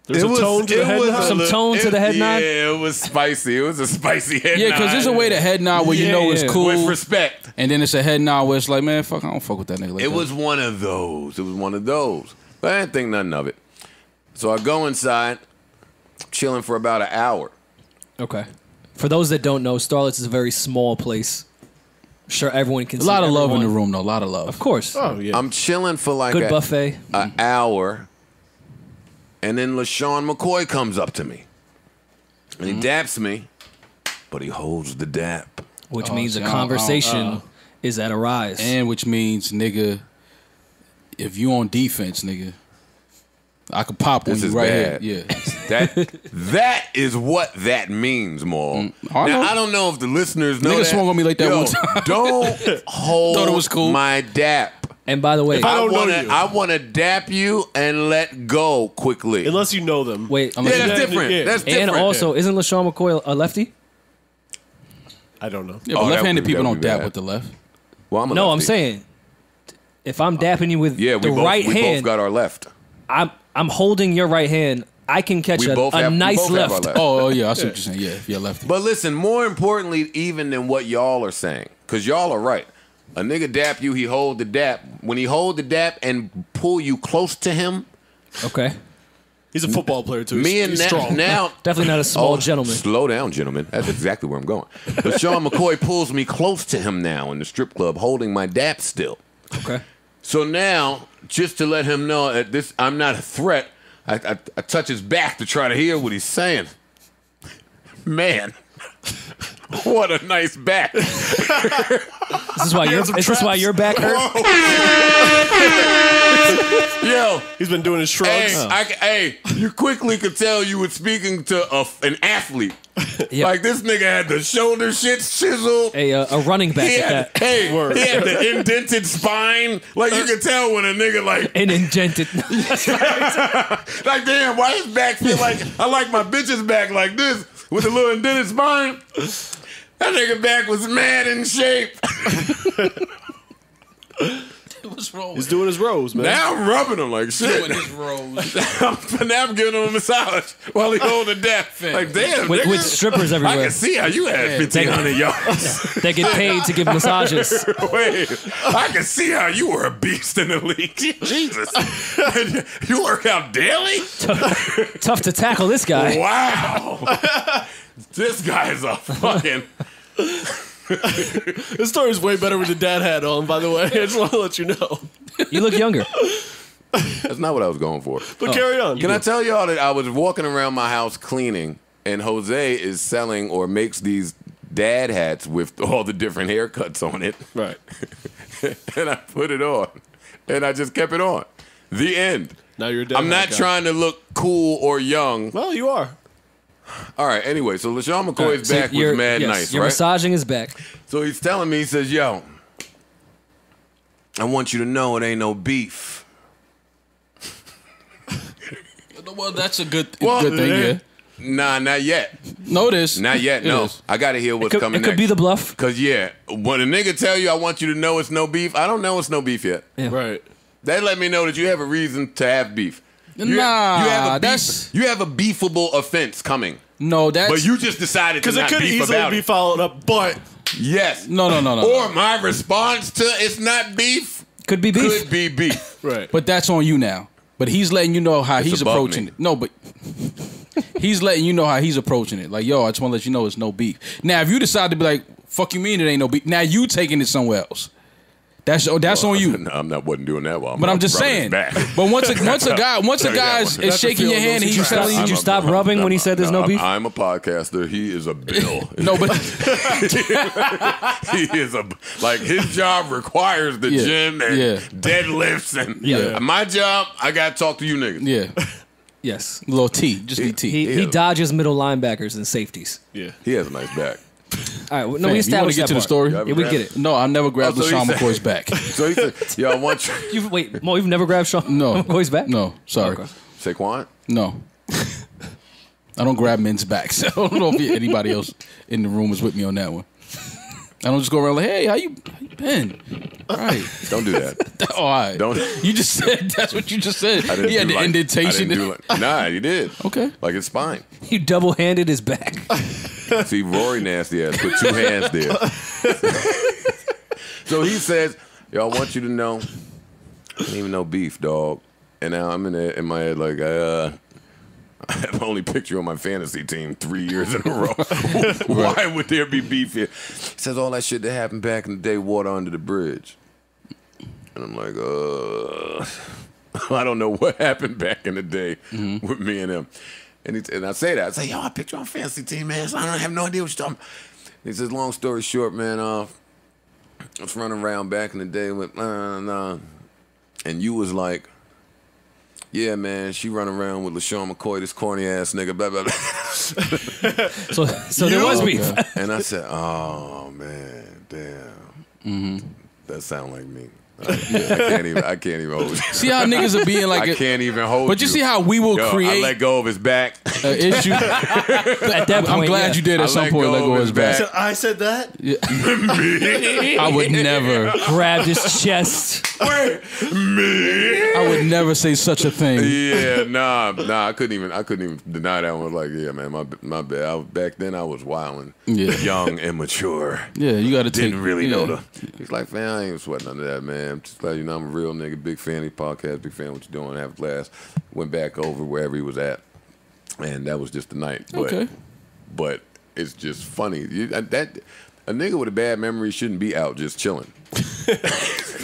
There's it a was, tone to the head was nod? Some little- tone to the head nod? Yeah, it was spicy. It was a spicy (laughs) head Yeah, nod. because there's a way to head nod where you know it's cool, with respect. and then it's a head nod where it's like, man, fuck, I don't fuck with that nigga. Like It that. was one of those. It was one of those. But I didn't think nothing of it. So I go inside, chilling for about an hour. Okay. For those that don't know, Starlets is a very small place. Sure, everyone can a see lot of love in the room, though. A lot of love. Of course. Oh yeah. I'm chilling for like Good a, buffet. an hour, and then LeSean McCoy comes up to me, and he Mm-hmm. daps me, but he holds the dap. which Oh, means see, the I don't- I don't- conversation uh. is at a rise. And which means, nigga, if you on defense, nigga, I could pop This on you is right bad. here. Yeah. (laughs) That (laughs) that is what that means, Mal. Mm, I now know. I don't know if the listeners know Nigga that. swung on me like that Yo, one time. Don't hold (laughs) Thought it was cool. my dap. and by the way, I I don't know want to. you. I want to dap you and let go quickly. Unless you know them. wait, yeah, Unless- that's Yeah, different. yeah. That's different. and also, isn't LeSean McCoy a lefty? I don't know. Yeah, Oh, that left-handed would- people that don't be dap bad. with the left. well, I'm a No, I'm lefty. saying if I'm dapping you with Yeah, we the both, right we hand, both got our left. I'm I'm holding your right hand. I can catch We a, both a have we nice both have our left. left. Oh, oh yeah, I see what you're saying. Yeah, if you're lefty. But listen, more importantly, even than what y'all are saying, because y'all are right. A nigga dap you, he hold the dap. When he hold the dap and pull you close to him, Okay, He's a football player too. me He's, and he's na- strong. now (laughs) definitely not a small Oh, gentleman. Slow down, gentlemen. That's exactly where I'm going. But Sean McCoy pulls me close to him now in the strip club, holding my dap still. Okay, So now, just to let him know that this, I'm not a threat. I, I, I touch his back to try to hear what he's saying. Man, (laughs) what a nice back! this is why you're. Is this why your back hurt? (laughs) Yo, He's been doing his hey, shrugs. I, hey, you quickly could tell you were speaking to a, an athlete. Yep. Like this nigga had the shoulder shit chiseled. A uh, a running back He at had, that. hey, (laughs) Word. he had the indented spine. Like you can tell when a nigga like, An indented. (laughs) like damn, why his back feel like I like my bitch's back like this with a little indented spine. That nigga back was mad in shape. (laughs) What's wrong He's doing his rows, man. Now I'm rubbing him like shit. Doing his rose? (laughs) now I'm giving him a massage while he holding a death. Like damn, with, nigga. with strippers I everywhere can see how you had 1500 yards. (laughs) that get paid to give massages. (laughs) Wait, I can see how you were a beast in the league. Jesus. you work out daily? Tough to tackle this guy. Wow. this guy is a fucking. (laughs) This story's way better with the dad hat on, by the way. I just want to let you know. You look younger. That's not what I was going for. But carry oh, on. Can I tell y'all that I was walking around my house cleaning, and Jose is selling or makes these dad hats with all the different haircuts on it. Right. (laughs) and I put it on, and I just kept it on. The end. Now you're a dad I'm not guy. trying to look cool or young. Well, you are. All right. Anyway, so LeSean uh, McCoy's So back you're- mad yes, nice, You're right? massaging his back. So he's telling me, he says, "Yo, I want you to know it ain't no beef." (laughs) Well, that's a good Well, good thing. Yeah. Nah, not yet. Notice. Not yet. It No, is. I got to hear what's It could, coming it could next. be the bluff. Cause yeah, when a nigga tell you I want you to know it's no beef, I don't know it's no beef yet. Yeah. Right. They let me know that you have a reason to have beef. You, Nah, you have a beef, that's- you have a beefable offense coming, No, that's but you just decided Because it could beef easily be followed up, but Yes. No, no, no, no, Or no. my response to it's not beef Could be beef. could be beef. right. But that's on you now. But he's letting you know how It's he's approaching me. it. No, but (laughs) he's letting you know how he's approaching it. Like, yo, I just want to let you know it's no beef. Now, if you decide to be like, fuck you mean it ain't no beef, now you taking it somewhere else. That's oh, that's on you. No, (laughs) I'm not wasn't doing that while I'm But I'm just saying. But once a (laughs) once a guy once a guy is, is shaking your hand and he's telling Did you you stop rubbing when he said there's no I'm- beef? I'm a podcaster. He is a (laughs) bill. no, but he is a like his job requires the Yeah, gym and yeah. deadlifts and Yeah. My job, I got to talk to you niggas. yeah, Yes. A little T, just need T. He, he Yeah. dodges middle linebackers and safeties. Yeah. He has a nice back. All right. well, No, Fam, we you want to get that to the story? Yeah, Yeah, we get it. No, I've never grabbed Oh, so LeSean said- McCoy's back. (laughs) So he said, (laughs) "Yo, I want you, You wait, Mo. You've never grabbed Sean No, McCoy's back? No, sorry, Okay. Saquon." no. (laughs) I don't grab men's backs. I don't know if anybody else in the room is with me on that one. I don't just go around like, "Hey, how you, how you been?" All (laughs) right. Don't do that. Oh, (laughs) all right. Don't- You just said (laughs) that's what you just said. I didn't He had do the like- indentation. I didn't do like, nah, he did. Okay. Like it's fine. You double handed his back. See, Rory nasty ass put two hands there. so he says, "Yo, I want you to know, I don't even know beef, dog." And now I'm in the, in my head like, uh, (laughs) I have only picture on my fantasy team three years in a row. (laughs) (laughs) Why would there be beef here? He says all that shit that happened back in the day, water under the bridge. And I'm like, uh, I don't know what happened back in the day with me and him. And, he, and I say that. I say, yo, I picked you on fantasy team, man. So I don't have no idea what you're talking about. He says, long story short, man, uh, I was running around back in the day with, uh, nah. And you was like, yeah, man, she run around with LeSean McCoy, this corny ass nigga, blah, blah, blah. (laughs) So, so there was beef. and I said, oh, man, damn. Mm-hmm. That sound like me. Uh, I, I can't even, I can't even hold you. See how niggas are being like, I a- can't even hold but you see how we will Yo, I let go of his back. an issue. (laughs) At that point, I'm glad yeah. you did I at some let point. go Let go of his his back. back. I said that. I would never. grab his chest. Me. I would never say such a thing. Yeah, nah, nah. I couldn't even. I couldn't even deny that one. Like, yeah, man, my my bad. I, was- back then, I was wilding, Yeah. young, and immature. Yeah, you got to take. Didn't really yeah. know the. He's like, man, I ain't sweating under that, man. I'm just like, you know, I'm a real nigga, big fan of your podcast, big fan of what you're doing. Have a glass. Went back over wherever he was at, and that was just the night. But, Okay. but it's just funny. You, uh, that a nigga with a bad memory shouldn't be out just chilling. (laughs)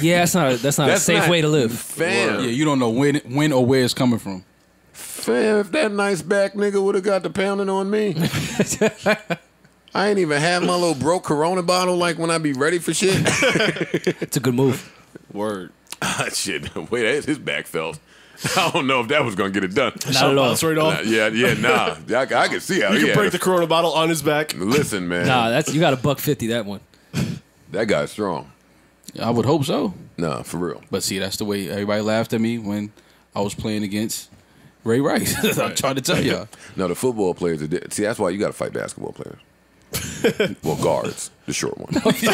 Yeah, that's not a, that's not a safe not- way to live. fam. Yeah, you don't know when, when or where it's coming from. Fam, if that nice back nigga would have got the pounding on me, (laughs) I ain't even have my little broke Corona bottle like when I be ready for shit. It's a good move. Word. Ah, (laughs) shit, (laughs) wait, his back felt. (laughs) I don't know if that was gonna get it done. Not at all. Bounce right Nah, off. yeah, yeah, nah. I, I can see how You he can break the Corona bottle on his back. Listen, man, Nah, that's you got a buck fifty that one. that guy's strong. I would hope so. Nah, for real. But see, that's the way everybody laughed at me when I was playing against Ray Rice. I'm trying to tell y'all. No, the football players are. di- See, that's why you got to fight basketball players. well, guards, the short one. Go Point- to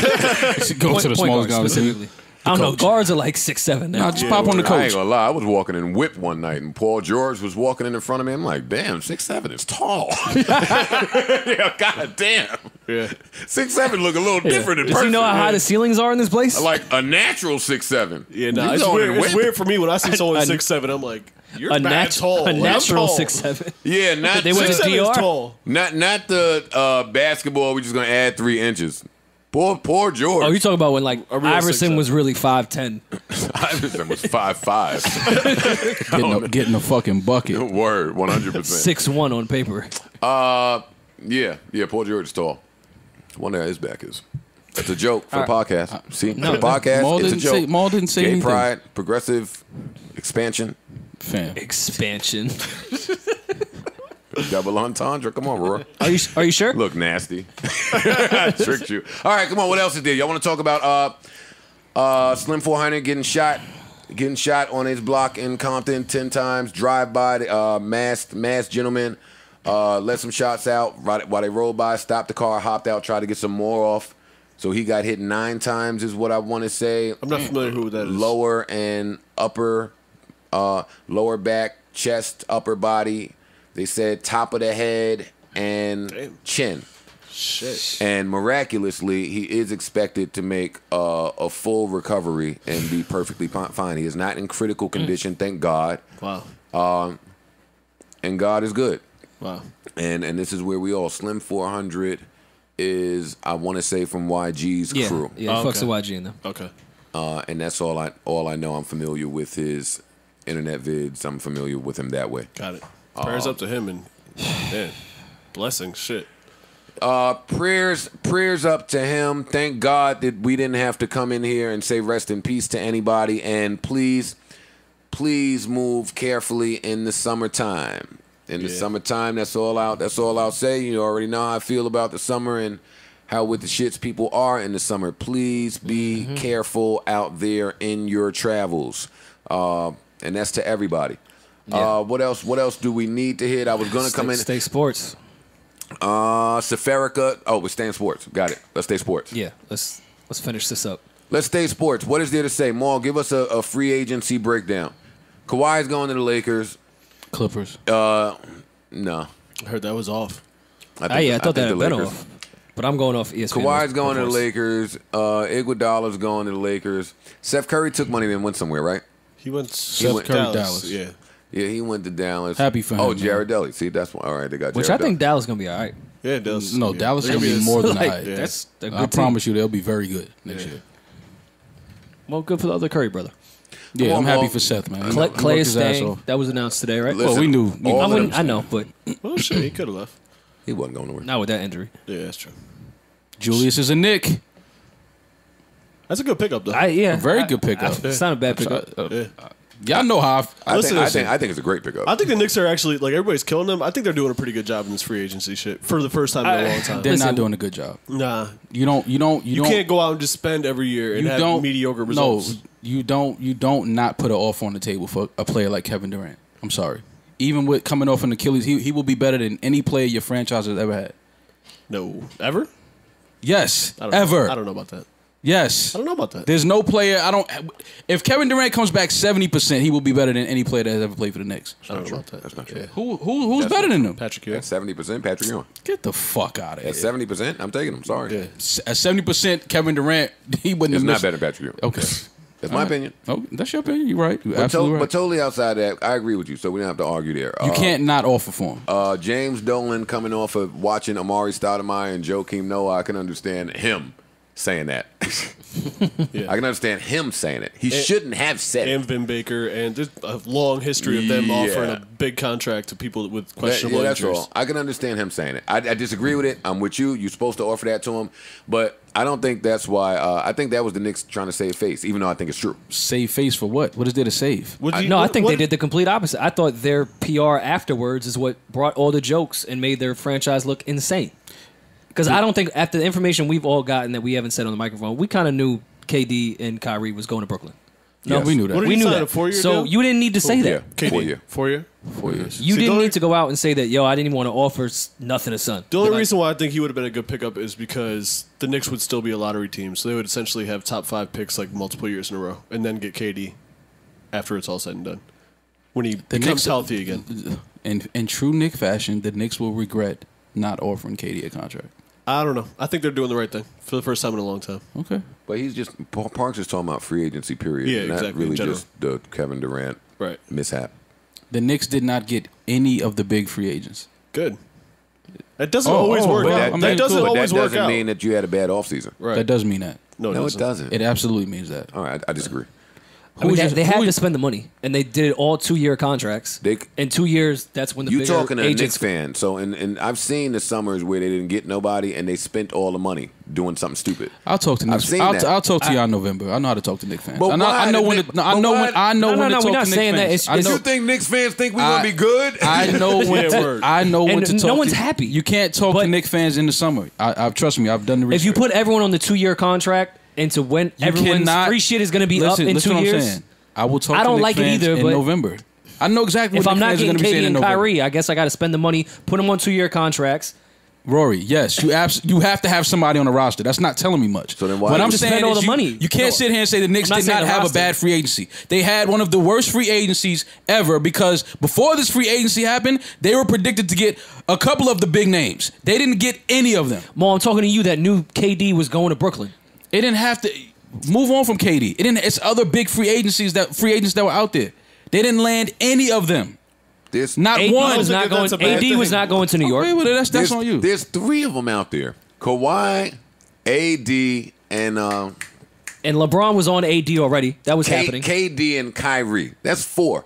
the point smallest guard guy. specifically. I don't know. Guards are like six seven now. Nah, just pop on the I coach. ain't gonna lie. I was walking in whip one night, and Paul George was walking in in front of me. I'm like, damn, six seven is tall. (laughs) yeah, god damn. Yeah. Six seven look a little different in Does person. he know how high the ceilings are in this place? like a natural six seven. Yeah, nah, it's weird. It's weird for me when I see (laughs) someone a- six seven. I'm like, you're a, mad nat- tall. a I'm natural tall. six seven. (laughs) Yeah, not They went six, to Six seven is DR? tall. not not the uh, basketball. We're just gonna add three inches. Poor poor George. Oh, you talking about when like real Iverson was really five ten? (laughs) Iverson was five five. (laughs) Getting a, getting a fucking bucket. (laughs) Word, one hundred percent. Six one on paper. Uh, yeah, yeah. Paul George is tall. Wonder how his back is. It's a joke for the podcast. See, no, for the podcast, Mal it's a joke. say- Mal didn't say Gay anything. pride, progressive expansion, Fam. Expansion. Double entendre. Come on, Roar. Are you are you sure? Look nasty. (laughs) I tricked you. All right, come on. What else is there? Y'all want to talk about uh, uh, Slim 400 getting shot, getting shot on his block in Compton ten times. Drive by, uh, masked masked gentleman, uh, let some shots out right while they rolled by. Stopped the car, hopped out, tried to get some more off. So he got hit nine times, is what I want to say. I'm not familiar who that is. Lower and upper, uh, lower back, chest, upper body. They said top of the head and Damn. chin. Shit. And miraculously, he is expected to make uh, a full recovery and be perfectly fine. He is not in critical condition, thank God. Wow. And God is good. Wow. And and this is where we all Slim 400 is I want to say from YG's Yeah, crew. yeah. Oh, Fucks okay. the YG in them. Okay. uh, and that's all I all I know. I'm familiar with his internet vids. I'm familiar with him that way. Got it. Prayers up to him and man, blessings. Shit. Uh, prayers prayers up to him. Thank God that we didn't have to come in here and say rest in peace to anybody. And please, please move carefully in the summertime. In the Yeah. summertime, that's all out. That's all I'll say. You already know how I feel about the summer and how with the shits people are in the summer. Please be careful out there in your travels. Uh, and that's to everybody. Uh, what else? What else do we need to hit? I was gonna come in. Stay sports. Uh, Safarica. Oh, we're staying sports. Got it. Let's stay sports. Yeah, let's let's finish this up. Let's stay sports. What is there to say? Mal, give us a, a free agency breakdown. Kawhi's going to the Lakers. Clippers. Uh, no. I heard that was off. I Ah, yeah, I thought think that had the been Lakers- off. But I'm going off ESPN. Kawhi's going to the. Lakers. Uh, Iguodala's going to the Lakers. Seth Curry took money and went somewhere, right? He went Seth to Curry, Dallas. Dallas. Yeah. Yeah, he went to Dallas. Happy for him, Oh, man. Jared Dudley. See, that's one. All right, they got. Which Jared I think Dudley. Dallas gonna be all right. Yeah, Dallas. No, yeah. Dallas gonna be a- more than like, high. yeah. That's a good I team. promise you, they'll be very good next Yeah. year. Well, good for the other Curry brother. Yeah, on, I'm happy for Seth, man. Clay, Clay is his staying. That was announced today, right? Listen, Well, we knew. We all I, of wouldn't, I know, but well, shit, he could have left. (clears throat) He wasn't going nowhere. not with that injury. Yeah, that's true. Julius is a Knick. That's a good pickup though. I yeah, A very I- good pickup. I- It's not a bad pickup. Uh, yeah. Y'all know how. I, I Listen, think, I think I think it's a great pickup. I think the Knicks are actually like everybody's killing them. I think they're doing a pretty good job in this free agency shit for the first time in a long time. they're Listen, not doing a good job. Nah, You don't. You don't. You, you don't. can't go out and just spend every year and you have don't mediocre results. No, you don't. You don't not put an offer on the table for a player like Kevin Durant. I'm sorry. Even with coming off an Achilles, he he will be better than any player your franchise has ever had. No, ever. Yes, I ever. Know. I don't know about that. Yes. I don't know about that. There's no player. I don't. If Kevin Durant comes back seventy percent, he will be better than any player that has ever played for the Knicks. I don't know about that. That's not true. Yeah. Who who who's That's better than him? Patrick Ewing. At seventy percent, Patrick Ewing. Get the fuck out of here. At seventy percent, I'm taking him. Sorry, Yeah. At seventy percent, Kevin Durant, (laughs) he wouldn't it's have not missed. better than Patrick Ewing. Okay, That's my opinion. oh, that's your opinion. You're right. You're But, to- absolutely but totally outside that, I agree with you. So we don't have to argue there. you Uh, can't not offer for him. Uh, James Dolan coming off of watching Amar'e Stoudemire and Joakim Noah, I can understand him saying that. (laughs) Yeah. I can understand him saying it. He shouldn't have said and it. Vin Baker, and there's a long history of them Yeah. offering a big contract to people with That- questionable yeah, that's injuries. all. I can understand him saying it. I, I disagree with it. I'm with you. You're supposed to offer that to him, but I don't think that's why. Uh, I think that was the Knicks trying to save face, even though I think it's true. Save face for what? What is there to save? Would you- No, I think what- they did the complete opposite. I thought their PR afterwards is what brought all the jokes and made their franchise look insane. Because I don't think after the information we've all gotten that we haven't said on the microphone, we kind of knew KD and Kyrie was going to Brooklyn. No, Yes. we knew that. What did we he knew sign, that. a four-year so deal? you didn't need to say Yeah, that. KD, four year. Four year. Four years. You See, didn't only- need to go out and say that, yo, I didn't even want to offer s- nothing to Son. The only Like, reason why I think he would have been a good pickup is because the Knicks would still be a lottery team, so they would essentially have top five picks like multiple years in a row, and then get KD after it's all said and done when he becomes Knicks- healthy again. In in true Knick fashion, the Knicks will regret not offering KD a contract. I don't know. I think they're doing the right thing for the first time in a long time. Okay. But he's just Paul Parks is talking about free agency period. Yeah, not exactly, in really just the Kevin Durant Right. mishap. The Knicks did not get any of the big free agents. Good. That doesn't Oh, always oh, work well, out. I mean, that doesn't cool. But always that work doesn't out. mean that you had a bad offseason. right. That does mean that. no, No, it doesn't. doesn't. It absolutely means that. All right, I disagree. I mean, they, is- they had to spend the money, and they did it all two year contracts. They- in two years, that's when the You bigger talking to a agents Knicks fan? So, and, and I've seen the summers where they didn't get nobody and they spent all the money doing something stupid. I'll talk to I've Knicks. seen I'll, that. I'll talk to you in November. I know how to talk to Knicks fans. But I know, why I know when. Knick- To, no, I know why- when. I know No, no, when no, to we're talk not to Knicks saying that. fans. It's- I know. You think Knicks fans think we're gonna be good? I (laughs) know when. To. I know when And to no one's happy. You can't talk to But- Knicks fans in the summer. I, I trust me. I've done the research. If you put everyone on the two year contract into when You everyone's cannot- free shit is going to be listen, up in listen two what I'm years, saying. I will talk. I don't Knicks like it fans either, in but- November. I know exactly if what I'm Knicks not fans are getting going to be saying KD in and November. Kyrie, I guess I got to spend the money, put them on two year contracts. Rory, yes, you abs- you have to have somebody on the roster. That's not telling me much. So then why what I'm you saying spend all is the you, money? You can't No. sit here and say the Knicks I'm not did saying not the have a roster. bad free agency. They had one of the worst free agencies ever because before this free agency happened, they were predicted to get a couple of the big names. They didn't get any of them. Mo, I'm talking to you that knew KD was going to Brooklyn. It didn't have to move on from KD. It didn't. It's other big free agencies that free agents that were out there. They didn't land any of them. There's Not AD one. was not going. that's a bad AD was not going to New York. Okay, well, that's that's there's, on you. There's three of them out there: Kawhi, AD, and uh, And LeBron was on AD already. That was K- happening. KD and Kyrie. That's four.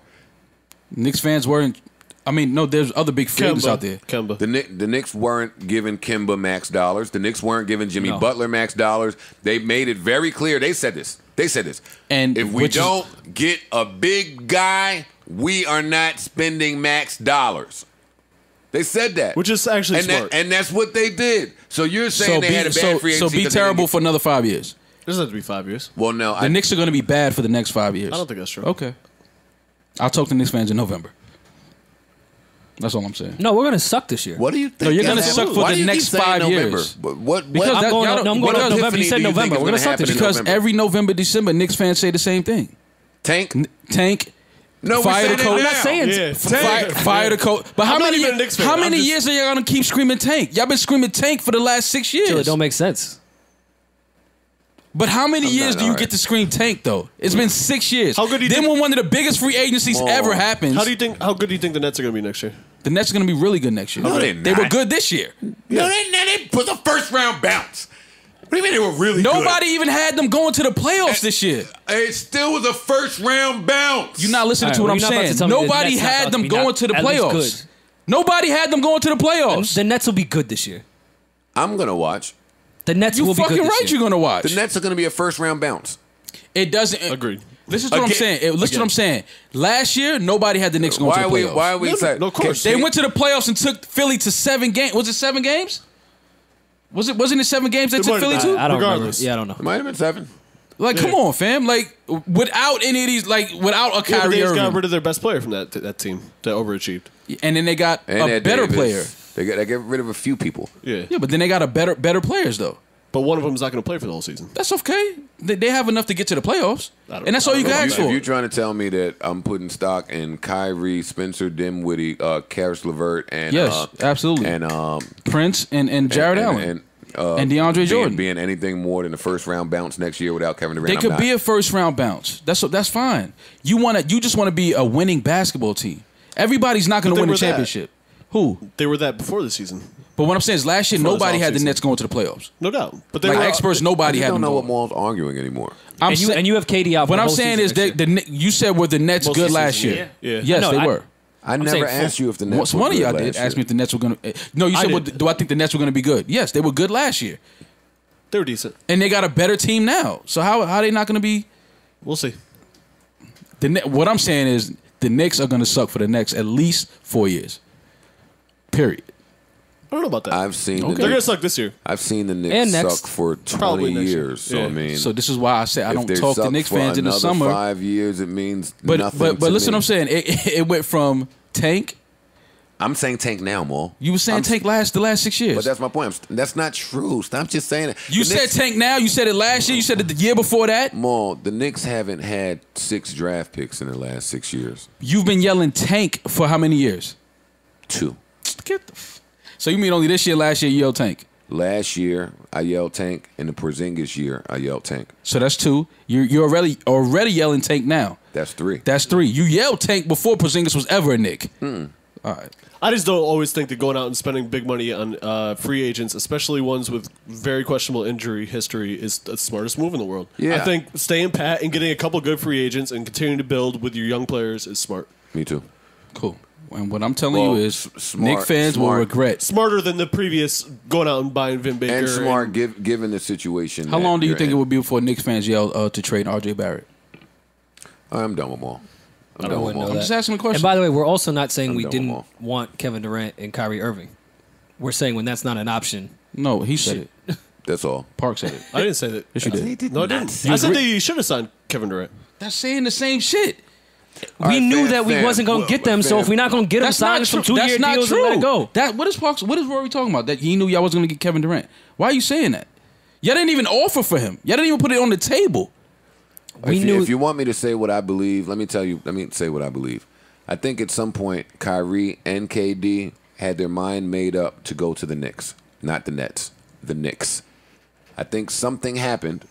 Knicks fans weren't. I mean, no, there's other big free agents out there. Kemba. The Knick, the Knicks weren't giving Kemba max dollars. The Knicks weren't giving Jimmy No. Butler max dollars. They made it very clear. They said this. They said this. And if we which is- don't get a big guy, we are not spending max dollars. They said that, Which is actually and that- smart. and that's what they did. So you're saying So they be, had a bad so, free so agency be 'cause they didn't terrible get- for another five years. This has to be five years. Well, no, The I, Knicks are going to be bad for the next five years. I don't think that's true. Okay. I'll talk to Knicks fans in November. That's all I'm saying. no, we're gonna suck this year. What do you think? No, you're gonna suck for the next five November? years. What? What? Because what- that- I'm going. y'all I'm going because to November. You said do you November. We're gonna gonna suck this. Because November. every November, December, Knicks fans say the same thing. Tank. Tank, No, we're Fire the it coach. I'm not saying Yeah. fire, fire the coach. But how I'm many? even a Knicks fan. How many just- years are y'all gonna keep screaming tank? Y'all been screaming tank for the last six years. Chill, it don't make sense. But how many I'm years not- do you all get to scream tank though? It's been six years. How good do you then think- when one of the biggest free agencies More. ever happens, How do you think? How good do you think the Nets are going to be next year? The Nets are gonna be really good next year. No, they're they were good this year. No, they, no, they put the first round bounce. What do you mean they were really good? Nobody even had them going to the playoffs this year. It still was a first round bounce. You're not listening All to what well, I'm you're not about saying. to tell me the Nobody Nets not had about them be going not to the at least playoffs. good. Nobody had them going to the playoffs. The Nets will be good this year. I'm gonna watch. The Nets you will be fucking good this right. year. You're gonna watch. The Nets are gonna be a first round bounce. It doesn't. Agreed. Listen to what I'm Again- saying. It- Listen to what I'm saying. Last year, nobody had the Knicks going Why to are the we? playoffs. Why are we No, no, excited? no, of course. They went to the playoffs and took Philly to seven games. Was it seven games? Was it? Wasn't it seven games they It took might Philly have to? been. I don't Regardless. remember. Yeah, I don't know. It might have been seven. Like, come on, fam. Like, without any of these, like, without a Yeah, but Kyrie they just got Irving, rid of their best player from that that team that overachieved. and then they got And a Ed better Davis. player. They got they get rid of a few people. Yeah. Yeah, but then they got a better better players though. But one of them is not going to play for the whole season. That's okay. They, they have enough to get to the playoffs, and that's all you don't can ask If, you, if for. you're trying to tell me that I'm putting stock in Kyrie, Spencer Dinwiddie, uh, Caris LeVert, and Yes, uh, absolutely. and um, Prince and, and Jared and, Allen. and, uh, And DeAndre being- Jordan. being anything more than a first round bounce next year without Kevin Durant. They could be a first round bounce. That's that's fine. You want to you just want to be a winning basketball team. Everybody's not going to win a were that. championship. Who? They were that before the season, But what I'm saying is last year Before this nobody had the offseason. Nets going to the playoffs. no doubt. But they Like were experts, I nobody just had don't them know what going. Mal's arguing anymore. I'm And you, sa- and you have KD out. for what the I'm whole saying season is next that the Kni- you said were the Nets Most good of last season, year? yeah. Yeah. Yes, No, they I- were. I never saying asked you if the Nets. One were of good y'all last did ask year. me if the Nets were going to. Eh, no, you I said, did. do I think the Nets were going to be good? Yes, they were good last year, they were decent. and they got a better team now. So how how are they not going to be? We'll see. The Kni- what I'm saying is the Knicks are going to suck for the next at least four years. Period. I don't know about that. I've seen Okay. the They're going to suck this year. I've seen the And Knicks next. suck for 20 Probably next year. years. So I mean, So this is why I say I don't talk to suck Knicks fans in the summer. Five years, it means But nothing. but but to listen, me. what I'm saying it, it went from tank. I'm saying tank now, Mal. You were saying I'm- tank last the last six years. But that's my point. I'm that's not true. Stop just saying it. you The said Knicks- tank now. You said it last year. You said it the year before that. Mal, the Knicks haven't had six draft picks in the last six years. You've been yelling tank for how many years? Two. Get the f- so you mean only this year? Last year you yelled tank. Last year, I yelled tank. In the Porzingis year, I yelled tank. So that's two. You're you're already already yelling tank now. That's three. That's three. You yelled tank before Porzingis was ever a Knick. Hmm. All right. I just don't always think that going out and spending big money on uh, free agents, especially ones with very questionable injury history, is the smartest move in the world. Yeah. I think staying pat and getting a couple good free agents and continuing to build with your young players is smart. Me too. Cool. And what I'm telling Well, you is, smart- Knick fans will regret. Smarter than the previous going out and buying Vin Baker. And smart, give, given the situation. How long do you think in. it would be before Knicks fans yell uh, to trade R.J. Barrett? I'm done with them all. I'm I done with wouldn't them all. I'm just asking a question. And by the way, we're also not saying I'm we didn't want Kevin Durant and Kyrie Irving. We're saying when that's not an option. no, he said it. (laughs) That's all. Park said it. I didn't say that. Yes, you did. No, I didn't. I said that you should have signed Kevin Durant. That's saying the same shit. All we right, knew fam, that we fam. wasn't going to Well, get them. So if we're not going to get them, That's sign some two-year That's not deals true. and let it go. That what is Parks? What is Rory talking about? That he knew y'all wasn't going to get Kevin Durant. Why are you saying that? Y'all didn't even offer for him. Y'all didn't even put it on the table. We if, knew. You, if you want me to say what I believe, let me tell you. Let me say what I believe. I think at some point, Kyrie and KD had their mind made up to go to the Knicks, not the Nets. The Knicks. I think something happened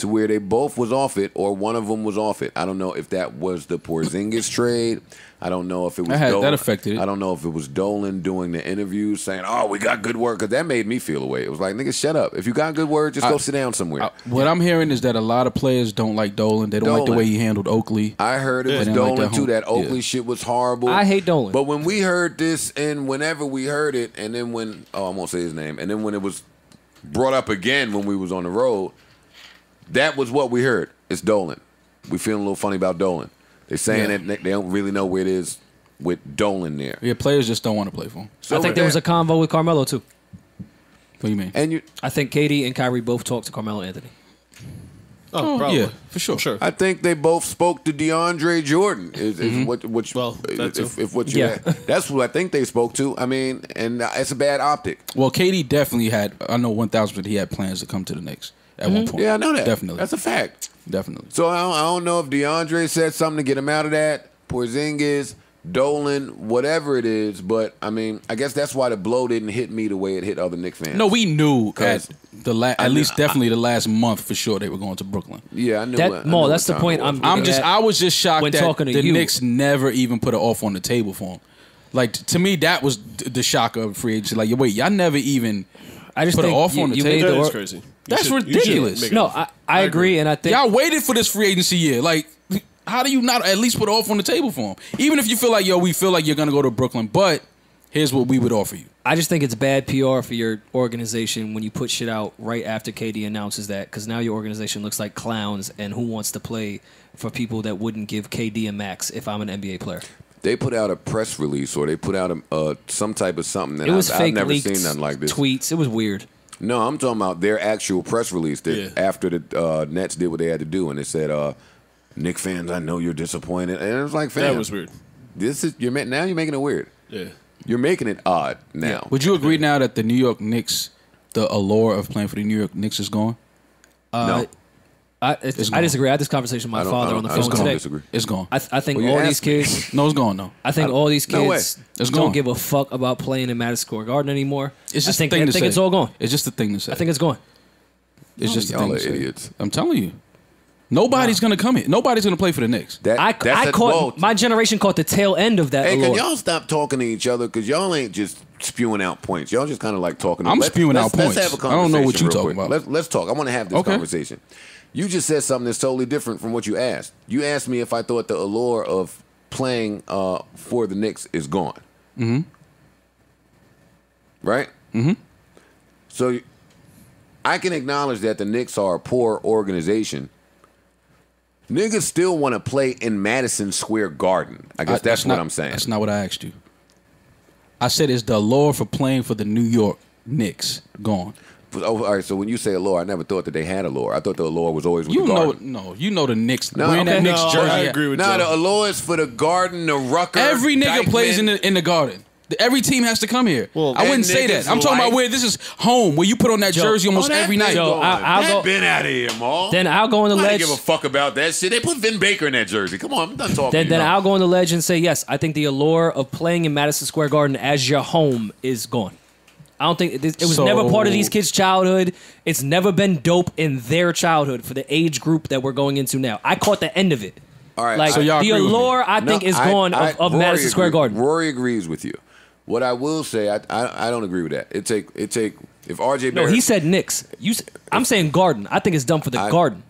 to where they both was off it or one of them was off it. I don't know if that was the Porzingis trade. I don't know if it was That had- that Dolan. affected it. I don't know if it was Dolan doing the interviews saying, "Oh, we got good word," because that made me feel away. It was like, "Nigga, shut up. If you got good word, just go sit down somewhere." I- what I'm hearing is that a lot of players don't like Dolan. They don't like the way he handled Oakley. I heard it Yeah. was They didn't like Dolan that too. That Oakley yeah. shit was horrible. I hate Dolan. But when we heard this, and whenever we heard it, and then when oh, I won't say his name, and then when it was brought up again when we was on the road, that was what we heard. It's Dolan. We feeling a little funny about Dolan. They're saying Yeah. that they- they don't really know where it is with Dolan there. Yeah, players just don't want to play for him. So I think there was a convo with Carmelo too. What do you mean? and you. I think KD and Kyrie both talked to Carmelo Anthony. Oh, Oh, probably. yeah, for sure. I'm sure. I think they both spoke to DeAndre Jordan. Is, is what, what you, Well, that if, if what you Yeah. that's what I think they spoke to. I mean, and uh, it's a bad optic. Well, KD definitely had. I know one thousand percent he had plans to come to the Knicks at one point. Mm-hmm. Yeah, I know that. Definitely, that's a fact. definitely. So I don't, I don't know if DeAndre said something to get him out of that. Porzingis, Dolan, whatever it is, but I mean, I guess that's why the blow didn't hit me the way it hit other Knicks fans. No, we knew at 'Cause the la- I at knew- least definitely the last month for sure they were going to Brooklyn. yeah, I knew. That- Mo, that's the point. I'm- I'm just I was just shocked When that talking to the you. Knicks never even put an offer on the table for him. Like to me, that was the shock of free agency. Like, wait, y'all never even I just put an think offer you, on the you table. made That the is or- crazy. You That's should- ridiculous. No, offer. I, I agree, and I think y'all waited for this free agency year. Like, how do you not at least put off on the table for him? Even if you feel like, yo, we feel like you're gonna go to Brooklyn, but here's what we would offer you. I just think it's bad PR for your organization when you put shit out right after KD announces that, because now your organization looks like clowns, and who wants to play for people that wouldn't give KD a max if I'm an NBA player? They put out a press release or they put out a, uh, some type of something that It was I've, fake I've never leaked seen nothing like this. tweets. It was weird. No, I'm talking about their actual press release that Yeah. after the uh, Nets did what they had to do, and it said, uh, "Knick fans, I know you're disappointed," and it was like, "Fam, That was weird. This is you're now you're making it weird. Yeah. You're making it odd now." Would you agree now that the New York Knicks, the allure of playing for the New York Knicks is gone? no, I, it's, It's I disagree. I had this conversation with my father on the I phone don't today. disagree. It's gone. I, I think Well, you all these asked me. kids. no, it's gone. No, I think all these No way. kids It's don't gone. give a fuck about playing in Madison Square Garden anymore. it's just I think, a thing I to think say. it's all gone. It's just a thing to say. I think it's gone. it's just a y'all thing are to say. idiots. I'm telling you, nobody's gonna come here. Nobody's gonna play for the Knicks. that, I, that's I a- caught whoa. my generation caught the tail end of that. Hey, can allure. y'all stop talking to each other? Because y'all ain't just spewing out points. Y'all just kind of like talking. I'm Let's- spewing let's- out let's points. have a I don't know what conversation you real talking quick. about. Let's, let's talk. I want to have this Okay. conversation. You just said something that's totally different from what you asked. You asked me if I thought the allure of playing uh, for the Knicks is gone. Mm-hmm. Right? Mm-hmm. So I can acknowledge that the Knicks are a poor organization. Niggas still want to play in Madison Square Garden. I guess I- that's, what not- I'm saying. That's not what I asked you. I said is the allure for playing for the New York Knicks gone. Oh, all right. So when you say allure, I never thought that they had allure. I thought the allure was always with You the know, garden. no, you know the Knicks No, wearing that. Knicks No, jersey. I agree with Nah, Joe. the allure is for the garden, the Rucker. Every nigga Dyckman. plays in the in the Garden. Every team has to come here. Well, I wouldn't say that. I'm talking like- about where this is home, where you put on that Joe, jersey almost Oh, that every night. Joe. I- I'll that go- been out of here, Mal. Then I'll go on the I ledge. give a fuck about that shit. They put Vin Baker in that jersey. Come on, I'm done talking. Then, to then now. I'll go on the ledge and say yes. I think the allure of playing in Madison Square Garden as your home is gone. I don't think it, it was So- never part of these kids' childhood. It's never been dope in their childhood for the age group that we're going into now. I caught the end of it. All right, like so y'all the agree with me? allure, I No, think is I- gone I- of, of Rory Madison Square Garden. Rory agrees with you. What I will say, I, I I don't agree with that. It take it take if RJ no, he said Knicks. You, s- I'm saying Garden. I think it's done for the I- Garden.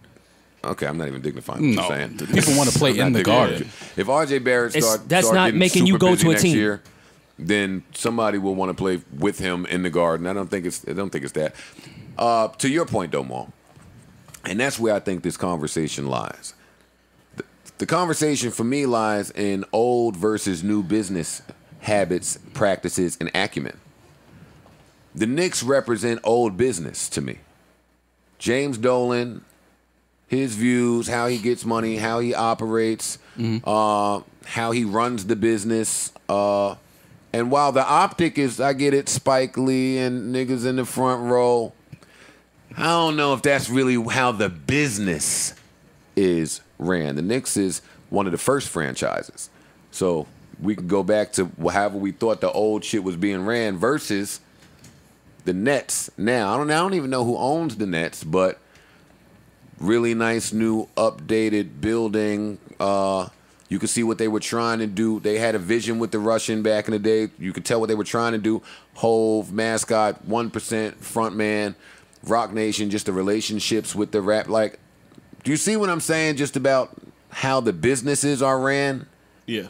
Okay, I'm not even dignifying what No, you're saying. people wanna play in the Garden. If RJ Barrett It's- start, that's start not making you go to a team. year, then somebody will want to play with him in the Garden. I don't think it's I don't think it's that. Uh, to your point, though, Mal, and that's where I think this conversation lies. The, the conversation for me lies in old versus new business habits, practices, and acumen. The Knicks represent old business to me. James Dolan, his views, how he gets money, how he operates, uh, how he runs the business. Uh, and while the optic is, I get it, Spike Lee and niggas in the front row, I don't know if that's really how the business is ran. The Knicks is one of the first franchises. So we can go back to however we thought the old shit was being ran versus the Nets. Now I don't I don't even know who owns the Nets, but really nice new updated building. Uh, you could see what they were trying to do. They had a vision with the Russian back in the day. You could tell what they were trying to do. Hove, mascot, one percent, front man, Roc Nation, just the relationships with the rap. Like, do you see what I'm saying? Just about how the businesses are ran. Yeah.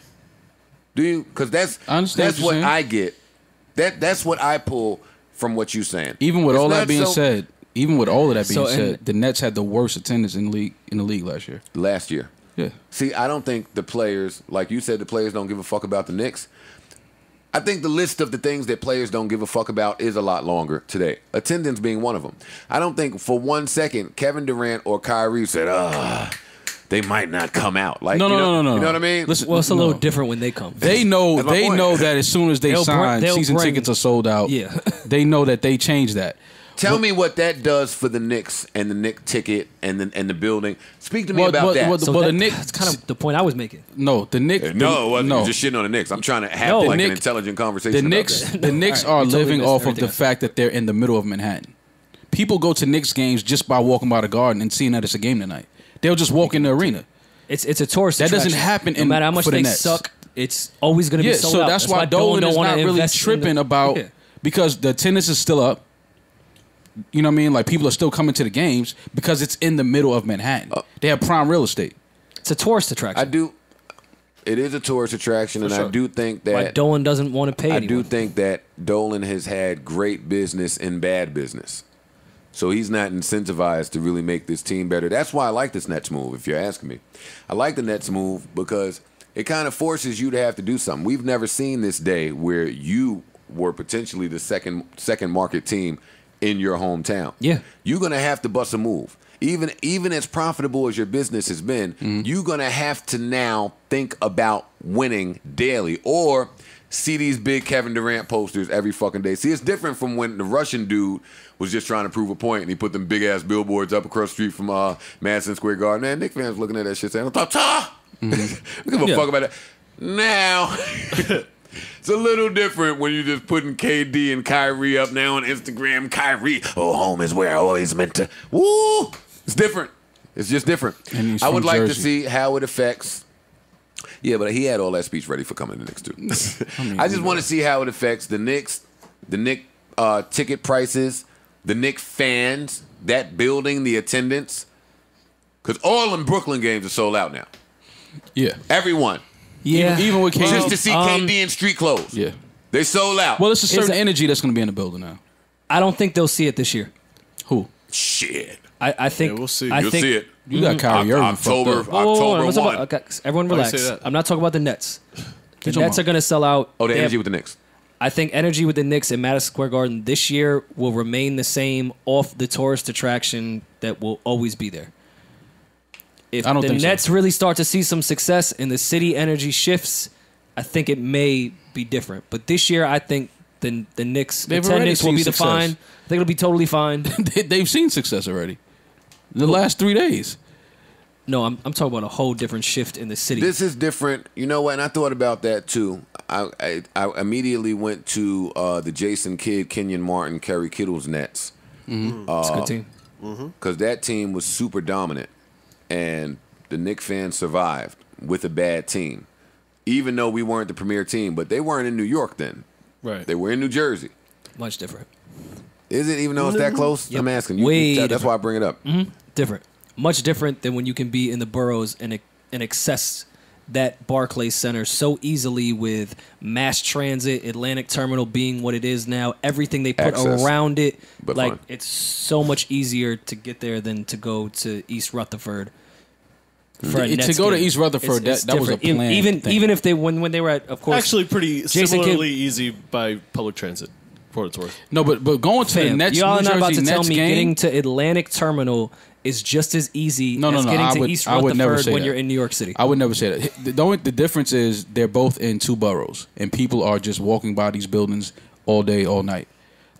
Do you? Because that's I that's what what. I get. That that's what I pull from what you're saying. Even with It's all that being so- said, even with all of that being So, said, the Nets had the worst attendance in the league in the league last year. last year. Yeah. See, I don't think the players, like you said, the players don't give a fuck about the Knicks. I think the list of the things that players don't give a fuck about is a lot longer today. Attendance being one of them. I don't think for one second Kevin Durant or Kyrie said, "Ah, they might not come out." Like, No, you no, know, no, no, no. You know what I mean? Listen, Well, it's a no. little different when they come. They know they point. know that as soon as they They'll br- sign, they'll season bring- tickets are sold out. Yeah. (laughs) they know that they changed that. Tell me what that does for the Knicks and the Knick ticket and the and the building. Speak to me What- about what- that. what- So Well, that- the Knicks- that's kind of the point I was making. No, the Knicks. No, it wasn't. no. You're just shitting on the Knicks. I'm trying to have No. like The an Knicks- intelligent conversation. the about Knicks, that. the Knicks All right, are we totally living missed off of everything the else. fact that they're in the middle of Manhattan. People go to Knicks games just by walking by the Garden and seeing that it's a game tonight. They'll just walk in the arena. It's it's a tourist. That doesn't attraction. happen No in- matter how much for the they Nets. suck, it's always going to Yeah, be sold so out. that's, why Dolan Dolan is don't wanna not really invest in tripping about (laughs) Yeah. because the attendance is still up. You know what I mean? Like people are still coming to the games because it's in the middle of Manhattan. Uh, they have prime real estate. It's a tourist attraction. I do. It is a tourist attraction, and I do think why that Dolan doesn't want to pay I anyone. do think that Dolan has had great business and bad business. So he's not incentivized to really make this team better. That's why I like this Nets move, if you're asking me. I like the Nets move because it kind of forces you to have to do something. We've never seen this day where you were potentially the second second market team in your hometown. Yeah. You're gonna have to bust a move. Even even as profitable as your business has been, you're gonna have to now think about winning daily or see these big Kevin Durant posters every fucking day. See, it's different from when the Russian dude was just trying to prove a point and he put them big ass billboards up across the street from uh, Madison Square Garden. Man, Knick fans looking at that shit saying, "Ta ta." (laughs) We give a Yeah. fuck about that. Now. (laughs) It's a little different when you're just putting KD and Kyrie up now on Instagram. Kyrie, oh, home is where I always meant to. Woo! It's different. It's just different. I would like to see how it affects. Yeah, but he had all that speech ready for coming to the Knicks too. (laughs) I, just want to see how it affects the Knicks, the Knick uh, ticket prices, the Knick fans, that building, the attendance. Because all in Brooklyn games are sold out now. Yeah. Everyone. Yeah, Even, even with KD. just to see um, KD in street clothes. yeah. They sold out. Well, it's a certain a- energy that's going to be in the building now. I don't think they'll see it this year. Who? Shit. I, I think Yeah, we'll see. I You'll think, see it. You got Kyrie Oc- Irving fucked October- Whoa, whoa, whoa, October 1. about- okay, everyone relax. I'm not talking about the Nets. The Nets are going to sell out. Oh, the They energy have- with the Knicks. I think energy with the Knicks in Madison Square Garden this year will remain the same off the tourist attraction that will always be there. If I don't the think so. Nets really start to see some success and the city energy shifts, I think it may be different. But this year, I think the the Knicks They've already attendance will be success. fine. I think it'll be totally fine. (laughs) they, they've seen success already. The last three days. no, I'm I'm talking about a whole different shift in the city. This is different. You know what? And I thought about that too. I I, I immediately went to uh, the Jason Kidd, Kenyon Martin, Kerry Kittles Nets mm-hmm. it's a good uh, team. Mm-hmm. because that team was super dominant, and the Knick fans survived with a bad team, even though we weren't the premier team. But they weren't in New York then; Right. they were in New Jersey. Much different. Is it even though it's that mm-hmm. close? I'm asking you. Way that's different. why I bring it up. Mm-hmm. different, much different than when you can be in the boroughs and and access that Barclays Center so easily with mass transit, Atlantic Terminal being what it is now, everything they put Access. around it, But like fine. it's so much easier to get there than to go to East Rutherford. For a To Nets go to game. East Rutherford, that- that was a different. Even- planned Even thing. even if they when when they were at, of course, Actually, pretty Jason Kidd- similarly easy by public transit, for what it's worth. No, but but going to the Fam, Nets, y'all New are not about Jersey to tell Nets me game. getting to Atlantic Terminal is just as easy No, no, as no, getting I to would- East I would never Rutherford say when that. you're in New York City. I would never say that. The, the only the difference is they're both in two boroughs, and people are just walking by these buildings all day, all night.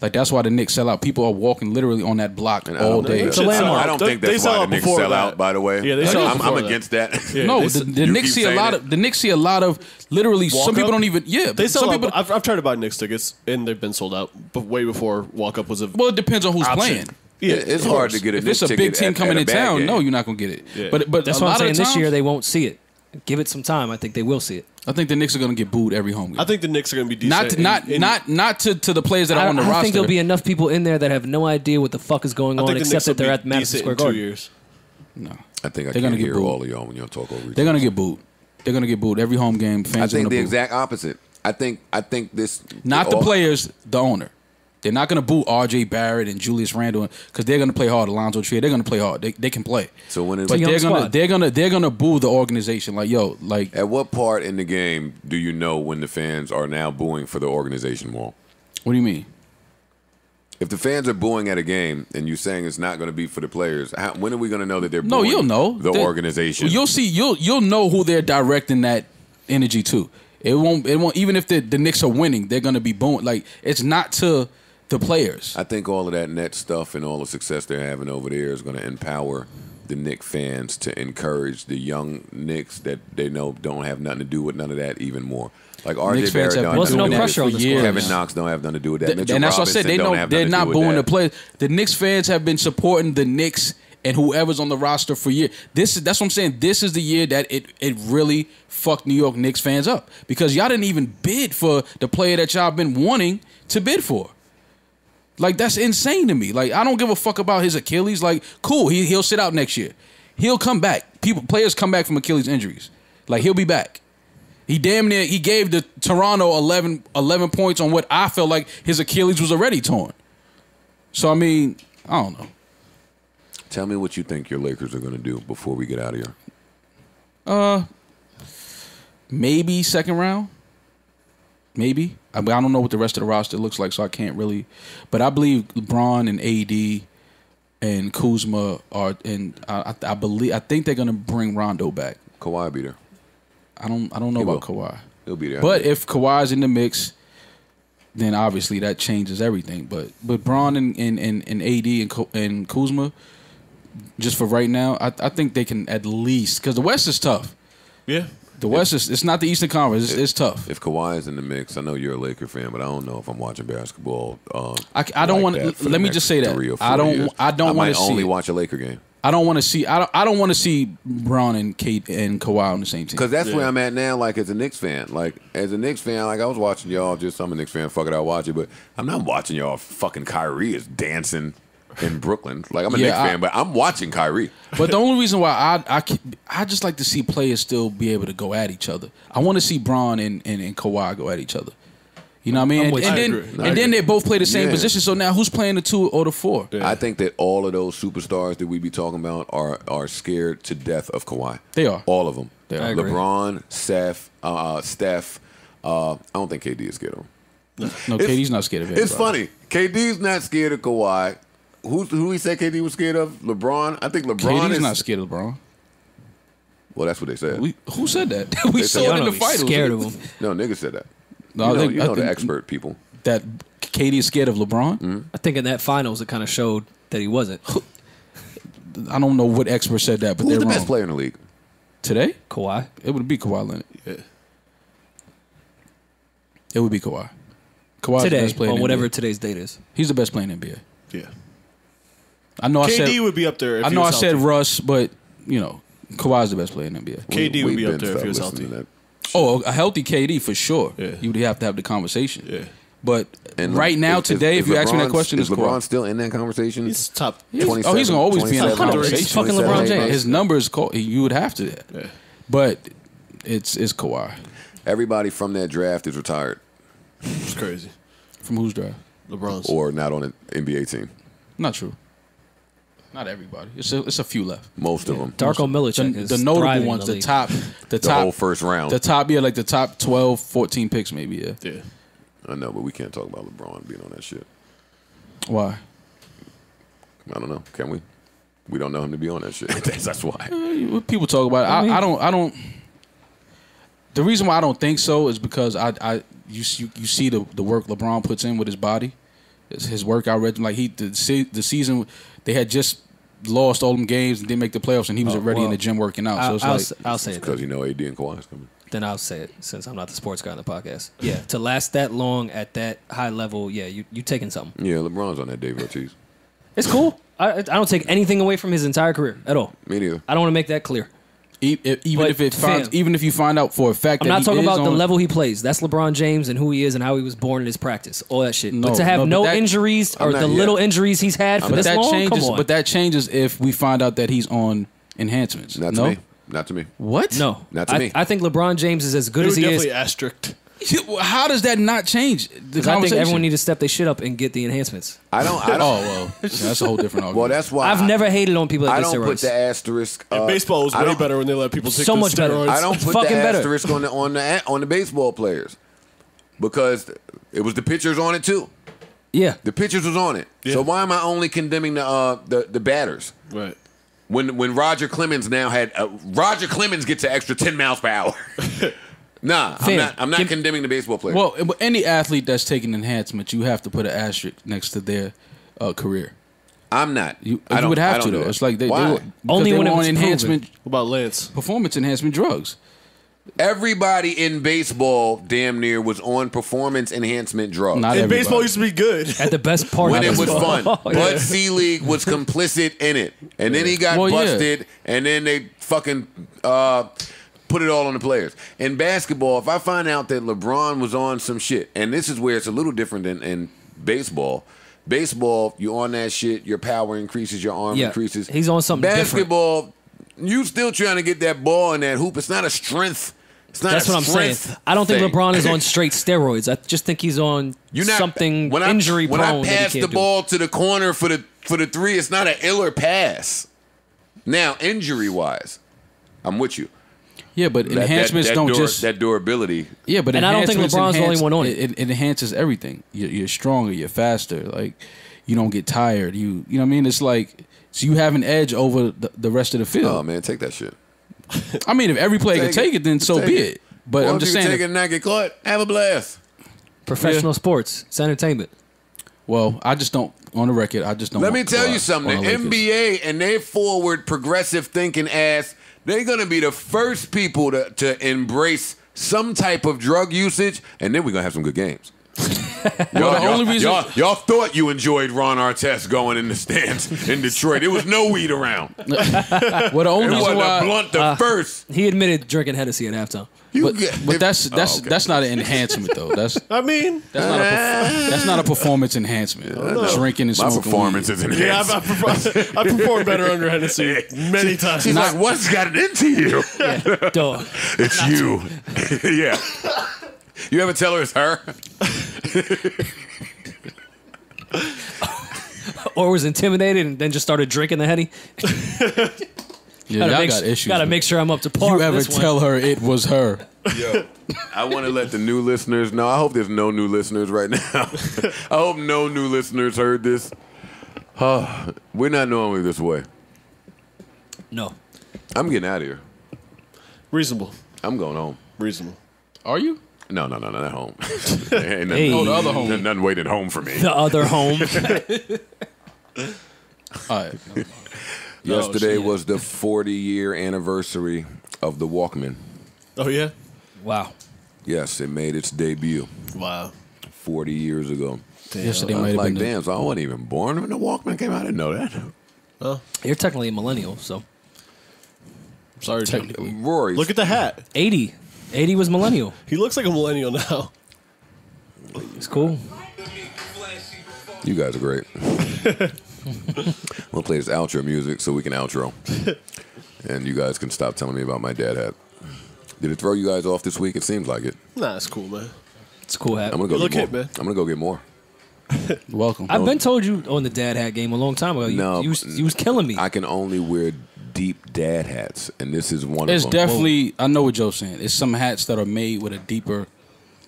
Like that's why the Knicks sell out. People are walking literally on that block And all day. It's a landmark. I don't They- think they that's sell why the out Knicks sell that. out. By the way, Yeah, they sell out I'm, I'm that. against that. Yeah, no, the, s- the Knicks see a lot it. of the Knicks see a lot of literally. Walk some people don't even. Yeah, They sell some out. people. I've, I've tried to buy Knicks tickets, and they've been sold out, but way before walk up was a. well, it depends on who's option. playing. Yeah, it's hard to get a If Knicks it's a big team at- coming at in town, game. no, you're not gonna get it. Yeah. But but That's a why I'm lot saying of this year they won't see it. Give it some time. I think they will see it. I think the Knicks are gonna get booed every home game. I think the Knicks are going to be decent. not and- not and not not to, to the players that are I, on the I roster. think there'll be enough people in there that have no idea what the fuck is going on, think the except that they're be at Madison Square in two Garden. years. no, I think I They're gonna can't get hear booed. all of y'all when y'all talk over each they're gonna get booed. They're gonna get booed every home game. Fans I think gonna the boo. exact opposite. I think I think this Not the all- players, the owner. They're not going to boo R.J. Barrett and Julius Randle because they're going to play hard. Alonzo Trier, they're going to play hard. They, they can play. So when it's But they're gonna squad. they're gonna they're gonna boo the organization. Like yo, like at what part in the game do you know when the fans are now booing for the organization more? what do you mean? If the fans are booing at a game and you're saying it's not going to be for the players, how, when are we going to know that they're No, you'll know the They- organization? You'll see. You'll you'll know who they're directing that energy to. It won't. It won't. Even if the the Knicks are winning, they're gonna be booing. Like it's not to the players. I think all of that net stuff and all the success they're having over there is going to empower the Knicks fans to encourage the young Knicks that they know don't have nothing to do with none of that even more. Like RJ Knicks fans Barrett don't Wasn't no doing that. that pressure on the years. Kevin Knox don't have nothing to do with that. Th- Mitchell and that's what I said. They don't they're not booing the players. The Knicks fans have been supporting the Knicks and whoever's on the roster for years. This is that's what I'm saying. This is the year that it it really fucked New York Knicks fans up because y'all didn't even bid for the player that y'all been wanting to bid for. Like that's insane to me. Like I don't give a fuck about his Achilles. Like cool, he he'll sit out next year. He'll come back. People players come back from Achilles injuries. Like he'll be back. He damn near he gave the Toronto 11, 11 points on what I felt like his Achilles was already torn. So I mean, I don't know. Tell me what you think your Lakers are going to do before we get out of here. Uh, maybe second round. Maybe. I, but I don't know what the rest of the roster looks like, so I can't really. But I believe LeBron and AD and Kuzma are, and I, I, I believe I think they're gonna bring Rondo back. Kawhi be there. I don't I don't know He about will. Kawhi. He'll be there. But if Kawhi's in the mix, then obviously that changes everything. But but Bron and and, and, and AD and, and Kuzma, just for right now, I, I think they can at least because the West is tough. Yeah. The West is it's not the Eastern Conference. It's, it's tough. if Kawhi is in the mix, I know you're a Laker fan, but I don't know if I'm watching basketball. Uh, I, I don't like want to. Let me just say that I don't. years. I don't want to see. only it. watch a Laker game I don't want to see. I don't. I don't want to see Bron and Kate and Kawhi on the same team. because that's Yeah. where I'm at now. Like as a Knicks fan, like as a Knicks fan, like I was watching y'all. Just I'm a Knicks fan. Fuck it, I'll watch it. But I'm not watching y'all. Fucking Kyrie is dancing in Brooklyn. Like I'm a Yeah, Knicks I- fan, but I'm watching Kyrie. (laughs) But the only reason why I I I just like to see players still be able to go at each other. I want to see Bron and, and, and Kawhi go at each other. You know what I mean? And, and then agree. and then they both play the same Yeah. position. So now who's playing the two or the four? I think that all of those superstars that we be talking about are are scared to death of Kawhi. They are. all of them. They are. LeBron, Seth, uh, Steph. Uh, I don't think KD is scared of him. No, It's- KD's not scared of him. It's funny. KD's not scared of Kawhi. Who who he said KD was scared of? LeBron. I think LeBron KD's is not scared of LeBron. Well, that's what they said. We, who said that? (laughs) we They saw said- it in the he's finals. scared of him. no, niggas said that. No, you I know, think, you I know the think expert people. that KD is scared of LeBron. Mm-hmm. I think in that finals it kind of showed that he wasn't. I don't know what expert said that, but Who's they're the wrong. best player in the league? Today, Kawhi. it would be Kawhi Leonard. Yeah. It would be Kawhi. Kawhi's the Today, best player on the whatever NBA. today's date is. He's the best player in the NBA. Yeah. I know I KD said would be up there. If I he know I said healthy. Russ, but you know, Kawhi's the best player in the NBA. KD would We've be up there if he was healthy. Oh, a healthy KD for sure. Yeah. You would have to have the conversation. Yeah. But And right now, is- today, is if you ask me that question, is it's LeBron Kawhi. still in that conversation? He's top. He's- oh, he's gonna always be in that 27, conversation. He's fucking LeBron James. His numbers, call, you would have to. Yeah. But it's it's Kawhi Everybody from that draft is retired It's crazy. from whose draft? LeBron's. or not on an NBA team. Not true. Not everybody. It's a, it's a few left. Most of them. Darko The, Milicic is the notable thriving in ones, the, league. top, the, The top, whole first round. the top, yeah, like the top 12, 14 picks, maybe. Yeah. yeah. I know, but we can't talk about LeBron being on that shit. Why? I don't know. Can we? We don't know him to be on that shit. (laughs) that's, that's why. Eh, what people talk about. it. I, mean- I don't. I don't. The reason why I don't think so is because I, I you see, you see the the work LeBron puts in with his body, It's his workout regimen. Like he the se- the season they had just lost all them games and didn't make the playoffs, and he was Oh, already in the gym working out. So I'll, it's I'll, like s- I'll say it. Because you know AD and Kawhi is coming. Then I'll say it since I'm not the sports guy on the podcast. Yeah, to last that long at that high level, yeah, you you taking something. Yeah, LeBron's on that Dave Ortiz. It's cool. I, I don't take anything away from his entire career at all. Me neither. I don't want to make that clear. Even But, if it finds, fam, even if you find out for a fact I'm that not he talking is about the level he plays. That's LeBron James and who he is and how he was born in his practice, all that shit. No, but to have no, no, that- injuries or not the yet. little injuries he's had for But this that long, changes. come on. But that changes if we find out that he's on enhancements. Not to no, me. Not to me. what? no, Not to I, me. I think LeBron James is as good It as he is. definitely asterisked. How does that not change the 'cause I think everyone needs to step their shit up and get the enhancements. I don't. I (laughs) don't. Oh well, yeah, that's a whole different argument. well, that's why I've I, never hated on people that I get don't put the asterisk. Uh, And baseball was I way don't- better when they let people take So the much better. steroids. I don't put Fucking the better. asterisk on the on the on the baseball players because it was the pitchers on it too. yeah, The pitchers was on it. Yeah. So why am I only condemning the uh, the the batters? Right. When when Roger Clemens now had uh, Roger Clemens gets an extra ten miles per hour. (laughs) nah, I'm not. I'm not give- condemning the baseball players. Well, any athlete that's taking enhancement, you have to put an asterisk next to their uh, career. I'm not. You, I you would have don't to though. It's like they, they Why? were, Only they when were it on was enhancement, What about Lance? performance enhancement drugs. Everybody in baseball damn near was on performance enhancement drugs. Not And baseball used to be good. at the best part when it was fun. (laughs) Oh, Bud yeah. Selig was complicit in it, and then he got Well, yeah. busted, and then they fucking uh, put it all on the players. In basketball, if I find out that LeBron was on some shit, and this is where it's a little different than in baseball. Baseball, you on that shit, your power increases, your arm Yeah, increases. he's on something different. Basketball, you still trying to get that ball in that hoop. It's not a strength. It's not That's what I'm saying. I don't think. LeBron is (laughs) on straight steroids. I just think he's on You're not something when I- injury When prone. I that pass he the do. ball to the corner for the for the three, it's not an iller pass. Now, injury wise, I'm with you. Yeah, but That- that- enhancements that don't dur- just. that durability. yeah, but And I don't think enhancements LeBron's the only one on it. it. It, enhances everything. You're, you're stronger. You're faster. Like you don't get tired. You you know what I mean? It's like so you have an edge over the, the rest of the field. Oh man, take that shit. I mean, if every player can Take take it. it, then so Take be it. it. But well, I'm just you saying. take if- it and not get caught, have a blast. Professional sports, it's entertainment. well, I just don't. On the record, I just don't. Let want me tell you something. The the NBA and they forward progressive thinking ass, they're gonna be the first people to, to embrace some type of drug usage, and then we're gonna have some good games. (laughs) y'all, the only reason- y'all, thought you enjoyed Ron Artest going in the stands in Detroit. There was no weed around. (laughs) Well, the only It reason why. a blunt the uh, first. He admitted drinking Hennessy at halftime. You But, get- but that's that's Oh, okay. that's not an enhancement though. That's (laughs) I mean, that's not a perf- (laughs) that's not a performance enhancement. Drinking and smoking. my performance weed. is yeah, enhanced. I've, I've, (laughs) performed, I've performed better under Hennessy many times. She's like, what's gotten into you? Yeah, dog. It's you. yeah. You ever tell her it's her? Or was intimidated and then just started drinking the Henny. Yeah, Gotta y'all make, got issues. Gotta make sure I'm up to par. You ever this one. tell her it was her? Yo, I want to let the new listeners know. I hope there's no new listeners right now. (laughs) I hope no new listeners heard this. Uh, (sighs) we're not normally this way. No. I'm getting out of here. Reasonable. I'm going home. Reasonable. Are you? No, no, no, no, not home. (laughs) Ain't nothing, Hey. Oh, the other home. Nothing, nothing waiting home for me. The other home. (laughs) All right. Yesterday shit. was the 40 year anniversary of the Walkman. Oh yeah. Wow. Yes, it made its debut Wow. 40 years ago. Yesterday I might was have like, been. the- damn, so I wasn't even born when the Walkman came out. I didn't know that. You're technically a millennial, so Sorry, Technically. Rory, Look at the hat. 80. 80 was millennial. (laughs) He looks like a millennial now. It's cool. You guys are great. (laughs) we'll play this outro music so we can outro. (laughs) and you guys can stop telling me about my dad hat. Did it throw you guys off this week? It seems like it. Nah, it's cool, man. It's a cool hat. I'm gonna go You look get hip, more. man. I'm gonna go get more. (laughs) Welcome. I've been told you on the dad hat game a long time ago. You, No, you, was, you was killing me. I can only wear deep dad hats, and this is one It's of them. It's definitely. I know what Joe's saying. It's some hats that are made with a deeper.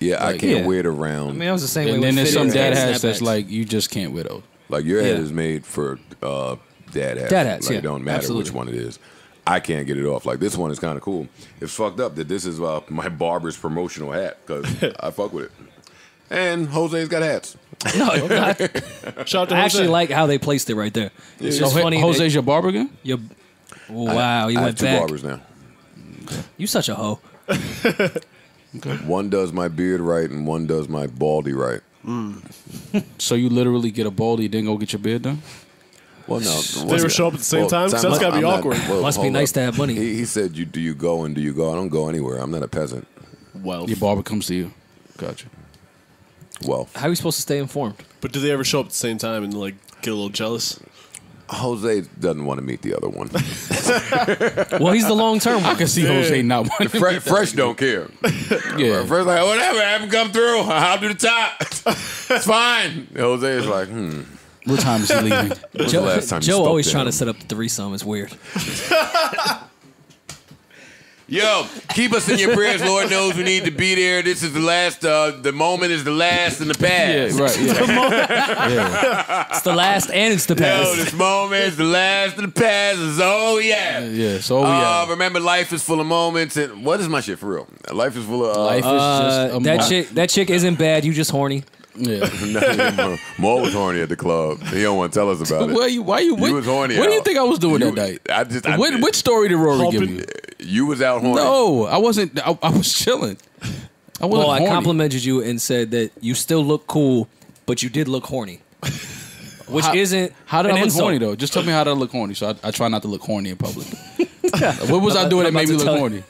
yeah, I like- can't Yeah. wear it around. I mean, I was the same way And with then there's some fitteds dad and hats that's snapbacks. like you just can't wear those. Like your head Yeah. is made for uh, dad hats. Dad hats, Like, yeah, It don't matter absolutely. which one it is. I can't get it off. Like this one is kind of cool. It's fucked up that this is uh, my barber's promotional hat because (laughs) I fuck with it. And Jose's got hats. (laughs) No, I, Shout out to I actually Jose. like how they placed it right there. It's So just Ho- funny. that Jose's your barber again? you wow, you I have went two back. barbers now. You such a hoe. (laughs) One does my beard right, and one does my baldy right. So you literally get a baldy, then go get your beard done? Well, no. They ever show up at the same time? 'Cause that's gotta be I'm not- awkward. well, Must be nice up. to have money. He, he said, "You do you go and do you go? I don't go anywhere. I'm not a peasant. Well, Your barber comes to you. Gotcha. Well, How are you supposed to stay informed? but do they ever show up at the same time and like get a little jealous? Jose doesn't want to meet the other one. (laughs) Well, he's the long term I one. can see Jose not wanting to Fresh, that don't care. Yeah. Fresh like whatever, have him come through. I'll do the top. (laughs) it's fine. Jose is like, hmm. What time is he leaving? Joe, last time you Joe spoke always to trying him? to set up the threesome. It's weird. (laughs) Yo, keep us in your prayers. Lord knows we need to be there. This is the last. Uh, the moment is the last in the Yeah, past. right. (laughs) Yeah. It's the last and it's the Yo, past. this moment is the last in the past. Is all we have. Yeah. So we Uh, have. remember, life is full of moments. And what is my shit for real? Life is full of. Uh, Life is Uh, just a that mo- chick, that chick isn't bad. You just horny. Yeah. (laughs) No, Mo was horny at the club. He don't want to tell us (laughs) about it. Why you? Why you? What, was horny What do you think I was doing You- that night? I just. I, What, which story did Rory give you? Uh, you was out horny. No, I wasn't. I, I was chilling. I wasn't Well, I complimented you and said that you still look cool, but you did look horny. (laughs) Which How- isn't How did an I look insult. horny though? Just tell me how did I look horny. So I, I try not to look horny in public. what was I doing that made me look tell you. horny?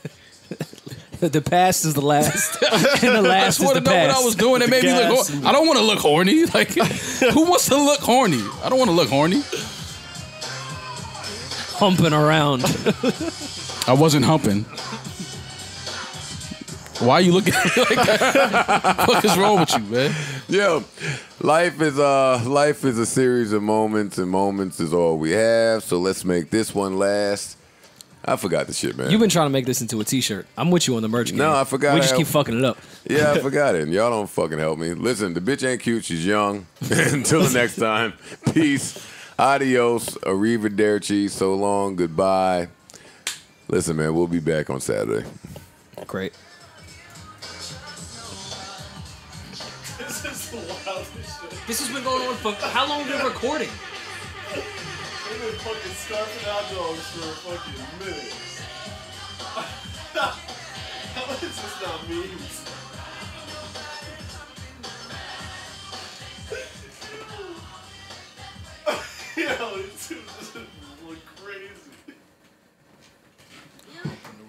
The past is the last, (laughs) and the I last just is want the to know what past. I was doing that made me look. gas. Horny. I don't want to look horny. (laughs) Like, who (laughs) wants to look horny? I don't want to look horny. humping around. I wasn't humping. Why are you looking at me like that? what is wrong with you, man? Yo, life is uh life is a series of moments, and moments is all we have. So let's make this one last. I forgot the shit, man. You've been trying to make this into a T-shirt. I'm with you on the merch. Game. No, I forgot We just keep fucking it up. yeah, I (laughs) forgot it. And y'all don't fucking help me. Listen, the bitch ain't cute. She's young. (laughs) Until the next time, (laughs) peace, adios, arrivederci, so long, goodbye. Listen, man, we'll be back on Saturday. Great. This is the wildest. This has been going on for how long? Have been recording? They've been fucking scarfing hot dogs for a fucking minutes. (laughs) How (laughs) is this not memes? Yo, it's just look crazy.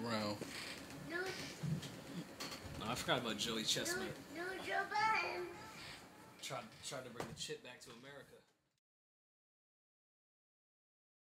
Around. No, I forgot about Joey Chestnut. No, Joe Biden. Tried, tried to bring the chip back to America.